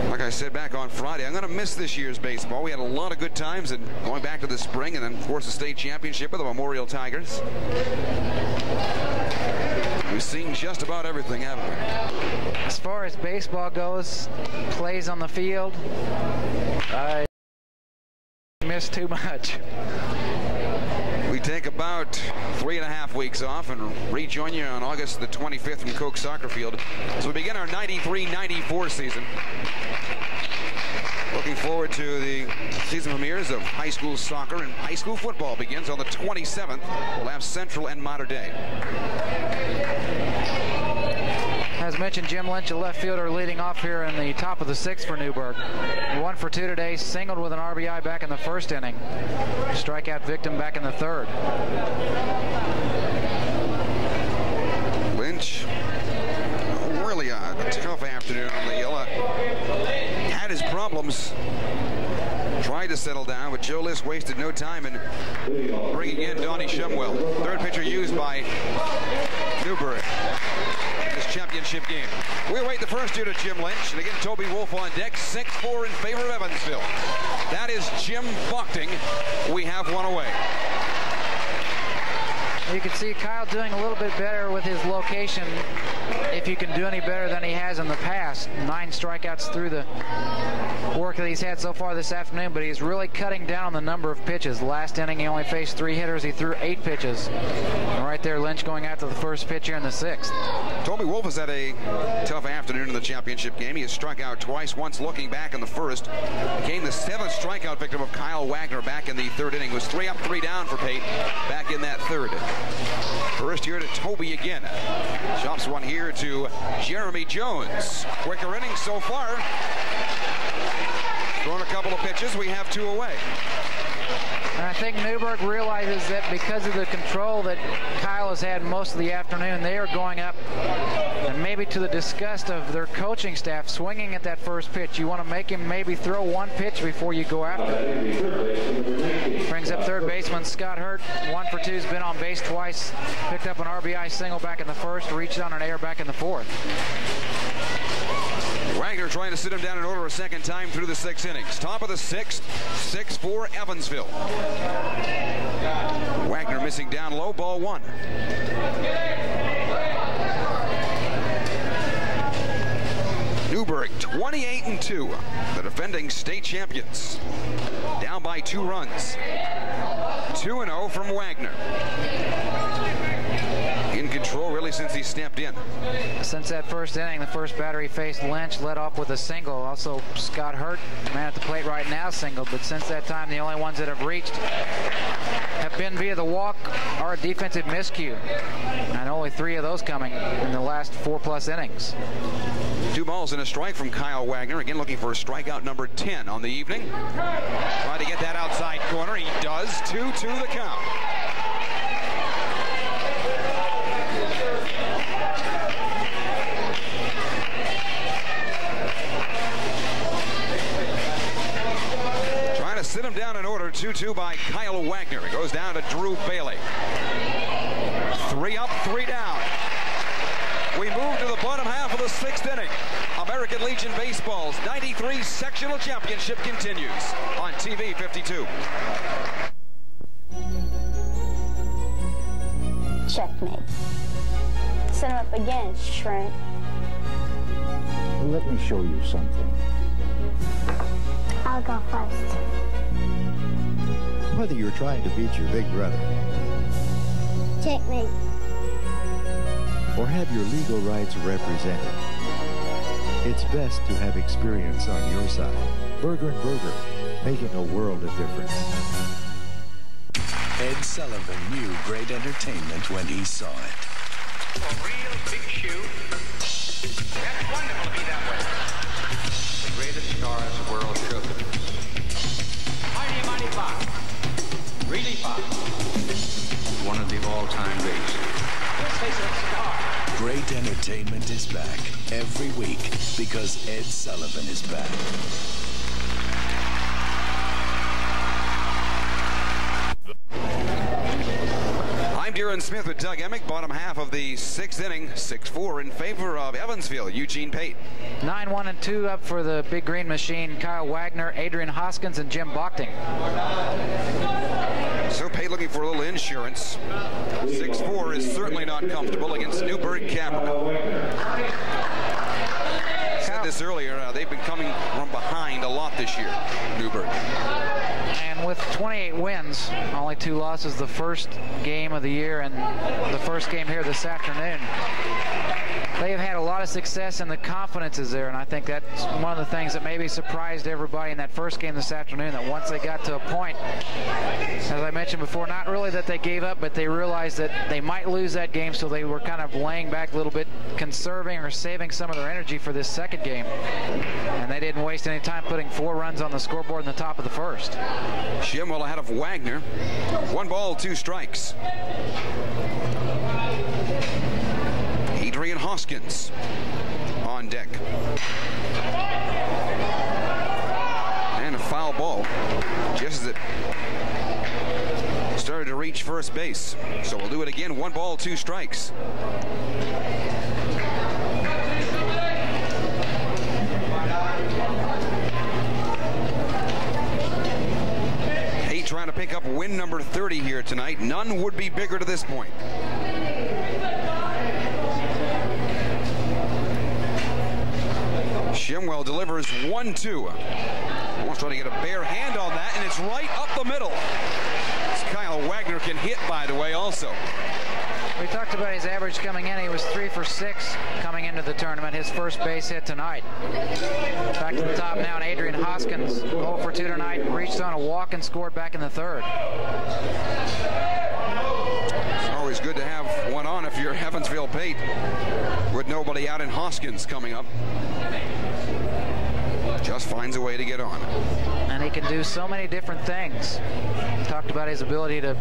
Like I said back on Friday, I'm going to miss this year's baseball. We had a lot of good times and going back to the spring and then, of course, the state championship with the Memorial Tigers. We've seen just about everything, haven't we? As far as baseball goes, plays on the field, I missed too much. We take about three and a half weeks off and rejoin you on August the 25th from Coke Soccer Field. So we begin our 93-94 season. Looking forward to the season premieres of high school soccer and high school football begins on the 27th. We'll have Central and Mater Dei. As mentioned, Jim Lynch, a left fielder, leading off here in the top of the sixth for Newburgh. One for two today, singled with an RBI back in the first inning. Strikeout victim back in the third. Lynch, really a tough afternoon on the yellow. Uh, had his problems. Tried to settle down, but Joe Liss wasted no time in bringing in Donnie Shemwell. Third pitcher used by this championship game. We await the first to Jim Lynch. And again, Toby Wolf on deck, 6-4 in favor of Evansville. That is Jim Bochting. We have one away. You can see Kyle doing a little bit better with his location if you can do any better than he has in the past. Nine strikeouts through the work that he's had so far this afternoon, but he's really cutting down the number of pitches. Last inning, he only faced three hitters. He threw eight pitches. And right there, Lynch going after the first pitch here in the sixth. Toby Wolf has had a tough afternoon in the championship game. He has struck out twice, once looking back in the first. Became the seventh strikeout victim of Kyle Wagner back in the third inning. Was three up, three down for Pate back in that third. First here to Toby again. Chops one here to Jeremy Jones. Quicker innings so far. Throwing a couple of pitches. We have two away. I think Newburgh realizes that because of the control that Kyle has had most of the afternoon, they are going up, and maybe to the disgust of their coaching staff, swinging at that first pitch. You want to make him maybe throw one pitch before you go after it. Brings up third baseman Scott Hurt. One for two has been on base twice. Picked up an RBI single back in the first, reached on an air back in the fourth. Wagner trying to sit him down in order a second time through the six innings. Top of the sixth, 6-4 Evansville. Wagner missing down low, ball one. Newburgh 28 and 2, the defending state champions. Down by two runs. 2 and 0 from Wagner. Control really since he stepped in. Since that first inning, the first batter he faced Lynch led off with a single. Also, Scott Hurt, man at the plate right now, single. But since that time, the only ones that have reached have been via the walk or a defensive miscue. And only three of those coming in the last four plus innings. Two balls and a strike from Kyle Wagner. Again, looking for a strikeout number 10 on the evening. Try to get that outside corner. He does. 2 to the count. Sit him down in order. 2-2 by Kyle Wagner. It goes down to Drew Bailey. Three up, three down. We move to the bottom half of the sixth inning. American Legion Baseball's 93 sectional championship continues on TV 52. Checkmate. Set him up again, shrimp. Let me show you something. I'll go first. Whether you're trying to beat your big brother Checkmate. or have your legal rights represented, it's best to have experience on your side. Burger and Burger, making a world of difference. Ed Sullivan knew great entertainment when he saw it. A real big shoe. That's wonderful to be that way. The greatest stars the world One of the all-time greats. Let's face it, star. Great entertainment is back every week because Ed Sullivan is back. I'm Darren Smith with Doug Emick. Bottom half of the sixth inning, 6-4 in favor of Evansville. Eugene Pate. 9-1 and 2 up for the Big Green Machine. Kyle Wagner, Adrian Hoskins, and Jim Bochting. Looking for a little insurance. 6-4 is certainly not comfortable against Newburgh Capital. Said this earlier, uh, they've been coming from behind a lot this year, Newburgh. And with 28 wins, only two losses the first game of the year and the first game here this afternoon. They have had a lot of success and the confidence is there, and I think that's one of the things that maybe surprised everybody in that first game this afternoon, that once they got to a point, as I mentioned before, not really that they gave up, but they realized that they might lose that game, so they were kind of laying back a little bit, conserving or saving some of their energy for this second game. And they didn't waste any time putting four runs on the scoreboard in the top of the first. Jim well ahead of Wagner. One ball, two strikes. Hoskins on deck. And a foul ball just as it started to reach first base. So we'll do it again. One ball, two strikes. Pate trying to pick up win number 30 here tonight. None would be bigger to this point. Shemwell delivers 1-2. Almost trying to get a bare hand on that, and it's right up the middle. As Kyle Wagner can hit, by the way, also. We talked about his average coming in. He was three for six coming into the tournament. His first base hit tonight. Back to the top now, and Adrian Hoskins, 0 for 2 tonight, reached on a walk and scored back in the third. It's always good to have one on if you're Evansville Pate with nobody out in Hoskins coming up. Just finds a way to get on. And he can do so many different things. Talked about his ability to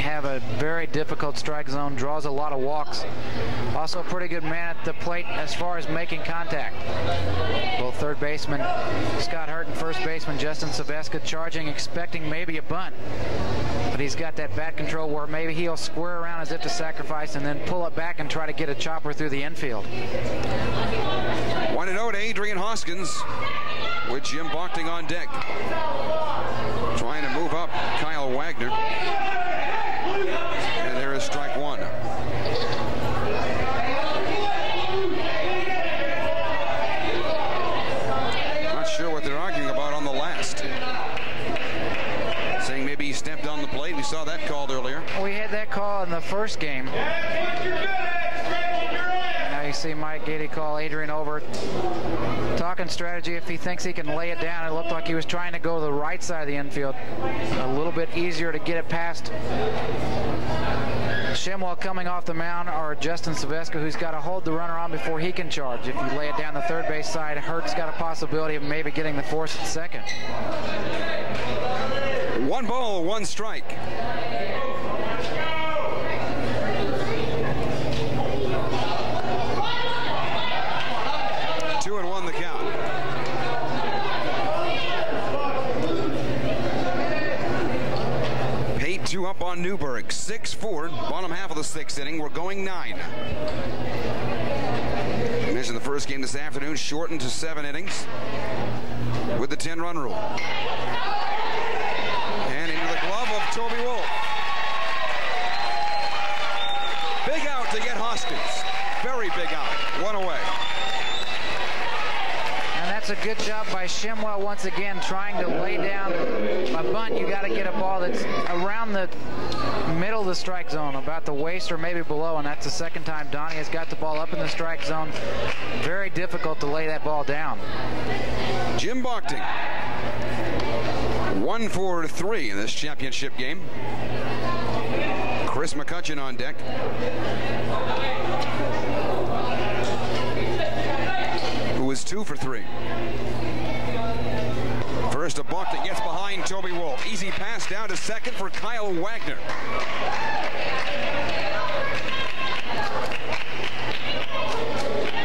have a very difficult strike zone, draws a lot of walks. Also a pretty good man at the plate as far as making contact. Both third baseman Scott Hurt and first baseman Justin Saveska charging, expecting maybe a bunt. But he's got that bat control where maybe he'll square around as if to sacrifice and then pull it back and try to get a chopper through the infield. 1 0 to Adrian Hoskins with Jim Bochting on deck. Trying to move up Kyle Wagner. And there is strike one. Not sure what they're arguing about on the last. Saying maybe he stepped on the plate. We saw that called earlier. We had that call in the first game. You see Mike Gady call Adrian over. Talking strategy if he thinks he can lay it down. It looked like he was trying to go to the right side of the infield. A little bit easier to get it past Shemwell coming off the mound or Justin Saveska who's got to hold the runner on before he can charge. If you lay it down the third base side, Hurt's got a possibility of maybe getting the force at second. One ball, one strike. Two and one the count. Pate two up on Newburgh. 6-4, bottom half of the sixth inning. We're going nine. We mentioned the first game this afternoon, shortened to seven innings with the 10-run rule. And into the glove of Toby Wolf. Big out to get Hoskins. Very big out. One away. That's a good job by Shemwell once again trying to lay down a bunt. You got to get a ball that's around the middle of the strike zone, about the waist or maybe below, and that's the second time Donnie has got the ball up in the strike zone. Very difficult to lay that ball down. Jim Bochting. One for three in this championship game. Chris McCutcheon on deck. Was two for three. First, a buck that gets behind Toby Wolf. Easy pass down to second for Kyle Wagner.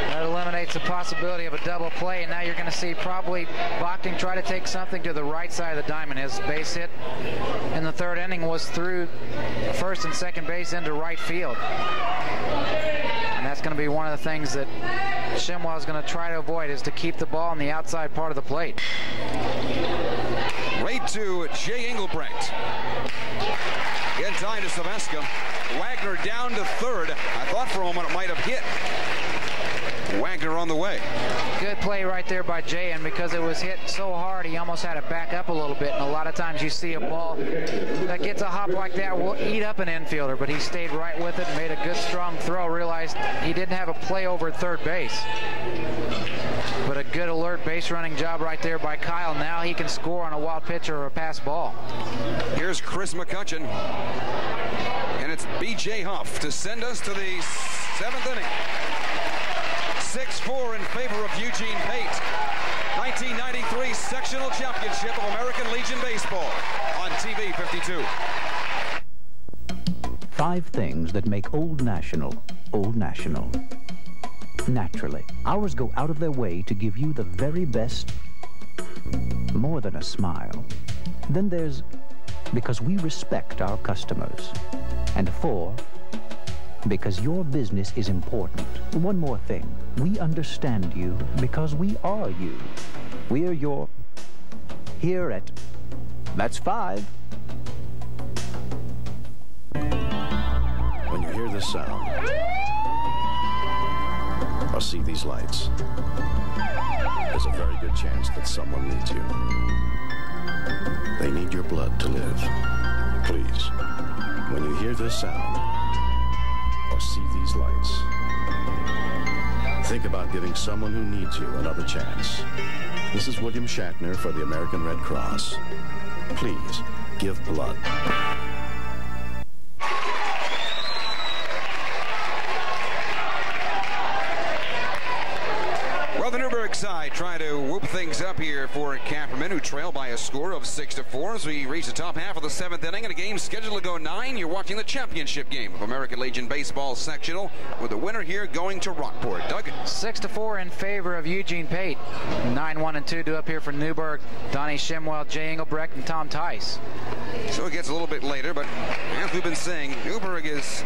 That eliminates the possibility of a double play, and now you're going to see probably Bochting try to take something to the right side of the diamond. His base hit in the third inning was through first and second base into right field. That's going to be one of the things that Shemwell is going to try to avoid is to keep the ball on the outside part of the plate. Right to Jay Engelbrecht. In time to Saveska. Wagner down to third. I thought for a moment it might have hit. Wagner on the way. Good play right there by Jay, and because it was hit so hard, he almost had to back up a little bit. And a lot of times you see a ball that gets a hop like that will eat up an infielder, but he stayed right with it made a good strong throw. Realized he didn't have a play over third base. But a good alert base running job right there by Kyle. Now he can score on a wild pitch or a pass ball. Here's Chris McCutcheon. And it's B.J. Huff to send us to the seventh inning. 6-4 in favor of Eugene Pate. 1993 Sectional Championship of American Legion Baseball on TV 52. Five things that make Old National Old National. Naturally, ours go out of their way to give you the very best, more than a smile. Then there's because we respect our customers. And four, because your business is important. One more thing. We understand you because we are you. We're your... Here at... That's five. When you hear this sound, or see these lights, there's a very good chance that someone needs you. They need your blood to live. Please, when you hear this sound or see these lights, think about giving someone who needs you another chance. This is William Shatner for the American Red Cross. Please, give blood. Well, the side trying to whoop things up here for Camperman, who trail by a score of six to four as we reach the top half of the seventh inning in a game scheduled to go nine. You're watching the championship game of American Legion Baseball Sectional, with the winner here going to Rockport. Doug? Six to four in favor of Eugene Pate. Nine, one, and two to up here for Newburgh. Donnie Shemwell, Jay Engelbrecht, and Tom Tice. So it gets a little bit later, but as we've been saying, Newburgh has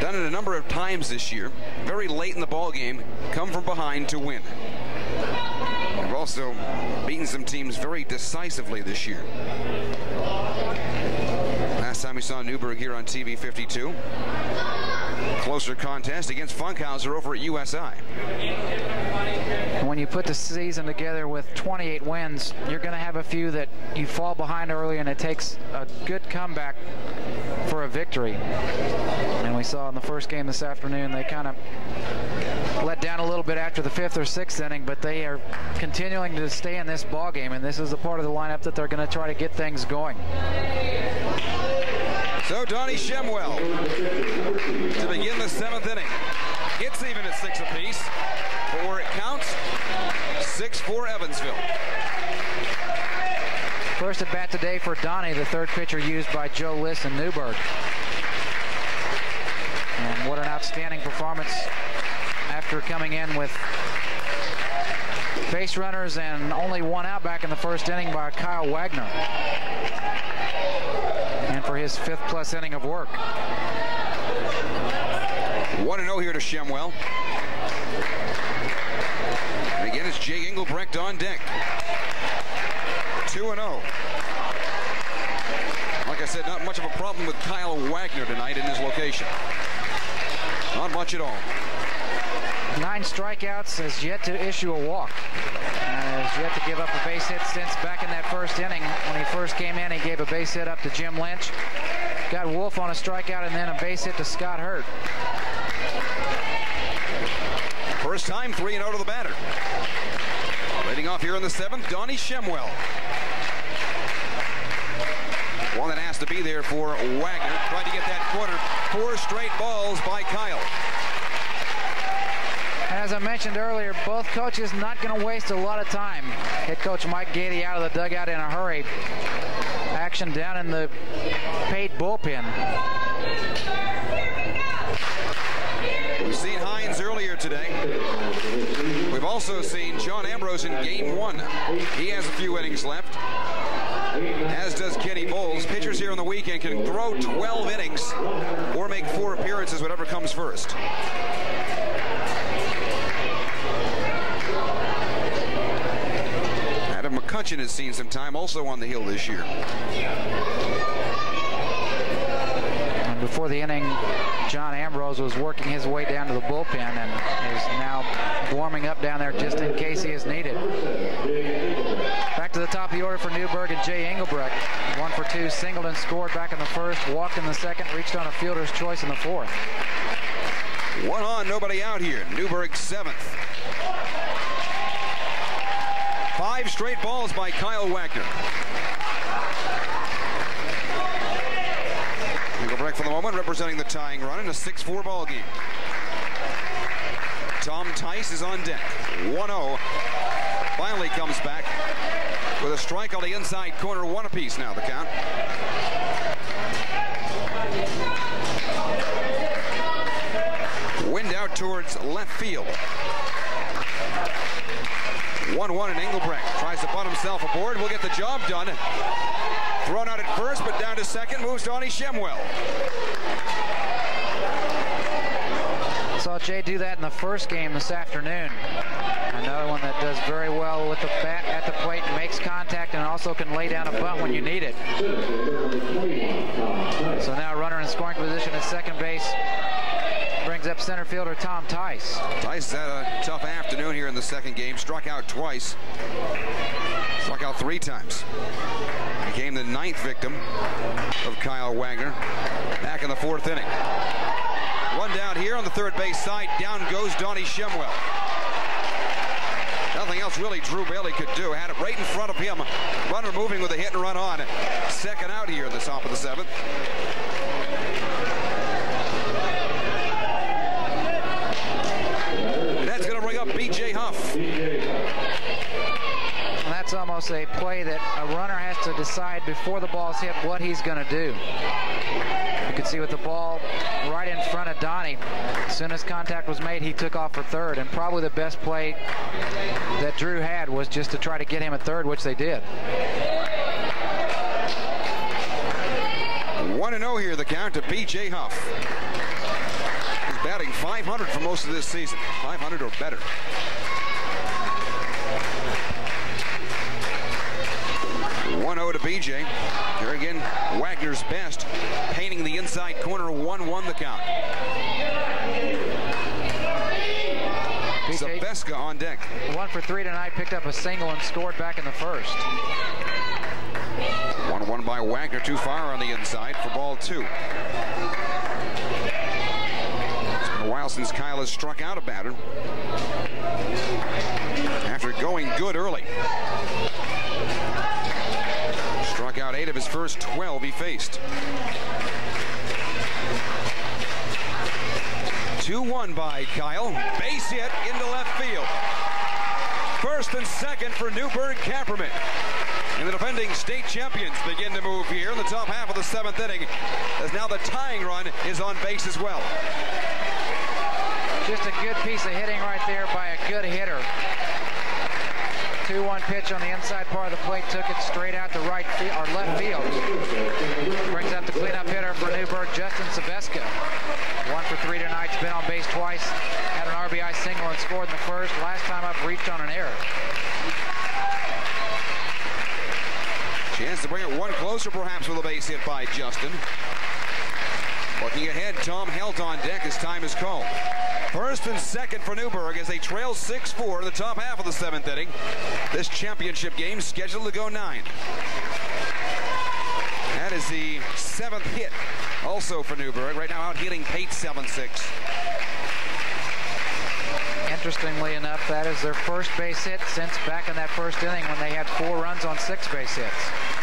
done it a number of times this year. Very late in the ball game, come from behind to win. They've also beaten some teams very decisively this year. Last time we saw Newburgh here on TV 52. Closer contest against Funkhouser over at USI. When you put the season together with 28 wins, you're going to have a few that you fall behind early and it takes a good comeback for a victory. And we saw in the first game this afternoon, they kind of let down a little bit after the fifth or sixth inning, but they are continuing to stay in this ball game, and this is the part of the lineup that they're going to try to get things going. So Donnie Shemwell to begin the seventh inning. It's even at six apiece, but where it counts, six for Evansville. First at bat today for Donnie, the third pitcher used by Joe Liss and Newburgh. And what an outstanding performance after coming in with base runners and only one out back in the first inning by Kyle Wagner. And for his fifth plus inning of work. 1-0 here to Shemwell. And again, it's Jay Engelbrecht on deck. 2-0. Like I said, not much of a problem with Kyle Wagner tonight in his location. Not much at all. Nine strikeouts, has yet to issue a walk. And has yet to give up a base hit since back in that first inning. When he first came in, he gave a base hit up to Jim Lynch. Got Wolf on a strikeout and then a base hit to Scott Hurt. First time, three and zero to the batter. Leading off here in the seventh, Donnie Shemwell. One that has to be there for Wagner. Tried to get that corner. Four straight balls by Kyle. As I mentioned earlier, both coaches not going to waste a lot of time. Head coach Mike Gady out of the dugout in a hurry. Action down in the Pate bullpen. We've seen Hines earlier today. We've also seen John Ambrose in game one. He has a few innings left. As does Kenny Bowles. Pitchers here on the weekend can throw 12 innings or make four appearances, whatever comes first. Adam McCutcheon has seen some time also on the hill this year. And before the inning, John Ambrose was working his way down to the bullpen and is now warming up down there just in case he is needed. Back to the top of the order for Newburgh and Jay Engelbrecht. One for two, Singleton scored back in the first, walked in the second, reached on a fielder's choice in the fourth. One on, nobody out here. Newburgh seventh. Five straight balls by Kyle Wagner. Engelbrecht for the moment representing the tying run in a 6-4 ball game. Tom Tice is on deck. 1-0. Finally comes back with a strike on the inside corner. One apiece now, the count. Wind out towards left field. 1-1 and Engelbrecht tries to butt himself aboard. Will get the job done. Thrown out at first, but down to second moves Donnie Shemwell. Saw Jay do that in the first game this afternoon. Another one that does very well with the bat at the plate and makes contact and also can lay down a bunt when you need it. So now runner in scoring position at second base up center fielder Tom Tice. Tice had a tough afternoon here in the second game. Struck out twice. Struck out three times. Became the ninth victim of Kyle Wagner back in the fourth inning. One down here on the third base side. Down goes Donnie Shemwell. Nothing else really Drew Bailey could do. Had it right in front of him. Runner moving with a hit and run on. Second out here in the top of the seventh. That's going to bring And that's almost a play that a runner has to decide before the ball's hit what he's going to do. You can see with the ball right in front of Donnie. As soon as contact was made, he took off for third. And probably the best play that Drew had was just to try to get him at third, which they did. 1 0 here, the count to B.J. Huff. He's batting 500 for most of this season. 500 or better. One zero to BJ. Here again, Wagner's best, painting the inside corner. One one the count. Zabeska on deck. One for three tonight, picked up a single and scored back in the first. One one by Wagner, too far on the inside for ball two. It's been a while since Kyle has struck out a batter after going good early. Struck out eight of his first 12 he faced. 2-1 by Kyle. Base hit into left field. First and second for Newburgh Camperman. And the defending state champions begin to move here in the top half of the seventh inning as now the tying run is on base as well. Just a good piece of hitting right there by a good hitter. 2-1 pitch on the inside part of the plate, took it straight out to right field or left field. Brings up the cleanup hitter for Newburgh, Justin Sabeska. One for three tonight, He's been on base twice, had an RBI single and scored in the first. Last time up, reached on an error. Chance to bring it one closer perhaps with a base hit by Justin. Looking ahead, Tom Helt on deck as time is called. First and second for Newburgh as they trail 6-4 in the top half of the seventh inning. This championship game scheduled to go nine. That is the seventh hit also for Newburgh. Right now out hitting Pate 7-6. Interestingly enough, that is their first base hit since back in that first inning when they had four runs on six base hits.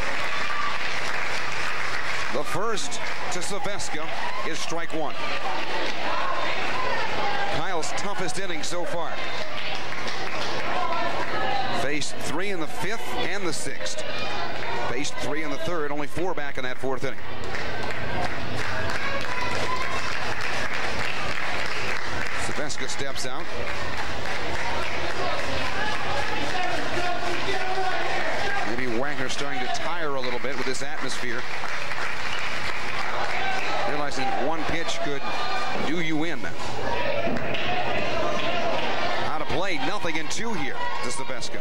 The first to Saveska is strike one. Kyle's toughest inning so far. Faced three in the fifth and the sixth. Faced three in the third, only four back in that fourth inning. Saveska steps out. Maybe Wagner starting to tire a little bit with this atmosphere. One pitch could do you in. Out of play, nothing in two here to Sabeska.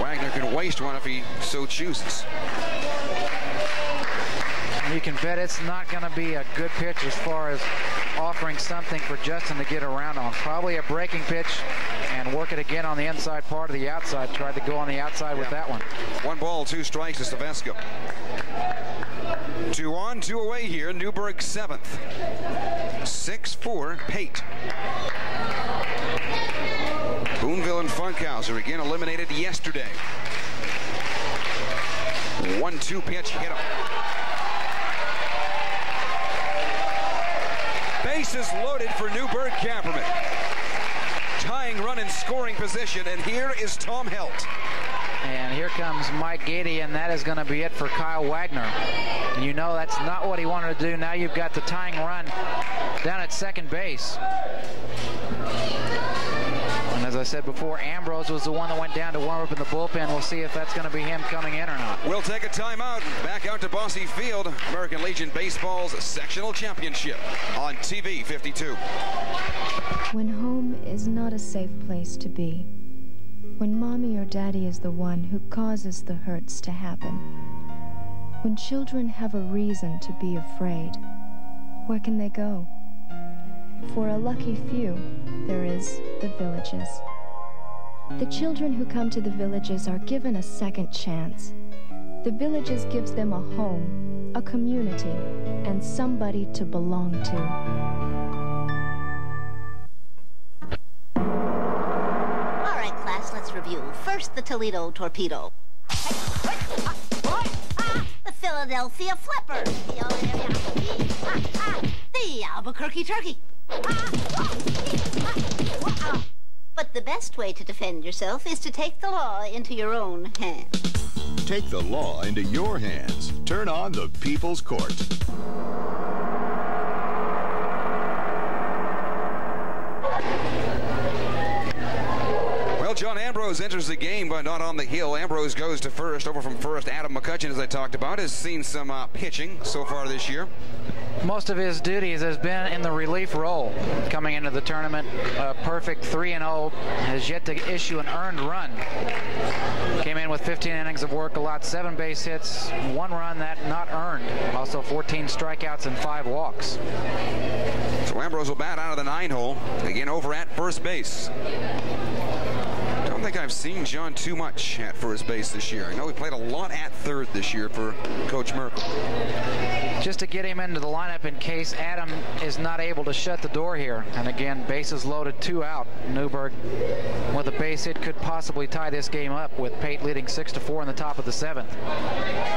Wagner can waste one if he so chooses. You can bet it's not going to be a good pitch as far as offering something for Justin to get around on. Probably a breaking pitch and work it again on the inside part of the outside. Tried to go on the outside yeah. with that one. One ball, two strikes to Saveska. Two on, two away here. Newburgh seventh. 6-4, Pate. Boonville and Funkhouser again eliminated yesterday. One-two pitch hit him. Bases loaded for Newburgh Camperman. Tying run in scoring position, and here is Tom Helt. And here comes Mike Gady, and that is going to be it for Kyle Wagner. You know that's not what he wanted to do. Now you've got the tying run down at second base. And as I said before, Ambrose was the one that went down to warm up in the bullpen. We'll see if that's going to be him coming in or not. We'll take a timeout. Back out to Bosse Field. American Legion Baseball's sectional championship on TV 52. When home is not a safe place to be, When mommy or daddy is the one who causes the hurts to happen. When children have a reason to be afraid, where can they go? For a lucky few, there is the villages. The children who come to the villages are given a second chance. The villages gives them a home, a community, and somebody to belong to. All right, class, let's review. First, the Toledo torpedo. Philadelphia Flipper. The Albuquerque Turkey. But the best way to defend yourself is to take the law into your own hands. Take the law into your hands. Turn on the People's Court. Well, John Ambrose enters the game, but not on the hill. Ambrose goes to first. Over from first, Adam McCutcheon, as I talked about, has seen some uh, pitching so far this year. Most of his duties has been in the relief role coming into the tournament. A perfect 3-0 has yet to issue an earned run. Came in with 15 innings of work, a allowed seven base hits, one run that not earned. Also 14 strikeouts and five walks. So Ambrose will bat out of the nine hole. Again, over at first base. Think I've seen John too much at first base this year. I know he played a lot at third this year for Coach Merkel. Just to get him into the lineup in case Adam is not able to shut the door here. And again, bases loaded, two out. Newburgh with a base hit could possibly tie this game up with Pate leading six to four in the top of the seventh.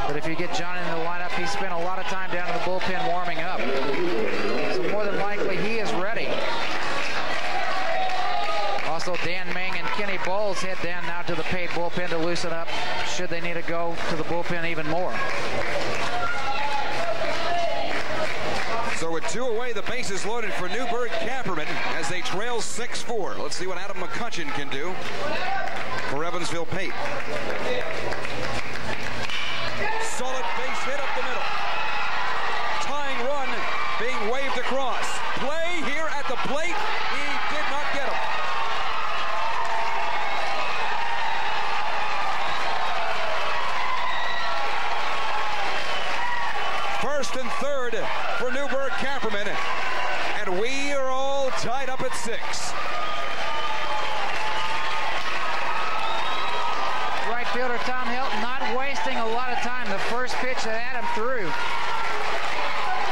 But if you get John into the lineup, he spent a lot of time down in the bullpen warming up. So more than likely he is ready. Also, Dan Kenny head down now to the Pate bullpen to loosen up should they need to go to the bullpen even more. So with two away, the base is loaded for Newburgh Camperman as they trail 6-4. Let's see what Adam McCutcheon can do for Evansville Pate. Solid base hit up the middle. Tying run being waved across. Play here at the plate. He did not get him. First and third for Newburgh Camperman. And we are all tied up at six. Right fielder Tom Hilton not wasting a lot of time. The first pitch that Adam threw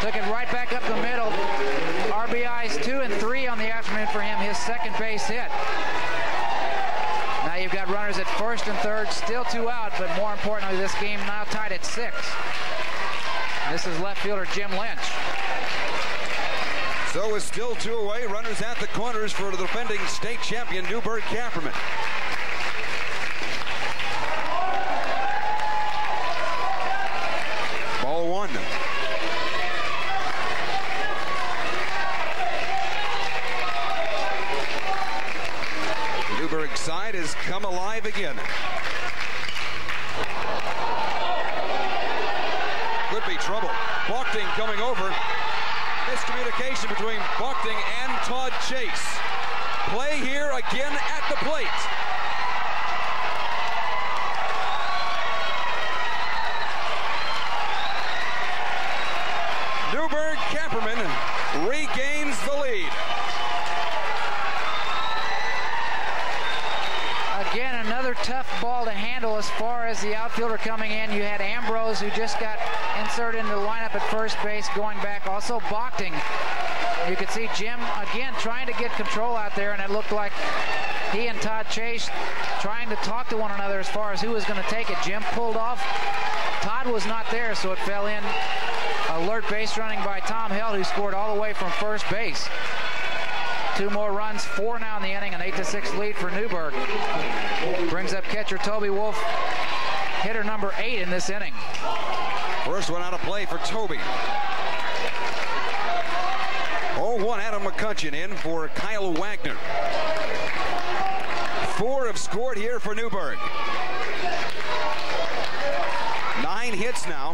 took it right back up the middle. RBIs two and three on the afternoon for him, his second base hit. Now you've got runners at first and third, still two out, but more importantly, this game now tied at six. This is left fielder Jim Lynch. So it's still two away. Runners at the corners for the defending state champion Newburgh Camperman. Ball one. Newburgh side has come alive again. Could be trouble. Bochting coming over. Miscommunication between Bochting and Todd Chase. Play here again at the plate. The outfielder coming in. You had Ambrose, who just got inserted into the lineup at first base, going back. Also, Bochting. You could see Jim, again, trying to get control out there, and it looked like he and Todd Chase trying to talk to one another as far as who was going to take it. Jim pulled off. Todd was not there, so it fell in. Alert base running by Tom Helt, who scored all the way from first base. Two more runs, four now in the inning, an 8 to 6 lead for Newburgh. Brings up catcher Toby Wolf, hitter number eight in this inning. First one out of play for Toby. 0-1 Adam McCutcheon in for Kyle Wagner. Four have scored here for Newburgh. Nine hits now.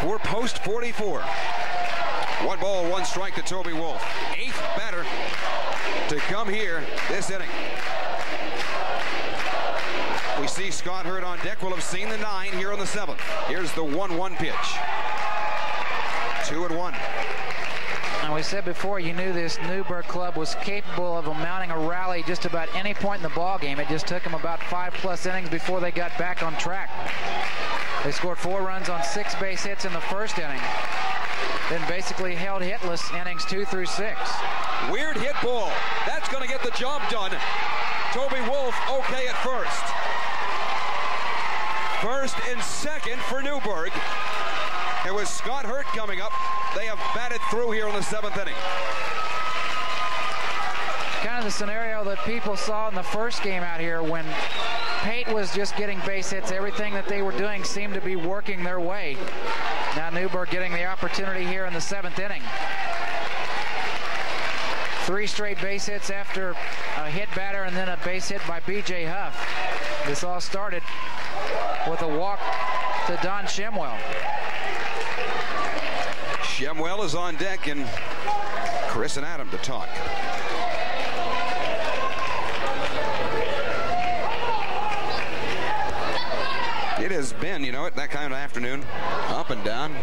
For post 44. One ball, one strike to Toby Wolf. Eighth batter to come here this inning. See Scott Hurt on deck. We'll have seen the nine here on the seventh. Here's the 1-1 pitch. Two and one. And we said before, you knew this Newburgh club was capable of mounting a rally just about any point in the ball game. It just took them about five plus innings before they got back on track. They scored four runs on six base hits in the first inning. Then basically held hitless innings two through six. Weird hit ball. That's going to get the job done. Toby Wolf okay at first. First and second for Newburgh. It was Scott Hurt coming up. They have batted through here in the seventh inning. Kind of the scenario that people saw in the first game out here when Pate was just getting base hits. Everything that they were doing seemed to be working their way. Now Newburgh getting the opportunity here in the seventh inning. Three straight base hits after a hit batter and then a base hit by B.J. Huff. This all started with a walk to Don Shemwell. Shemwell is on deck and Chris and Adam to talk. It has been, you know, it that kind of afternoon, up and down.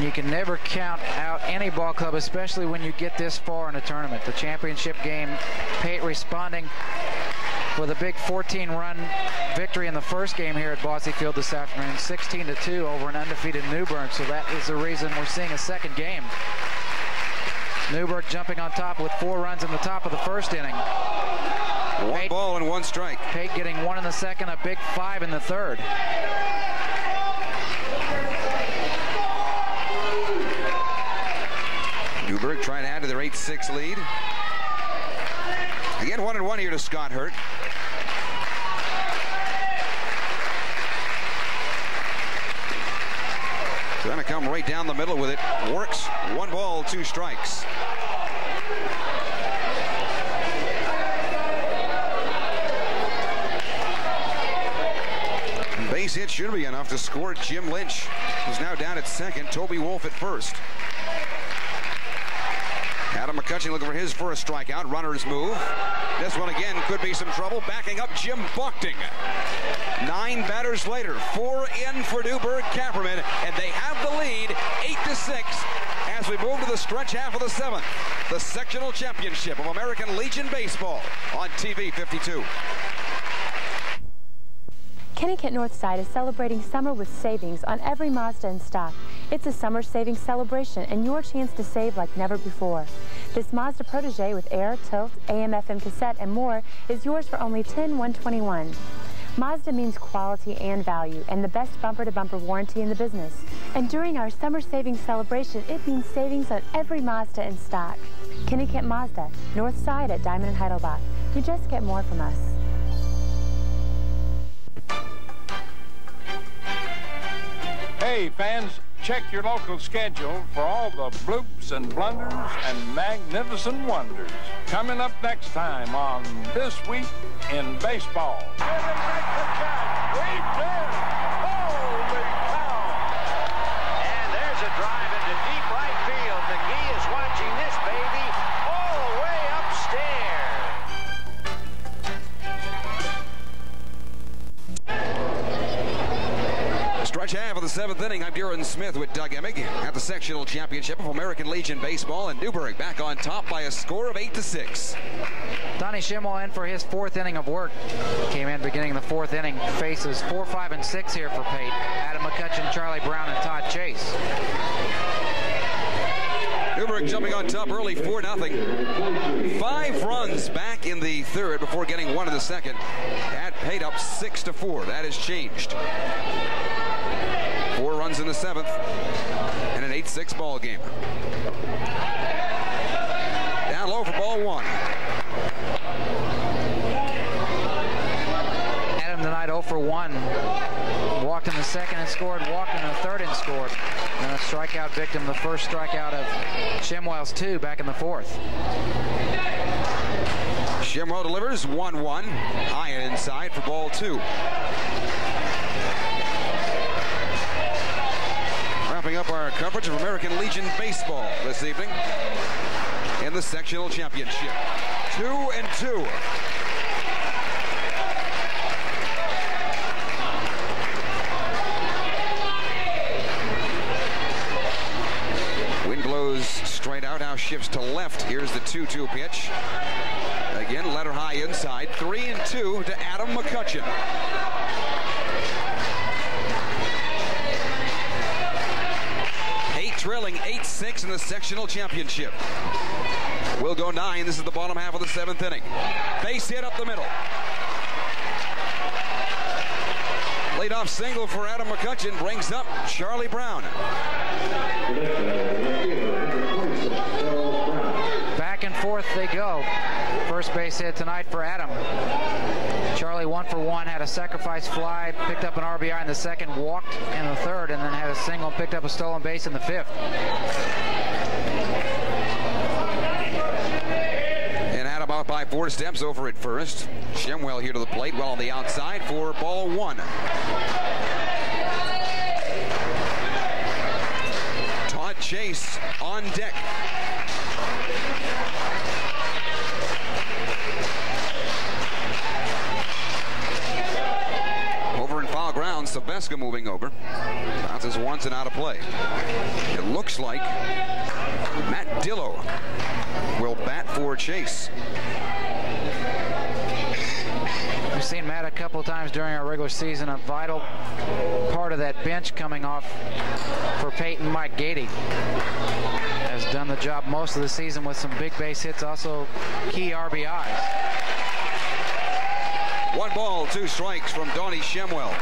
And you can never count out any ball club, especially when you get this far in a tournament. The championship game, Pate responding with a big 14-run victory in the first game here at Bosse Field this afternoon, 16 to 2 over an undefeated Newburgh. So that is the reason we're seeing a second game. Newburgh jumping on top with four runs in the top of the first inning. One Pate, ball and one strike. Pate getting one in the second, a big five in the third. Newburgh trying to add to their 8-6 lead. Again, one and one here to Scott Hurt. Trying to come right down the middle with it. Works. One ball, two strikes. Base hit should be enough to score Jim Lynch, who's now down at second. Toby Wolf at first. Adam McCutcheon looking for his first strikeout. Runner's move. This one again could be some trouble. Backing up Jim Bochting. Nine batters later, four in for Newburgh Camperman, and they have the lead, eight to six, as we move to the stretch half of the seventh. The sectional championship of American Legion Baseball on TV 52. Kent Northside is celebrating summer with savings on every Mazda in stock. It's a summer savings celebration and your chance to save like never before. This Mazda Protege with air, tilt, AM, FM cassette, and more is yours for only 10,121. Mazda means quality and value and the best bumper-to-bumper -bumper warranty in the business. And during our summer savings celebration, it means savings on every Mazda in stock. Kenny Kent Mazda, North Side at Diamond and Heidelbach. You just get more from us. Hey, fans, check your local schedule for all the bloops and blunders and magnificent wonders. Coming up next time on This Week in Baseball. Seventh inning. I'm Darren Smith with Doug Emig at the sectional championship of American Legion Baseball, and Newburgh back on top by a score of eight to six. Donnie Shemwell in for his fourth inning of work. Came in beginning the fourth inning. Faces four, five, and six here for Pate. Adam McCutcheon, Charlie Brown, and Todd Chase. Newburgh jumping on top early, 4 0. Five runs back in the third before getting one in the second. That paid up 6 to 4. That has changed. Runs in the seventh, and an 8-6 ball game. Down low for ball one. Adam tonight 0 for 1. Walked in the second and scored, walked in the third and scored. And a strikeout victim, the first strikeout of Shemwell's two back in the fourth. Shemwell delivers 1-1. High and inside for ball two. Up our coverage of American Legion Baseball this evening in the sectional championship. Two and two. Wind blows straight out, now shifts to left. Here's the 2-2 pitch. Again, letter high inside. Three and two to Adam McCutcheon. Trailing 8-6 in the sectional championship. Will go nine. This is the bottom half of the seventh inning. Base hit up the middle. Leadoff single for Adam McCutcheon brings up Charlie Brown. Back and forth they go. First base hit tonight for Adam. Charlie one for one, had a sacrifice fly, picked up an RBI in the second, walked in the third, and then had a single picked up a stolen base in the fifth. And out by four steps over at first. Shemwell here to the plate, well on the outside for ball one. Todd Chase on deck. In Sabeska moving over. Bounces once and out of play. It looks like Matt Dillo will bat for Chase. We've seen Matt a couple times during our regular season, a vital part of that bench coming off for Peyton Mike Gady. Has done the job most of the season with some big base hits, also key RBIs. One ball, two strikes from Donnie Shemwell.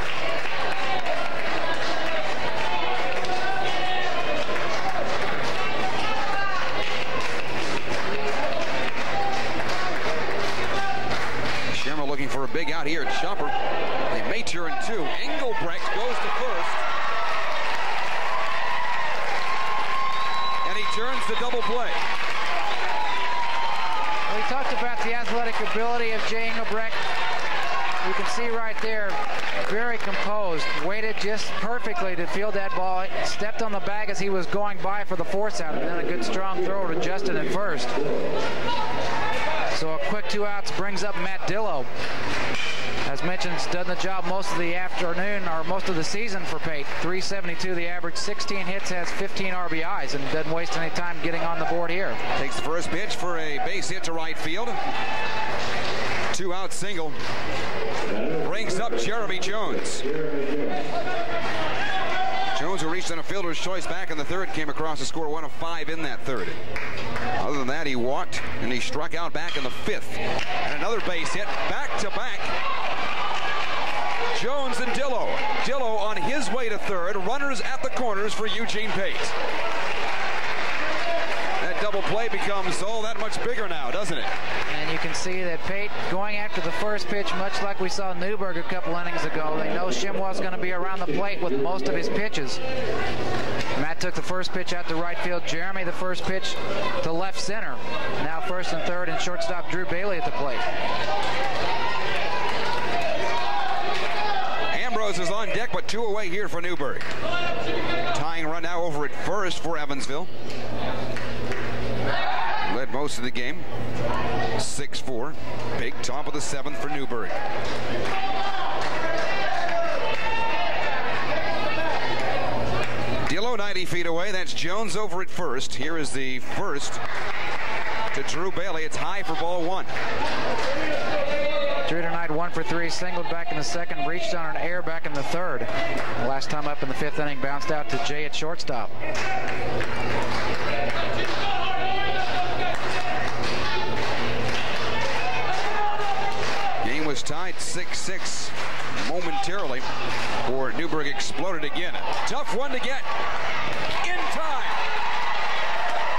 Shemwell looking for a big out here at Chopper. They may turn two. Engelbrecht goes to first. And he turns the double play. We talked about the athletic ability of Jay Engelbrecht. See right there, very composed, waited just perfectly to field that ball, stepped on the bag as he was going by for the force out, and then a good strong throw to Justin at first. So a quick two outs brings up Matt Dillo. As mentioned, done the job most of the afternoon or most of the season for Pate. 372 the average, 16 hits, has 15 RBIs, and doesn't waste any time getting on the board here. Takes the first pitch for a base hit to right field. Two out single. Brings up Jeremy Jones. Jones, who reached on a fielder's choice back in the third, came across to score one of five in that third. Other than that, he walked and he struck out back in the fifth. And another base hit back to back. Jones and Dillo. Dillo on his way to third. Runners at the corners for Eugene Pate. Play becomes all that much bigger now, doesn't it? And you can see that Pate going after the first pitch, much like we saw Newburgh a couple innings ago. They know Shemwell's going to be around the plate with most of his pitches. Matt took the first pitch out to right field. Jeremy the first pitch to left center. Now first and third, and shortstop Drew Bailey at the plate. Ambrose is on deck, but two away here for Newburgh. Tying run now over at first for Evansville. Led most of the game. 6-4. Big top of the seventh for Newburgh. Dillo 90 feet away. That's Jones over at first. Here is the first to Drew Bailey. It's high for ball one. Drew tonight one for three, singled back in the second, reached on an air back in the third. Last time up in the fifth inning, bounced out to Jay at shortstop. Tied 6-6 momentarily or Newburgh exploded again. Tough one to get in time.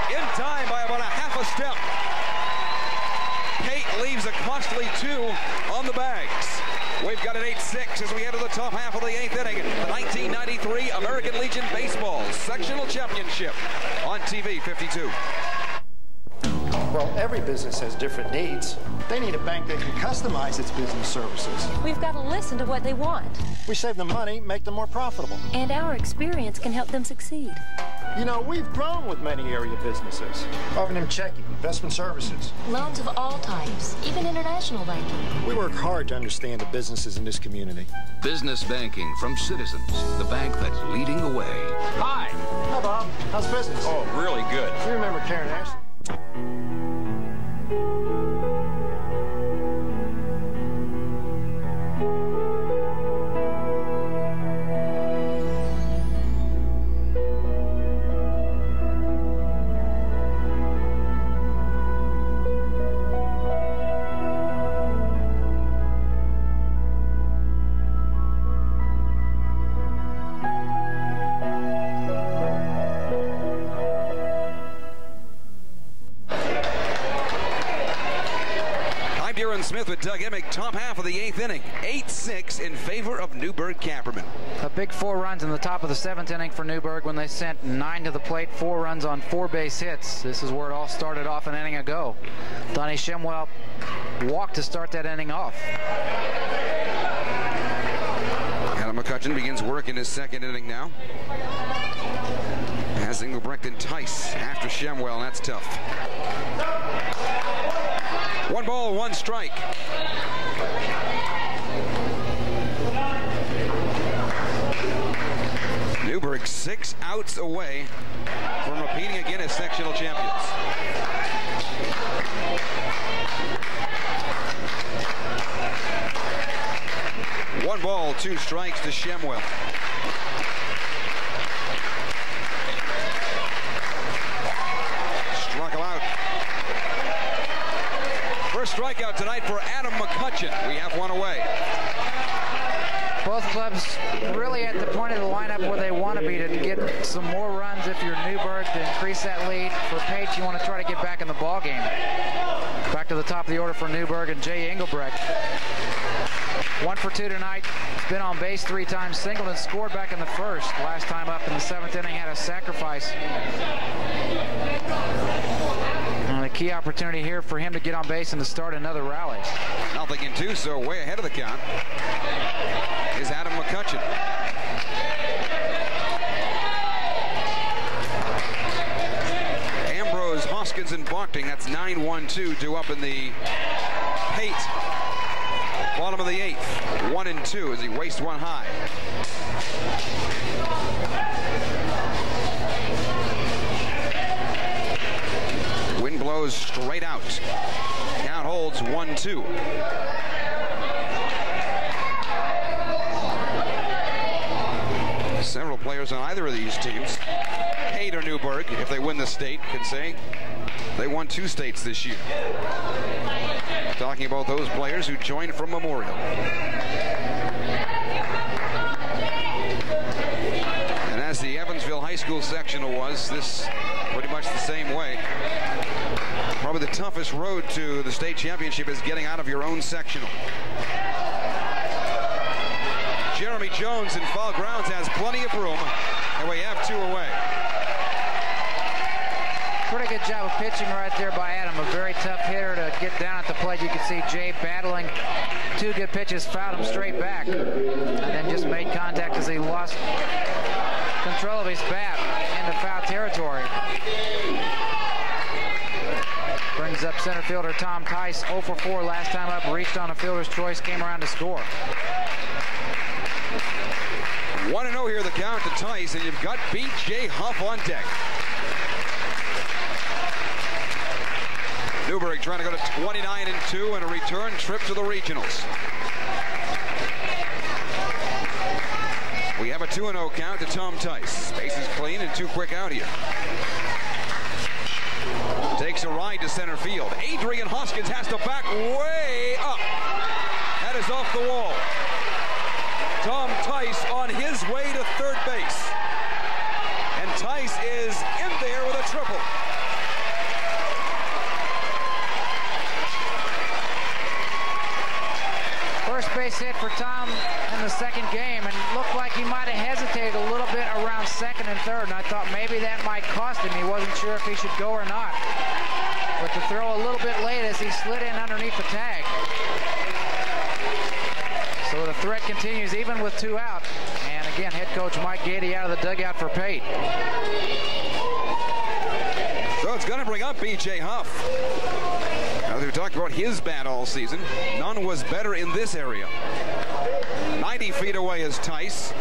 In time by about a half a step. Pate leaves a costly two on the bags. We've got an 8-6 as we head to the top half of the eighth inning. The 1993 American Legion Baseball Sectional Championship on TV 52. Well, Every business has different needs. They need a bank that can customize its business services. We've got to listen to what they want. We save them money, make them more profitable. And our experience can help them succeed. You know, we've grown with many area businesses, offering them checking, investment services. Loans of all types, even international banking. We work hard to understand the businesses in this community. Business banking from Citizens, the bank that's leading the way. Hi. Hi, Bob. How's business? Oh, really good. You remember Karen Ashley? Half of the eighth inning. 8-6 in favor of Newburgh Camperman. A big four runs in the top of the seventh inning for Newburgh when they sent nine to the plate, four runs on four base hits. This is where it all started off an inning ago. Donnie Shemwell walked to start that inning off. Adam McCutcheon begins work in his second inning now. Has Engelbrecht and Tice after Shemwell, that's tough. One ball, one strike. Newburgh six outs away from repeating again as sectional champions. One ball, two strikes to Shemwell. Struck him out. First strikeout tonight for Adam McCutcheon. We have one away. Both clubs really at the point of the lineup where they want to be to get some more runs if you're Newburgh to increase that lead. For Pate, you want to try to get back in the ball game. Back to the top of the order for Newburgh and Jay Engelbrecht. One for two tonight. He's been on base three times. Singleton scored back in the first. Last time up in the seventh inning had a sacrifice. And a key opportunity here for him to get on base and to start another rally. Nothing in two, so way ahead of the count is Adam McCutcheon. Ambrose, Hoskins, and Bochting. That's 9-1-2 due up in the Pate. Bottom of the eighth. One and two as he wastes one high. Wind blows straight out. Count holds 1-2. Several players on either of these teams, Pate or Newburgh, if they win the state, can say they won two states this year. Talking about those players who joined from Memorial. And as the Evansville High School sectional was, this pretty much the same way. Probably the toughest road to the state championship is getting out of your own sectional. Jeremy Jones in foul grounds has plenty of room, and we have two away. Pretty good job of pitching right there by Adam. A very tough hitter to get down at the plate. You can see Jay battling. Two good pitches, fouled him straight back. And then just made contact as he lost control of his bat into foul territory. Brings up center fielder Tom Tice, 0 for 4 last time up, reached on a fielder's choice, came around to score. 1-0 here the count to Tice, and you've got B.J. Huff on deck. Newburgh trying to go to 29 and 2 and a return trip to the regionals. We have a 2-0 count to Tom Tice. Bases clean and two quick out here. Takes a ride to center field. Adrian Hoskins has to back way up. That is off the wall. Tom Tice his way to third base. And Tice is in there with a triple. First base hit for Tom in the second game, and looked like he might have hesitated a little bit around second and third, and I thought maybe that might cost him. He wasn't sure if he should go or not. But the throw a little bit late as he slid in underneath the tag. Threat continues even with two out. And again, head coach Mike Gady out of the dugout for Pate. So it's going to bring up B.J. Huff. As we talked about his bat all season, none was better in this area. 90 feet away is Tice.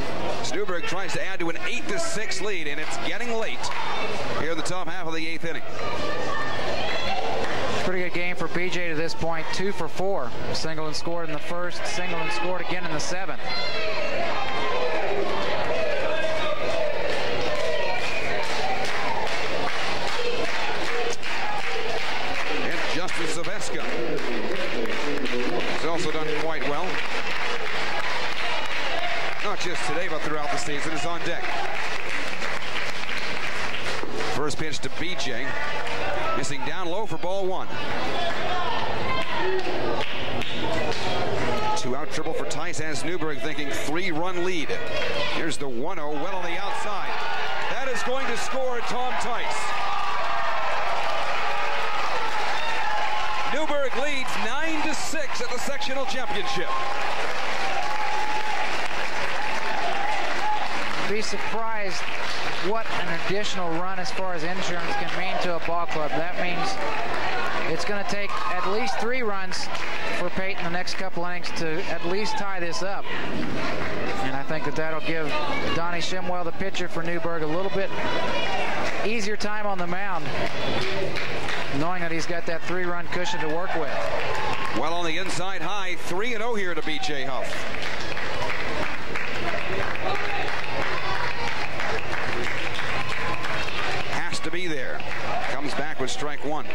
Newburgh tries to add to an 8 to 6 lead, and it's getting late here in the top half of the eighth inning. Pretty good game for BJ to this point. Two for four. Single and scored in the first, single and scored again in the seventh. And Justin Zabeska has also done quite well. Not just today, but throughout the season, is on deck. First pitch to BJ. Missing down low for ball one. Two out triple for Tice as Newburgh thinking three run lead. Here's the 1 0 well on the outside. That is going to score Tom Tice. Newburgh leads 9 to 6 at the sectional championship. Be surprised what an additional run as far as insurance can mean to a ball club. That means it's going to take at least three runs for Peyton the next couple innings to at least tie this up. And I think that that'll give Donnie Shemwell, the pitcher for Newburgh, a little bit easier time on the mound, knowing that he's got that three-run cushion to work with. Well on the inside high, 3-0 here to B.J. Huff. To be there. Comes back with strike one.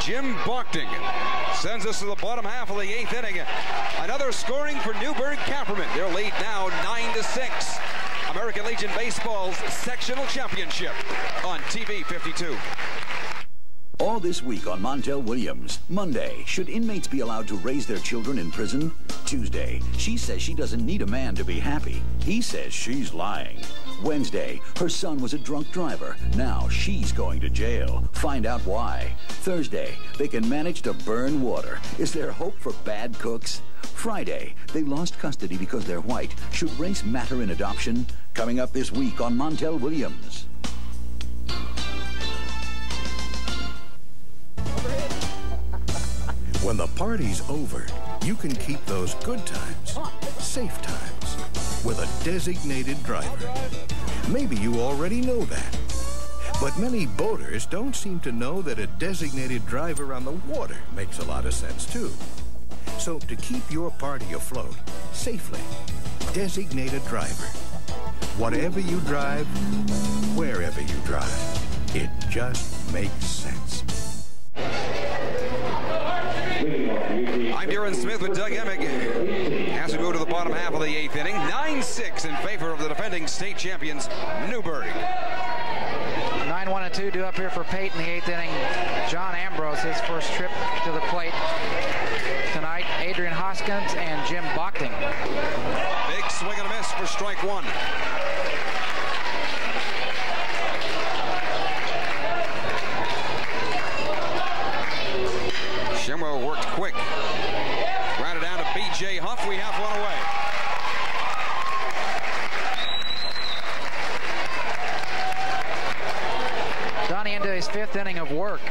Jim Bochting sends us to the bottom half of the eighth inning. Another scoring for Newburgh Camperman. Their lead now 9 to 6. American Legion Baseball's sectional championship on TV 52. All this week on Montel Williams. Monday, should inmates be allowed to raise their children in prison? Tuesday, she says she doesn't need a man to be happy. He says she's lying. Wednesday, her son was a drunk driver. Now she's going to jail. Find out why. Thursday, they can manage to burn water. Is there hope for bad cooks? Friday, they lost custody because they're white. Should race matter in adoption? Coming up this week on Montel Williams. When the party's over, you can keep those good times, safe times, with a designated driver. Maybe you already know that. But many boaters don't seem to know that a designated driver on the water makes a lot of sense too. So to keep your party afloat safely, designate a driver. Whatever you drive, wherever you drive, it just makes sense. I'm Darren Smith with Doug Emig. As we move to the bottom half of the eighth inning, 9-6 in favor of the defending state champions, Newburgh. 9-1 and 2 due up here for Pate in the eighth inning. John Ambrose, his first trip to the plate tonight. Adrian Hoskins and Jim Bochting. Big swing and a miss for strike one. Worked quick. Grounded down to B.J. Huff. We have one away. Donnie into his fifth inning of work.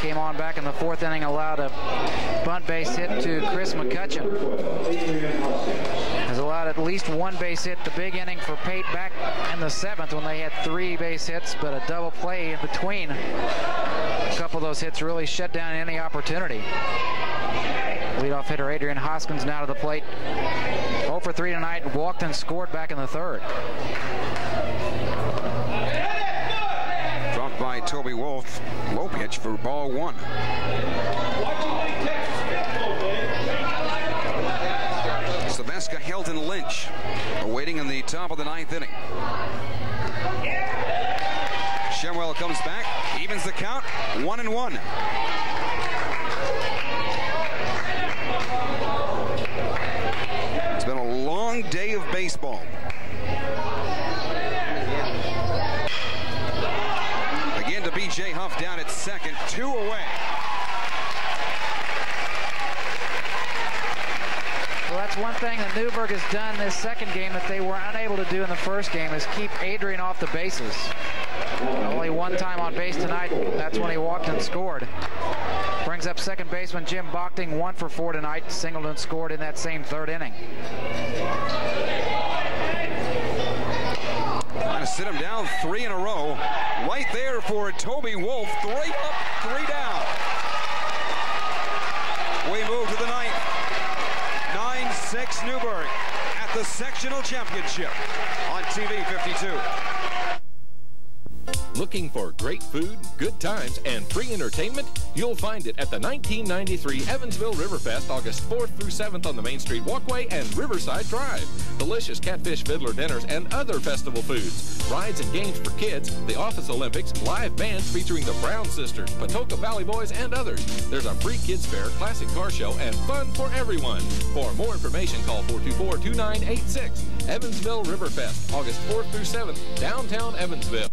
Came on back in the fourth inning, allowed a bunt base hit to Chris McCutcheon. Has allowed at least one base hit the big inning for Pate back in the seventh when they had three base hits, but a double play in between. A couple of those hits really shut down any opportunity. Leadoff hitter Adrian Hoskins now to the plate. 0 for 3 tonight, walked and scored back in the third. Dropped by Toby Wolf. Low pitch for ball one. Seveska Hilton Lynch awaiting in the top of the ninth inning. Shemwell comes back, evens the count, one and one. It's been a long day of baseball. Again to B.J. Huff down at second, two away. Well, that's one thing that Newburgh has done this second game that they were unable to do in the first game is keep Adrian off the bases. Only one time on base tonight. That's when he walked and scored. Brings up second baseman Jim Bochting, one for four tonight. Singleton scored in that same third inning. Trying to sit him down three in a row. Right there for Toby Wolf. Three up, three down. We move to the ninth. 9-6 Newburgh at the sectional championship on TV 52. Looking for great food, good times, and free entertainment? You'll find it at the 1993 Evansville Riverfest, August 4th through 7th on the Main Street Walkway and Riverside Drive. Delicious catfish fiddler dinners and other festival foods. Rides and games for kids, the Office Olympics, live bands featuring the Brown Sisters, Patoka Valley Boys, and others. There's a free kids fair, classic car show, and fun for everyone. For more information, call 424-2986. Evansville Riverfest, August 4th through 7th, downtown Evansville.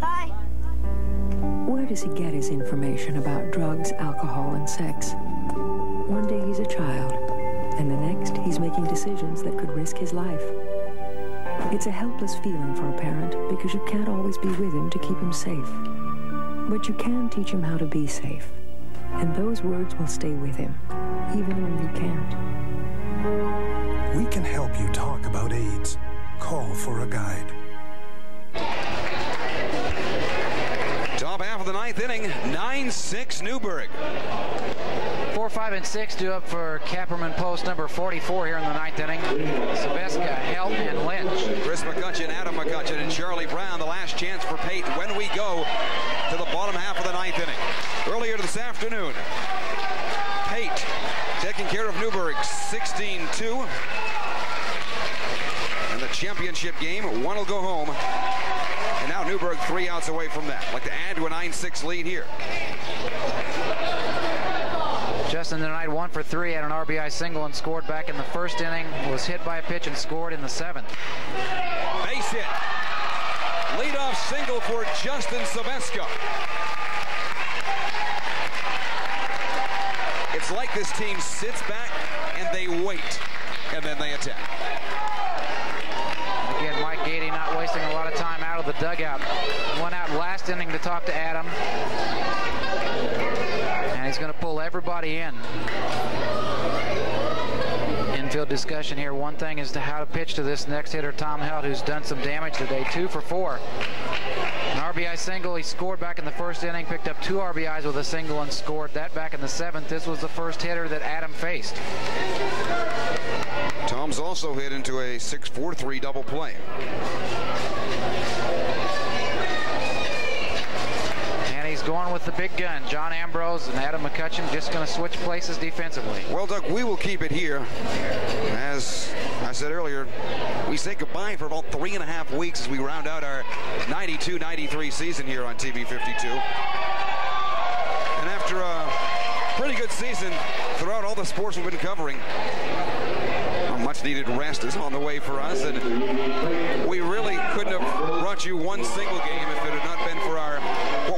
Bye. Where does he get his information about drugs, alcohol, and sex? One day he's a child, and the next he's making decisions that could risk his life. It's a helpless feeling for a parent because you can't always be with him to keep him safe. But you can teach him how to be safe, and those words will stay with him, even when you can't. We can help you talk about AIDS. Call for a guide. Of the ninth inning, 9-6 Newburgh. Four, five, and six due up for Capperman post number 44 here in the ninth inning. Sebeska, Helt, and Lynch. Chris McCutcheon, Adam McCutcheon, and Charlie Brown. The last chance for Pate when we go to the bottom half of the ninth inning. Earlier this afternoon, Pate taking care of Newburgh 16-2. In the championship game, one will go home. Newburgh three outs away from that. Like to add to a 9-6 lead here. Justin tonight one for three, had an RBI single and scored back in the first inning. Was hit by a pitch and scored in the seventh. Base hit. Leadoff single for Justin Saveska. It's like this team sits back and they wait, and then they attack. Again, Mike Gady not wasting a lot of time out of the dugout. Went out last inning to talk to Adam. And he's going to pull everybody in. Infield discussion here. One thing is to how to pitch to this next hitter, Tom Helt, who's done some damage today. Two for four. An RBI single. He scored back in the first inning, picked up two RBIs with a single and scored that back in the seventh. This was the first hitter that Adam faced. Tom's also hit into a 6-4-3 double play. And he's going with the big gun. John Ambrose and Adam McCutcheon just going to switch places defensively. Well, Doug, we will keep it here. As I said earlier, we say goodbye for about three and a half weeks as we round out our 92-93 season here on TV 52. And after a pretty good season throughout all the sports we've been covering, a much-needed rest is on the way for us, and we really couldn't have brought you one single game if it had not been for our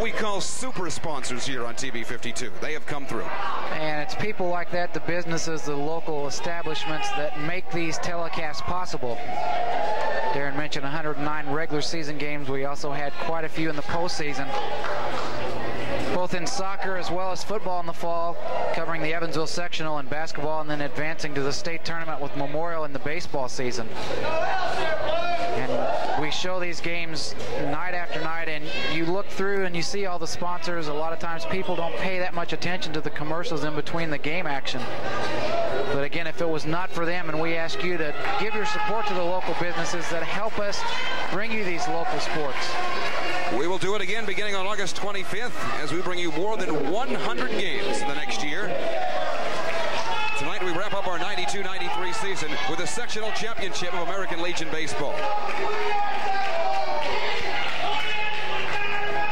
we call super sponsors here on TV 52. They have come through. And it's people like that, the businesses, the local establishments that make these telecasts possible. Darren mentioned 109 regular season games. We also had quite a few in the postseason, both in soccer as well as football in the fall, covering the Evansville sectional and basketball, and then advancing to the state tournament with Memorial in the baseball season. And we show these games night after night, and you look through and you see all the sponsors. A lot of times people don't pay that much attention to the commercials in between the game action. But again, if it was not for them, and we ask you to give your support to the local businesses that help us bring you these local sports. We will do it again beginning on August 25th as we bring you more than 100 games in the next year. Tonight we wrap up our 92-93 season with a sectional championship of American Legion Baseball.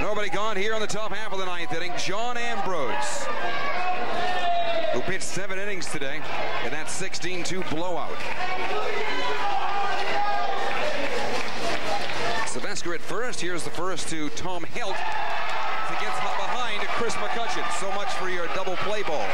Nobody gone here on the top half of the ninth inning. John Ambrose who pitched seven innings today in that 16-2 blowout. Sylvester at first. Here's the first to Tom Helt. Gets behind Chris McCutcheon. So much for your double play ball.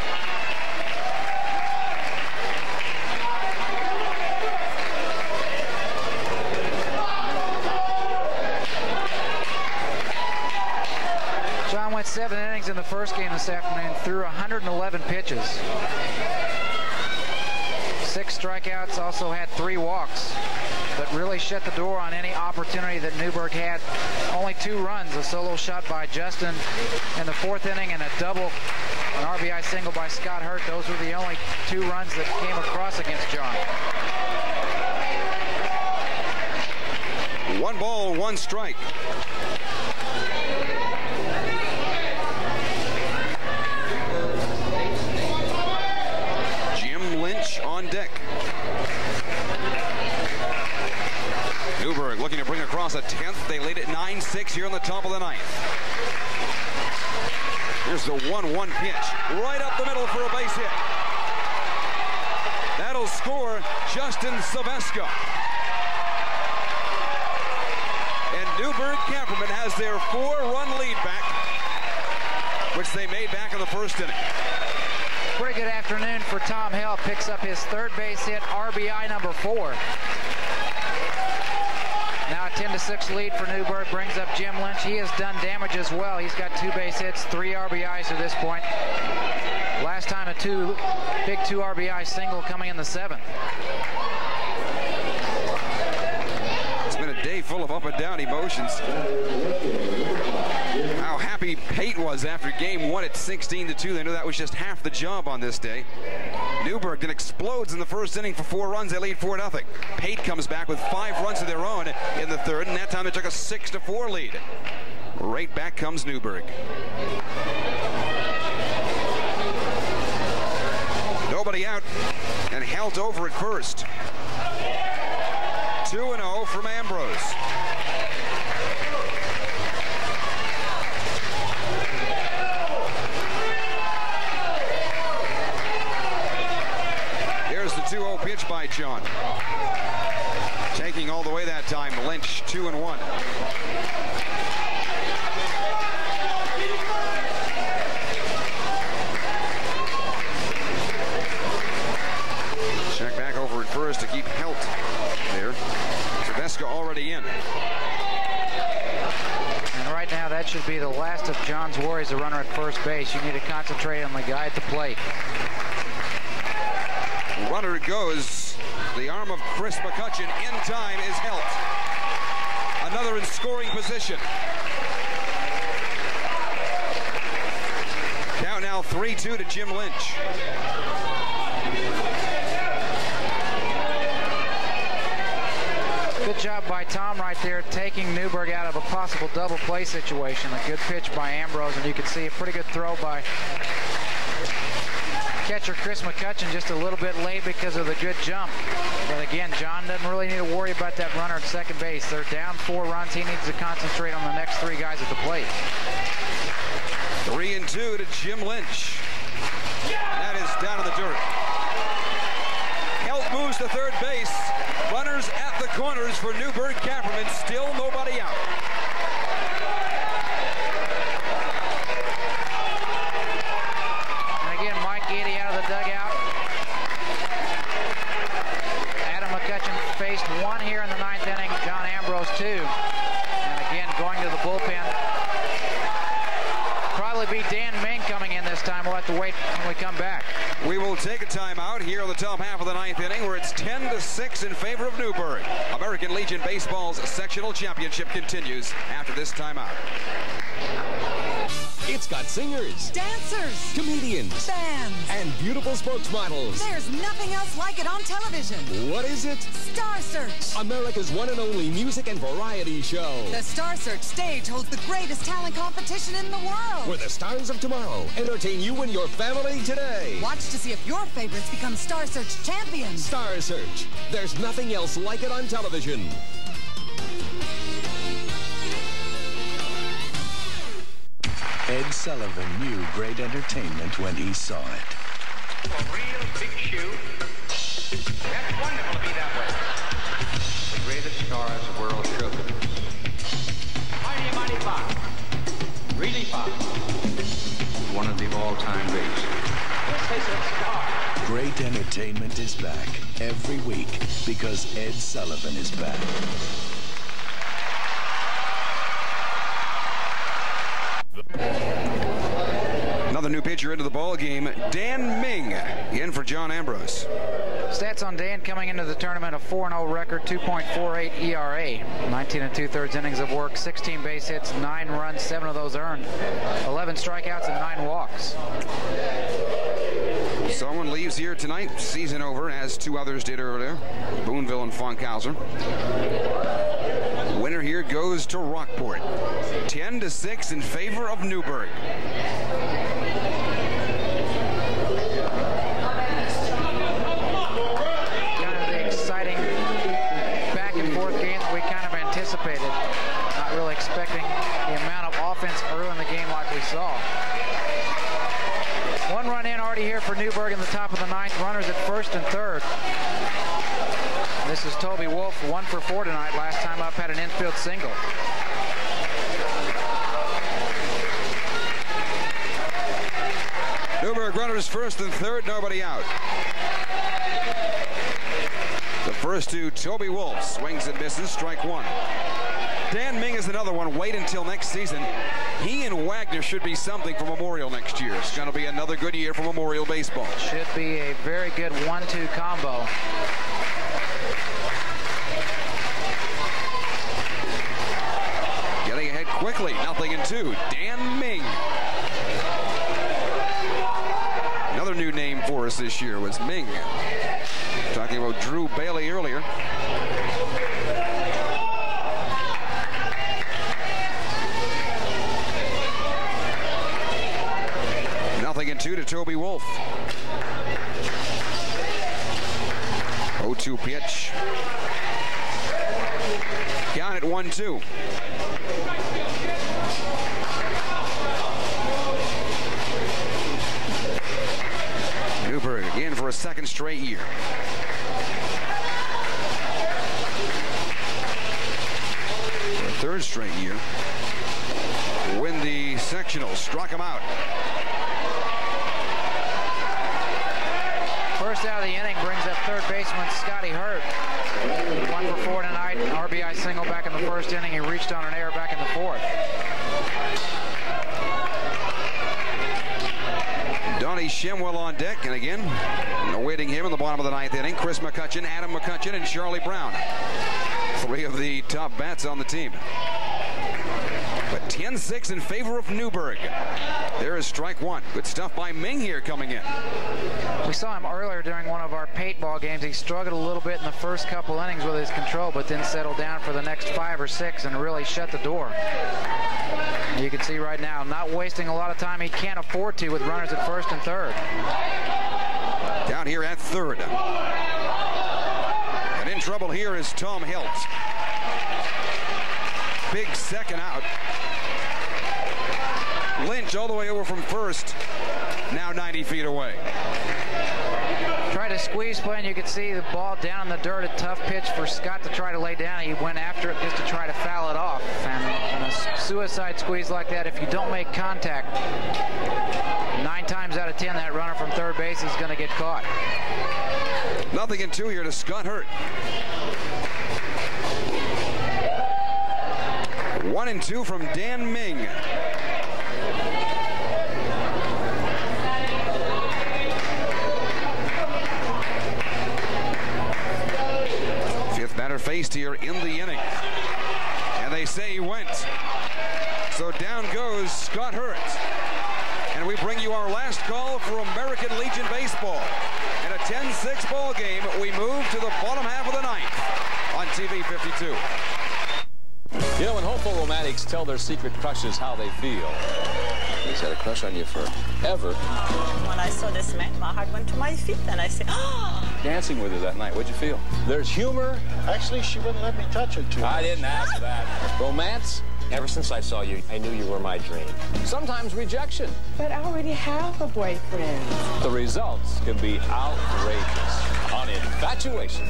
John went seven innings in the first game this afternoon, threw 111 pitches. Six strikeouts, also had three walks, but really shut the door on any opportunity that Newburgh had. Only two runs, a solo shot by Justin in the fourth inning and a double, an RBI single by Scott Hurt. Those were the only two runs that came across against John. One ball, one strike. Jim Lynch on deck. Newburgh looking to bring across a 10th. They lead at 9-6 here in the top of the ninth. Here's the 1-1 pitch. Right up the middle for a base hit. That'll score Justin Savesco. And Newburgh Camperman has their four-run lead back, which they made back in the first inning. Pretty good afternoon for Tom Helt. Picks up his third base hit, RBI number four. Now a 10 to 6 lead for Newburgh brings up Jim Lynch. He has done damage as well. He's got two base hits, three RBIs at this point. Last time a two big two RBI single coming in the seventh. It's been a day full of up and down emotions. How happy Pate was after game one at 16 to 2. They knew that was just half the job on this day. Newburgh then explodes in the first inning for four runs. They lead 4 0. Pate comes back with five runs of their own in the third, and that time they took a 6 to 4 lead. Right back comes Newburgh. Nobody out, and Helt over at first. 2 0 from Ambrose. Here's the 2-0 pitch by John. Taking all the way that time, Lynch 2 and 1. Check back over at first to keep Helt there. Trevesca already in. And right now, that should be the last of John's worries, the runner at first base. You need to concentrate on the guy at the plate. Runner goes. The arm of Chris McCutcheon in time is Helt. Another in scoring position. Count now 3-2 to Jim Lynch. Good job by Tom right there, taking Newburgh out of a possible double play situation. A good pitch by Ambrose, and you can see a pretty good throw by catcher Chris McCutcheon just a little bit late because of the good jump. But again, John doesn't really need to worry about that runner at second base. They're down four runs. He needs to concentrate on the next three guys at the plate. Three and two to Jim Lynch. That is down in the dirt. Helt moves to third base. Runners at the corners for Newburgh Camperman. Still nobody out. And again, Mike Gady out of the dugout. Adam McCutcheon faced one here in the ninth inning. John Ambrose two. And again, going to the bullpen. Probably be Dan Ming coming in this time. We'll have to wait when we come back. We will take a timeout here on the top half of the ninth inning where it's 10 to 6 in favor of Newburgh. American Legion Baseball's sectional championship continues after this timeout. It's got singers, dancers, comedians, bands, and beautiful spokesmodels. There's nothing else like it on television. What is it? Star Search. America's one and only music and variety show. The Star Search stage holds the greatest talent competition in the world. Where the stars of tomorrow entertain you and your family today. Watch to see if your favorites become Star Search champions. Star Search. There's nothing else like it on television. Ed Sullivan knew great entertainment when he saw it. A real big shoe. That's wonderful to be that way. The greatest stars the world showed. Mighty, mighty Fox. Really Fox. One of the all-time greats. Let's face it, a star. Great entertainment is back every week because Ed Sullivan is back. Another new pitcher into the ball game, Dan Ming, in for John Ambrose. Stats on Dan coming into the tournament a 4-0 record, 2.48 ERA, 19 and two-thirds innings of work, 16 base hits, 9 runs, 7 of those earned, 11 strikeouts and 9 walks. Someone leaves here tonight, season over, as two others did earlier, Boonville and Funkhouser. Winner here goes to Rockport, 10 to 6 in favor of Newburgh. Kind of the exciting back and forth game that we kind of anticipated. Not really expecting the amount of offense early in the game like we saw. One run in already Newburgh in the top of the ninth. Runners at first and third. This is Toby Wolf, one for four tonight. Last time up had an infield single. Newburgh runners first and third, nobody out. The first to Toby Wolf, swings and misses, strike one. Dan Ming is another one. Wait until next season. He and Wagner should be something for Memorial next year. It's going to be another good year for Memorial baseball. Should be a very good one-two combo. Getting ahead quickly, nothing in two. Dan Ming. Another new name for us this year was Ming. Talking about Drew Bailey earlier. Nothing in two to Toby Wolf. 0-2 pitch. Count at 1-2. Newburgh again for a second straight year. Third straight year. Win the sectional, struck him out. First out of the inning brings up third baseman Scotty Hurt. One for four tonight. RBI single back in the first inning. He reached on an error back in the fourth. Donnie Shemwell on deck, and again, awaiting him in the bottom of the ninth inning, Chris McCutcheon, Adam McCutcheon, and Charlie Brown. Three of the top bats on the team. But 10-6 in favor of Newburgh. There is strike one. Good stuff by Ming here coming in. We saw him earlier during one of our paintball games. He struggled a little bit in the first couple innings with his control, but then settled down for the next five or six and really shut the door. You can see right now, not wasting a lot of time. He can't afford to with runners at first and third. Down here at third. And in trouble here is Tom Helt. Big second out. Lynch all the way over from first, now 90 feet away. Tried to squeeze play, and you could see the ball down in the dirt. A tough pitch for Scott to try to lay down. He went after it just to try to foul it off. And in a suicide squeeze like that, if you don't make contact, nine times out of ten, that runner from third base is going to get caught. Nothing in two here to Scott Hurt. One and two from Dan Ming. Faced here in the inning. And they say he went. So down goes Scott Hurt. And we bring you our last call for American Legion Baseball. In a 10-6 ball game, we move to the bottom half of the ninth on TV 52. You know, when hopeful romantics tell their secret crushes how they feel, he's had a crush on you forever. When I saw this man, my heart went to my feet, and I said, oh, Dancing with her that night, what'd you feel? There's humor. Actually, she wouldn't let me touch her too I didn't ask that. Romance Ever since I saw you, I knew you were my dream. Sometimes rejection. But I already have a boyfriend. The results can be outrageous on infatuation.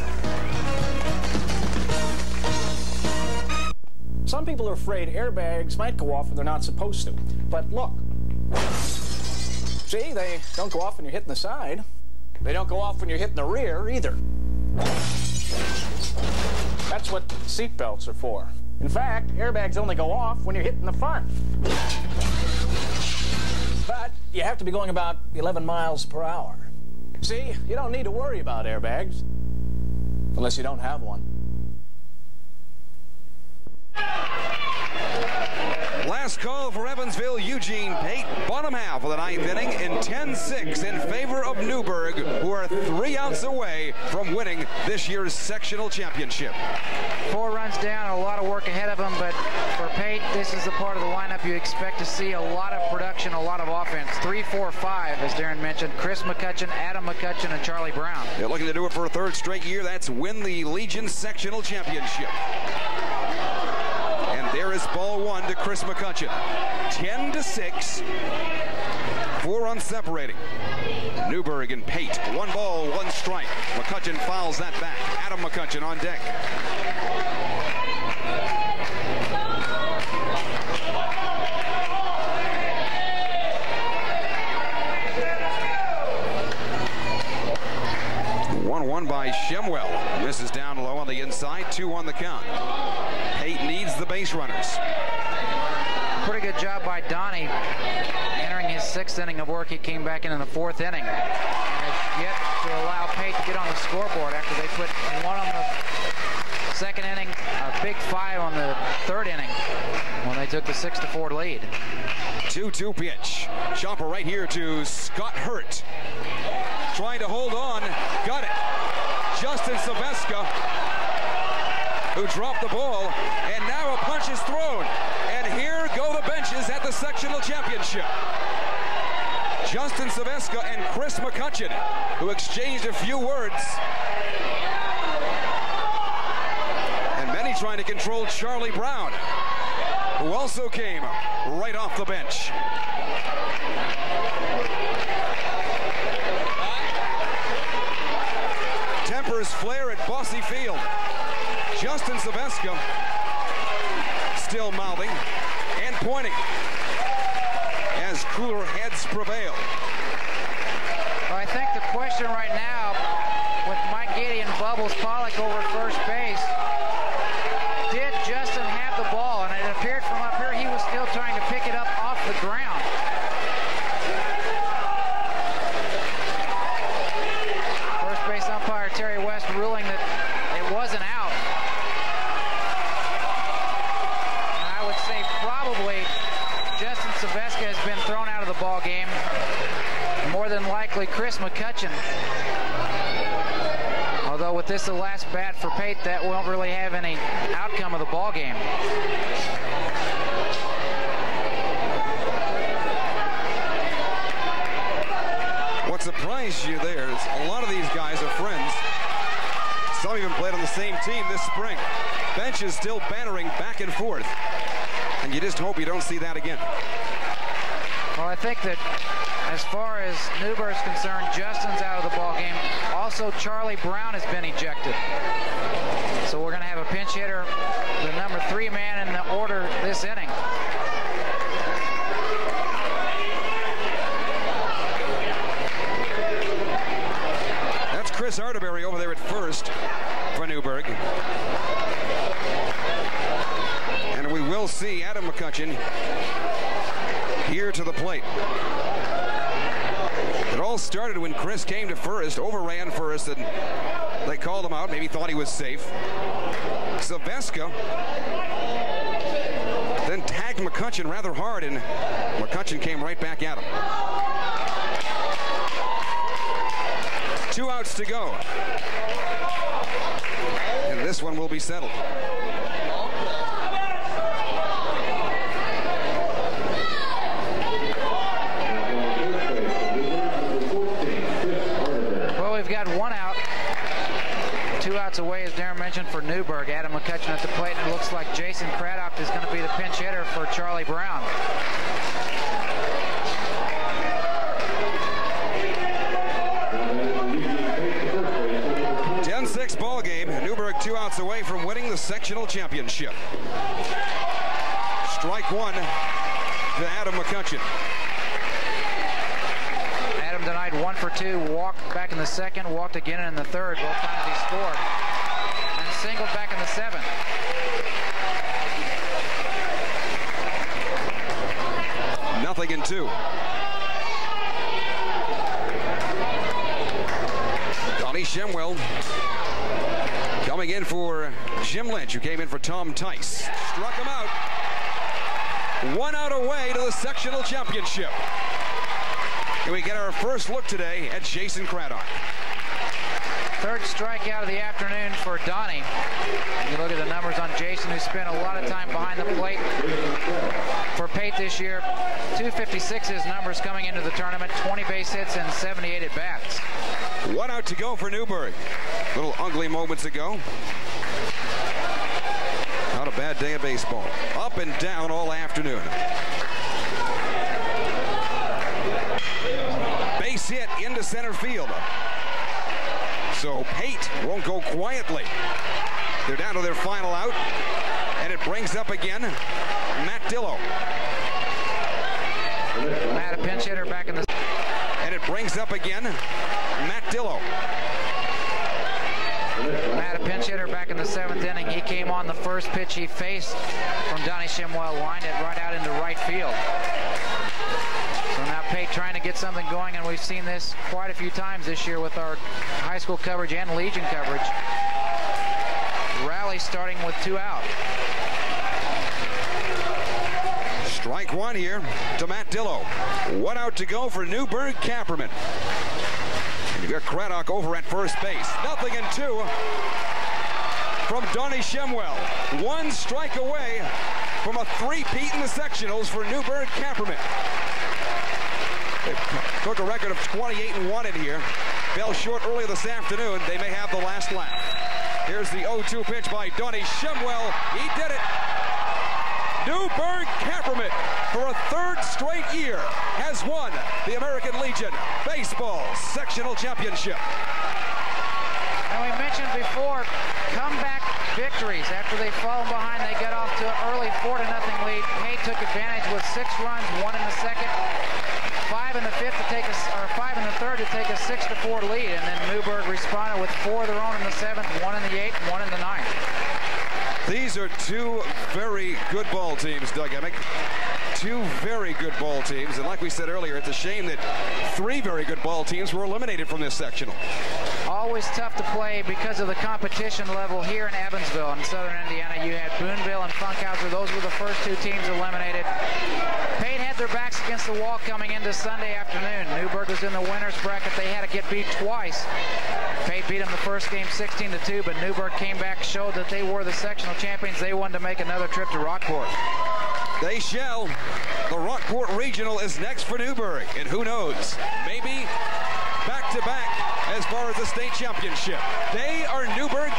Some people are afraid airbags might go off when they're not supposed to. But look. See, they don't go off when you're hitting the side. They don't go off when you're hitting the rear either. That's what seatbelts are for. In fact, airbags only go off when you're hitting the front. But you have to be going about 11 miles per hour. See, you don't need to worry about airbags. Unless you don't have one. Last call for Evansville, Eugene Pate. Bottom half of the ninth inning in 10-6 in favor of Newburgh, who are three outs away from winning this year's sectional championship. Four runs down, a lot of work ahead of them, but for Pate, this is the part of the lineup you expect to see a lot of production, a lot of offense. Three, four, five, as Darren mentioned. Chris McCutcheon, Adam McCutcheon, and Charlie Brown. They're looking to do it for a third straight year. That's win the Legion sectional championship. Is ball one to Chris McCutcheon. 10 to 6. Four runs separating. Newburgh and Pate. One ball, one strike. McCutcheon fouls that back. Adam McCutcheon on deck. One one by Shemwell. Misses down low on the inside. Two on the count. Pate needs the base runners. Pretty good job by Donnie. Entering his sixth inning of work, he came back in in the fourth inning. And yet to allow Pate to get on the scoreboard after they put one on the second inning, a big five on the third inning when they took the six to four lead. 2-2 pitch. Chopper right here to Scott Hurt. Trying to hold on. Got it. Justin Silveska, who dropped the ball, and now a punch is thrown. And here go the benches at the sectional championship. Justin Silveska and Chris McCutcheon, who exchanged a few words. And many trying to control Charlie Brown, who also came right off the bench. Tempers flare at Bosse Field. Justin Silveska still mouthing and pointing as cooler heads prevail. Well, I think the question right now, with Mike Giddy and Bubbles Pollock over at first base, did Justin have the ball? And it appeared from up here he was still trying to pick it up off the ground. First base umpire Terry West ruling that it wasn't out. And I would say probably Justin Silveska has been thrown out of the ball game. More than likely Chris McCutcheon. Although with this the last bat for Pate, that won't really have any outcome of the ball game. What surprised you there is a lot of these guys are friends. Some even played on the same team this spring. Benches still bantering back and forth. And you just hope you don't see that again. Well, I think that as far as Newburgh's concerned, Justin's out of the ball game. Also, Charlie Brown has been ejected. So we're going to have a pinch hitter, the number three man in the order this inning. That's Chris Arterberry over there at first for Newburgh. And we will see Adam McCutcheon here to the plate. It all started when Chris came to first, overran first, and they called him out. Maybe thought he was safe. Silveska then tagged McCutcheon rather hard, and McCutcheon came right back at him. Two outs to go. And this one will be settled. Well, we've outs away, as Darren mentioned, for Newburgh. Adam McCutcheon at the plate, and it looks like Jason Craddock is going to be the pinch hitter for Charlie Brown. 10-6 ball game. Newburgh two outs away from winning the sectional championship. Strike one to Adam McCutcheon. One for two, walked back in the second, walked again in the third. Both times he scored. And singled back in the seventh. Nothing in two. Donnie Shemwell coming in for Jim Lynch, who came in for Tom Tice. Struck him out. One out away to the sectional championship. And we get our first look today at Jason Craddock. Third strikeout of the afternoon for Donnie. You look at the numbers on Jason, who spent a lot of time behind the plate for Pate this year. 256 his numbers coming into the tournament, 20 base hits and 78 at bats. One out to go for Newburgh. Little ugly moments ago. Not a bad day of baseball. Up and down all afternoon. Base hit into center field. So Pate won't go quietly. They're down to their final out. And it brings up again Matt Dillow. Matt, a pinch hitter back in the... And it brings up again Matt Dillow. Matt, a pinch hitter back in the seventh inning. He came on the first pitch he faced from Donnie Shemwell, lined it right out into right field. Trying to get something going, and we've seen this quite a few times this year with our high school coverage and Legion coverage. Rally starting with two out. Strike one here to Matt Dillow. One out to go for Newburgh Camperman. And you've got Craddock over at first base. Nothing in two from Donnie Shemwell. One strike away from a three-peat in the sectionals for Newburgh Camperman. Took a record of 28 and 1 in here. Fell short earlier this afternoon. They may have the last laugh. Here's the 0-2 pitch by Donnie Shemwell. He did it. Newburgh Camperman, for a third straight year, has won the American Legion Baseball Sectional Championship. And we mentioned before, comeback victories. After they fall behind, they get off to an early 4 to nothing lead. Pate took advantage with six runs, one in the second, five in the fifth to take a, or five in the third to take a six to four lead. And then Newburgh responded with four of their own in the seventh, one in the eighth, one in the ninth. These are two very good ball teams, Doug Emmick. Two very good ball teams. And like we said earlier, it's a shame that three very good ball teams were eliminated from this sectional. Always tough to play because of the competition level here in Evansville in southern Indiana. You had Boonville and Funkhouser. Those were the first two teams eliminated. Pate had their backs against the wall coming into Sunday afternoon. Newburgh was in the winner's bracket. They had to get beat twice. Pate beat them the first game 16 to 2, but Newburgh came back, showed that they were the sectional champions. They wanted to make another trip to Rockport. They shall. The Rockport Regional is next for Newburgh, and who knows, maybe back to back as far as the state championship. They are Newburgh